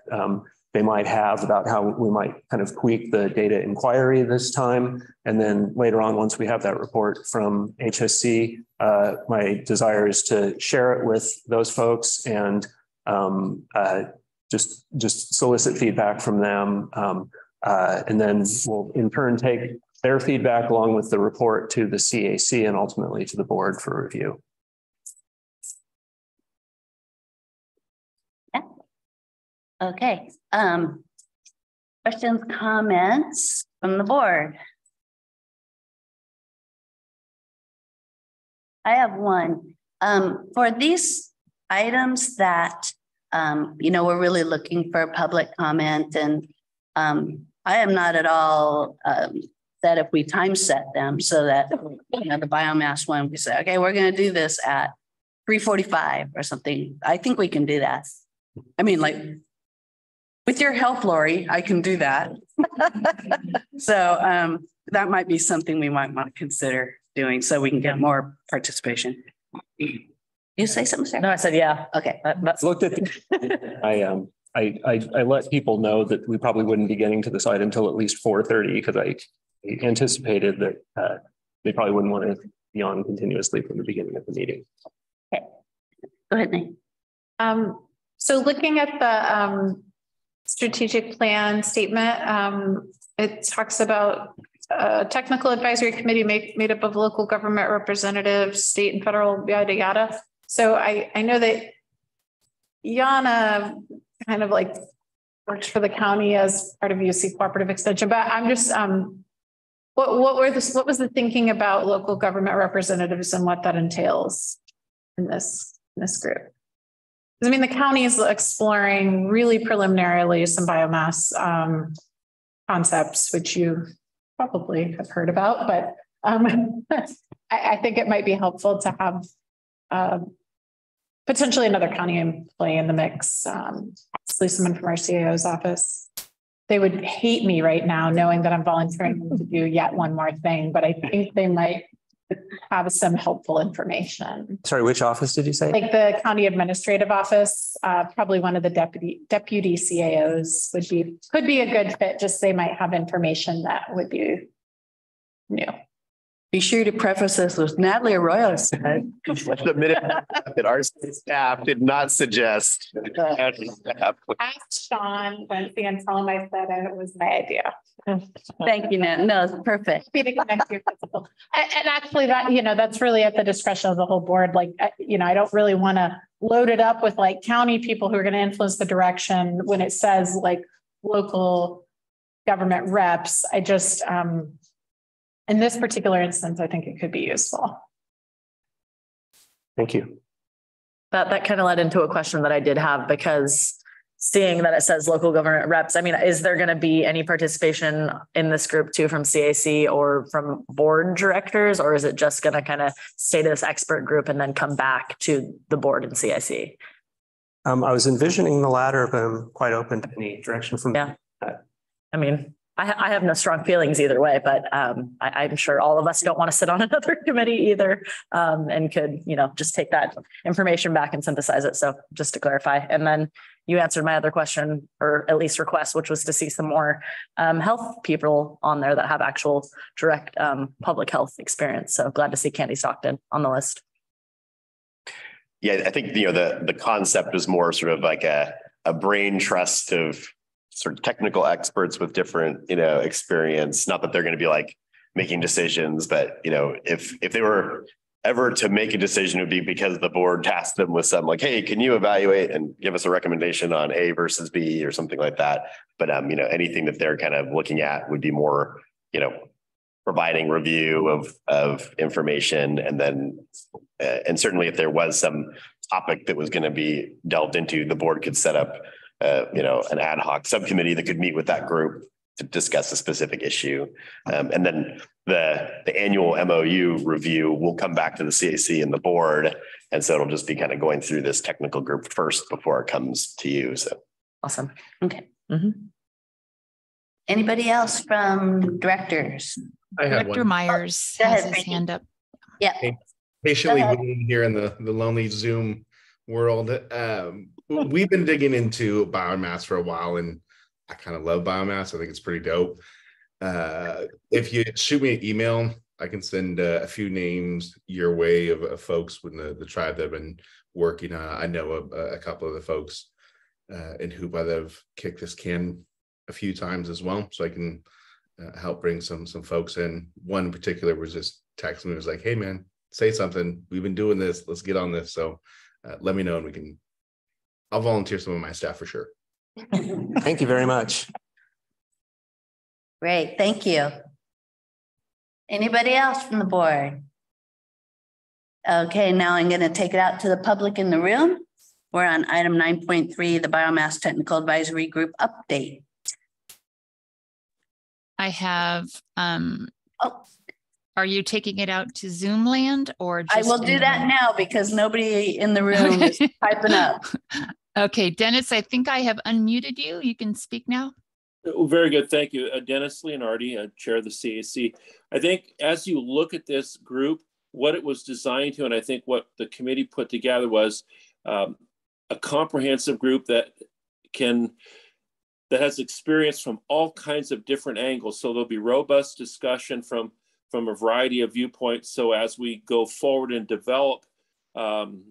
they might have about how we might kind of tweak the data inquiry this time. And then later on, once we have that report from HSC, uh, my desire is to share it with those folks and um, uh, just, just solicit feedback from them. Um, uh, and then we'll in turn take their feedback along with the report to the CAC and ultimately to the board for review. Okay, um, questions, comments from the board? I have one. Um, for these items that, um, you know, we're really looking for public comment and um, I am not at all um, that if we time set them so that, you know, the biomass one, we say, okay, we're going to do this at 345 or something. I think we can do that. I mean, like with your help, Lori, I can do that. (laughs) so um, that might be something we might want to consider doing so we can get more participation. You say something, Sarah? No, I said, yeah. Okay. that's looked at. The, I um I, I I let people know that we probably wouldn't be getting to the site until at least four thirty because I anticipated that uh, they probably wouldn't want to be on continuously from the beginning of the meeting. Okay. Go ahead, Nate. Um, so looking at the um, strategic plan statement, um, it talks about a technical advisory committee made, made up of local government representatives, state and federal, yada, yada. So I, I know that Yana kind of like works for the county as part of UC cooperative extension, but I'm just, um, what, what were this, what was the thinking about local government representatives and what that entails in this, in this group? I mean, the county is exploring really preliminarily some biomass um, concepts, which you probably have heard about, but um, (laughs) I, I, think it might be helpful to have uh, potentially another county employee in the mix, um, possibly someone from our CAO's office. They would hate me right now knowing that I'm volunteering to do yet one more thing, but I think they might have some helpful information. Sorry, which office did you say? Like the county administrative office, uh, probably one of the deputy deputy CAOs would be could be a good fit. Just they might have information that would be new. Be sure to preface this with Natalie Arroyo said. (laughs) the minute that our staff did not suggest. (laughs) Ask Sean Quincey and tell him I said it was my idea. Thank you, Nat. No, it's perfect. Be to connect you. And, and actually that, you know, that's really at the discretion of the whole board. Like, you know, I don't really want to load it up with like county people who are going to influence the direction when it says like local government reps. I just, um, in this particular instance, I think it could be useful. Thank you. That, that kind of led into a question that I did have because seeing that it says local government reps, I mean, is there going to be any participation in this group too from CAC or from board directors? Or is it just going to kind of stay to this expert group and then come back to the board and CAC? Um, I was envisioning the latter, but I'm quite open to any direction from. Yeah. I mean, I, I have no strong feelings either way, but um, I, I'm sure all of us don't want to sit on (laughs) another committee either. Um, and could, you know, just take that information back and synthesize it. So just to clarify, and then you answered my other question, or at least request, which was to see some more um, health people on there that have actual direct um, public health experience. So glad to see Candy Stockton on the list. Yeah, I think, you know, the, the concept is more sort of like a, a brain trust of sort of technical experts with different, you know, experience. Not that they're going to be like making decisions, but, you know, if, if they were ever to make a decision, would be because the board tasked them with some like, hey, can you evaluate and give us a recommendation on A versus B or something like that? But, um, you know, anything that they're kind of looking at would be more, you know, providing review of of information and then uh, and certainly if there was some topic that was going to be delved into the board could set up uh, you know an ad hoc subcommittee that could meet with that group to discuss a specific issue um, and then the the annual MOU review will come back to the CAC and the board and so it'll just be kind of going through this technical group first before it comes to you so awesome okay Mhm. Anybody else from directors? I have Director one. Myers Go has ahead, his Frankie. hand up. Yeah. patiently waiting here in the the lonely Zoom world. Um, we've been digging into biomass for a while, and I kind of love biomass. I think it's pretty dope. Uh, if you shoot me an email, I can send uh, a few names your way of, of folks with the the tribe that have been working. on. I know a, a couple of the folks uh, in Hoopa that have kicked this can a few times as well, so I can uh, help bring some some folks in. One in particular was just texting me was like, "Hey man, say something. We've been doing this. Let's get on this." So uh, let me know, and we can. I'll volunteer some of my staff for sure. Thank you very much. Great, thank you. Anybody else from the board? Okay, now I'm going to take it out to the public in the room. We're on item nine point three, the Biomass Technical Advisory Group update. I have, um, Oh. are you taking it out to Zoom land or? I will do that room? now because nobody in the room is (laughs) typing up. Okay, Dennis, I think I have unmuted you. You can speak now. Oh, Very good, thank you. Uh, Dennis Leonardi, uh, Chair of the CAC. I think as you look at this group, what it was designed to, and I think what the committee put together was um, a comprehensive group that can, that has experience from all kinds of different angles. So there'll be robust discussion from, from a variety of viewpoints. So as we go forward and develop um,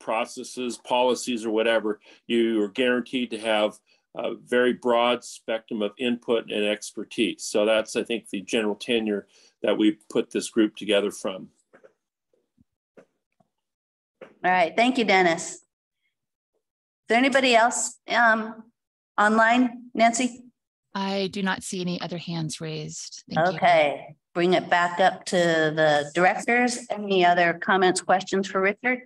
processes, policies, or whatever, you are guaranteed to have a very broad spectrum of input and expertise. So that's, I think, the general tenure that we put this group together from. All right, thank you, Dennis. Is there anybody else um, online, Nancy? I do not see any other hands raised. Thank you. Okay, bring it back up to the directors. Any other comments, questions for Richard?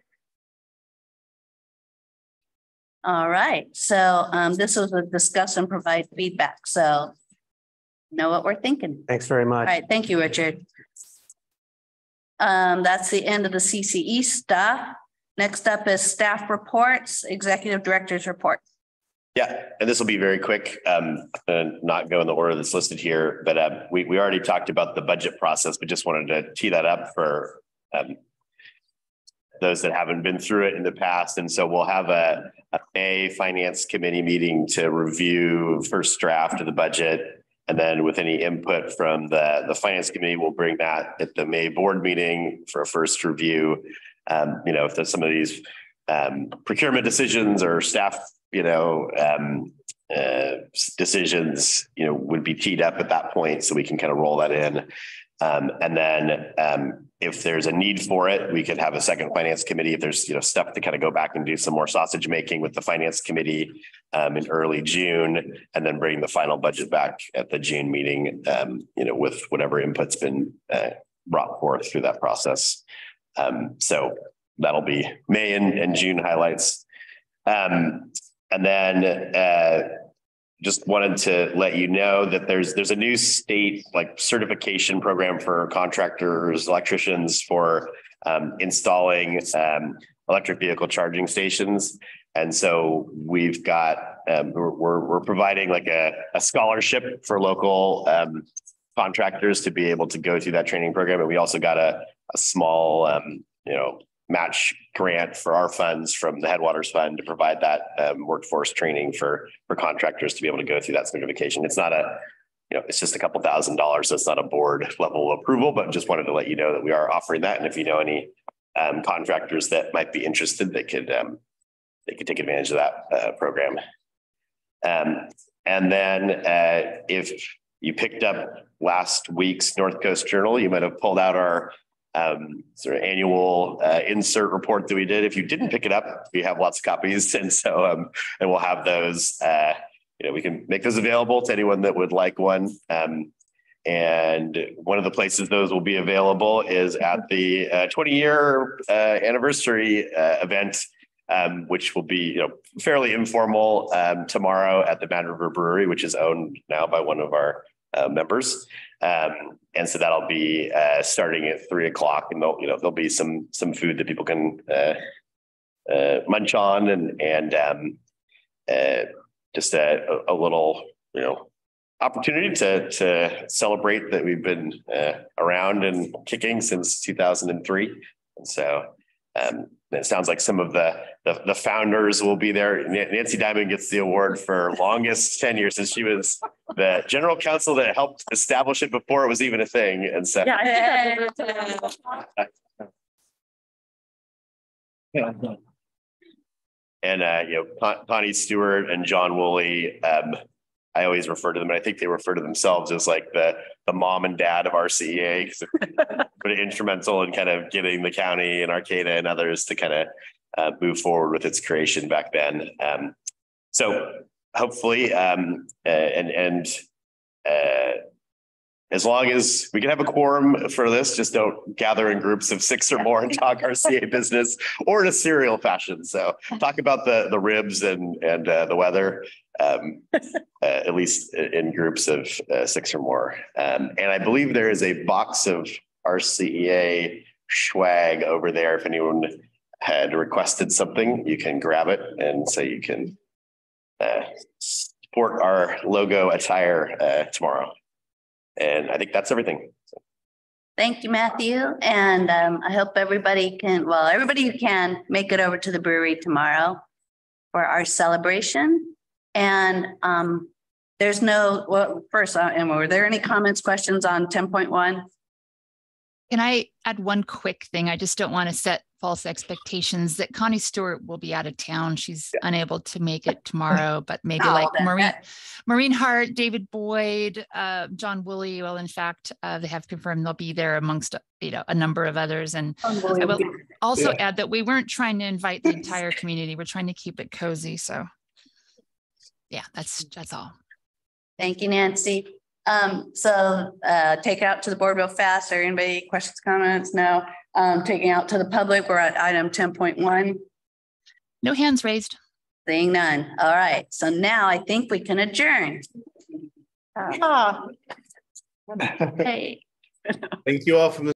All right, so um, this was a discuss and provide feedback, so know what we're thinking. Thanks very much. right, thank you, Richard. Um, that's the end of the CCE stuff. Next up is staff reports, executive director's report. Yeah, and this will be very quick, um, and not go in the order that's listed here, but, uh, we, we already talked about the budget process, but just wanted to tee that up for, um, those that haven't been through it in the past. And so we'll have a, a May Finance Committee meeting to review first draft of the budget. And then with any input from the, the Finance Committee, we'll bring that at the May board meeting for a first review. Um, you know, if there's some of these um, procurement decisions or staff, you know, um, uh, decisions, you know, would be teed up at that point, so we can kind of roll that in. Um, and then um, if there's a need for it, we could have a second finance committee. If there's, you know, stuff to kind of go back and do some more sausage making with the finance committee um, in early June, and then bring the final budget back at the June meeting, um, you know, with whatever input's been uh, brought forth through that process. Um, so that'll be May and, and June highlights. Um, and then uh, just wanted to let you know that there's there's a new state like certification program for contractors, electricians for um, installing um, electric vehicle charging stations. And so we've got um, we're, we're, providing like a, a scholarship for local um, contractors to be able to go through that training program. And we also got a, a small um, you know match grant for our funds from the Headwaters Fund to provide that um, workforce training for for contractors to be able to go through that certification. It's not a you know, it's just a couple thousand dollars. So it's not a board level approval, but just wanted to let you know that we are offering that. And if you know any um, contractors that might be interested, they could um, they could take advantage of that uh, program. Um, and then uh, if you picked up last week's North Coast Journal, you might have pulled out our um, sort of annual uh, insert report that we did. If you didn't pick it up, we have lots of copies, (laughs) and so um, and we'll have those. Uh, you know, we can make those available to anyone that would like one. Um, and one of the places those will be available is at the uh, 20 year uh, anniversary uh, event, um, which will be you know fairly informal um, tomorrow at the Mad River Brewery, which is owned now by one of our uh, members. Um, and so that'll be uh, starting at three o'clock, and you know there'll be some some food that people can uh, uh, munch on, and and um, uh, just a, a little you know opportunity to to celebrate that we've been uh, around and kicking since 2003, and so um, it sounds like some of the, the, the founders will be there. Nancy Diamond gets the award for longest tenure since she was the general counsel that helped establish it before it was even a thing. And so, Yeah. and uh, you know, Con- Connie Stewart and John Woolley. Um, I always refer to them, and I think they refer to themselves as like the the mom and dad of RCEA, but instrumental in kind of getting the county and Arcata and others to kind of uh, move forward with its creation back then. Um, so hopefully, um, uh, and and uh, as long as we can have a quorum for this, just don't gather in groups of six or more and talk RCA business or in a serial fashion. So talk about the the ribs and and uh, the weather, um, uh, at least in groups of uh, six or more. Um, and I believe there is a box of RCEA swag over there. If anyone had requested something, you can grab it, and so you can uh, support our logo attire uh, tomorrow. And I think that's everything. Thank you, Matthew. And um, I hope everybody can, well, everybody who can make it over to the brewery tomorrow for our celebration. And um, there's no, well, first, uh, Emma, were there any comments, questions on 10.1? Can I add one quick thing? I just don't want to set false expectations that Connie Stewart will be out of town. She's yeah. unable to make it (laughs) tomorrow, but maybe oh, like Maureen, Maureen Hart, David Boyd, uh, John Woolley. Well, in fact, uh, they have confirmed they'll be there amongst you know a number of others. And I will also yeah. add that we weren't trying to invite the (laughs) entire community. We're trying to keep it cozy. So, yeah, that's that's all. Thank you, Nancy. Um, so uh, take it out to the board real fast. Are anybody questions, comments? No. Um, taking out to the public, we're at item 10.1. No hands raised. Seeing none. All right. So now I think we can adjourn. Ah. (laughs) Hey. Thank you all from the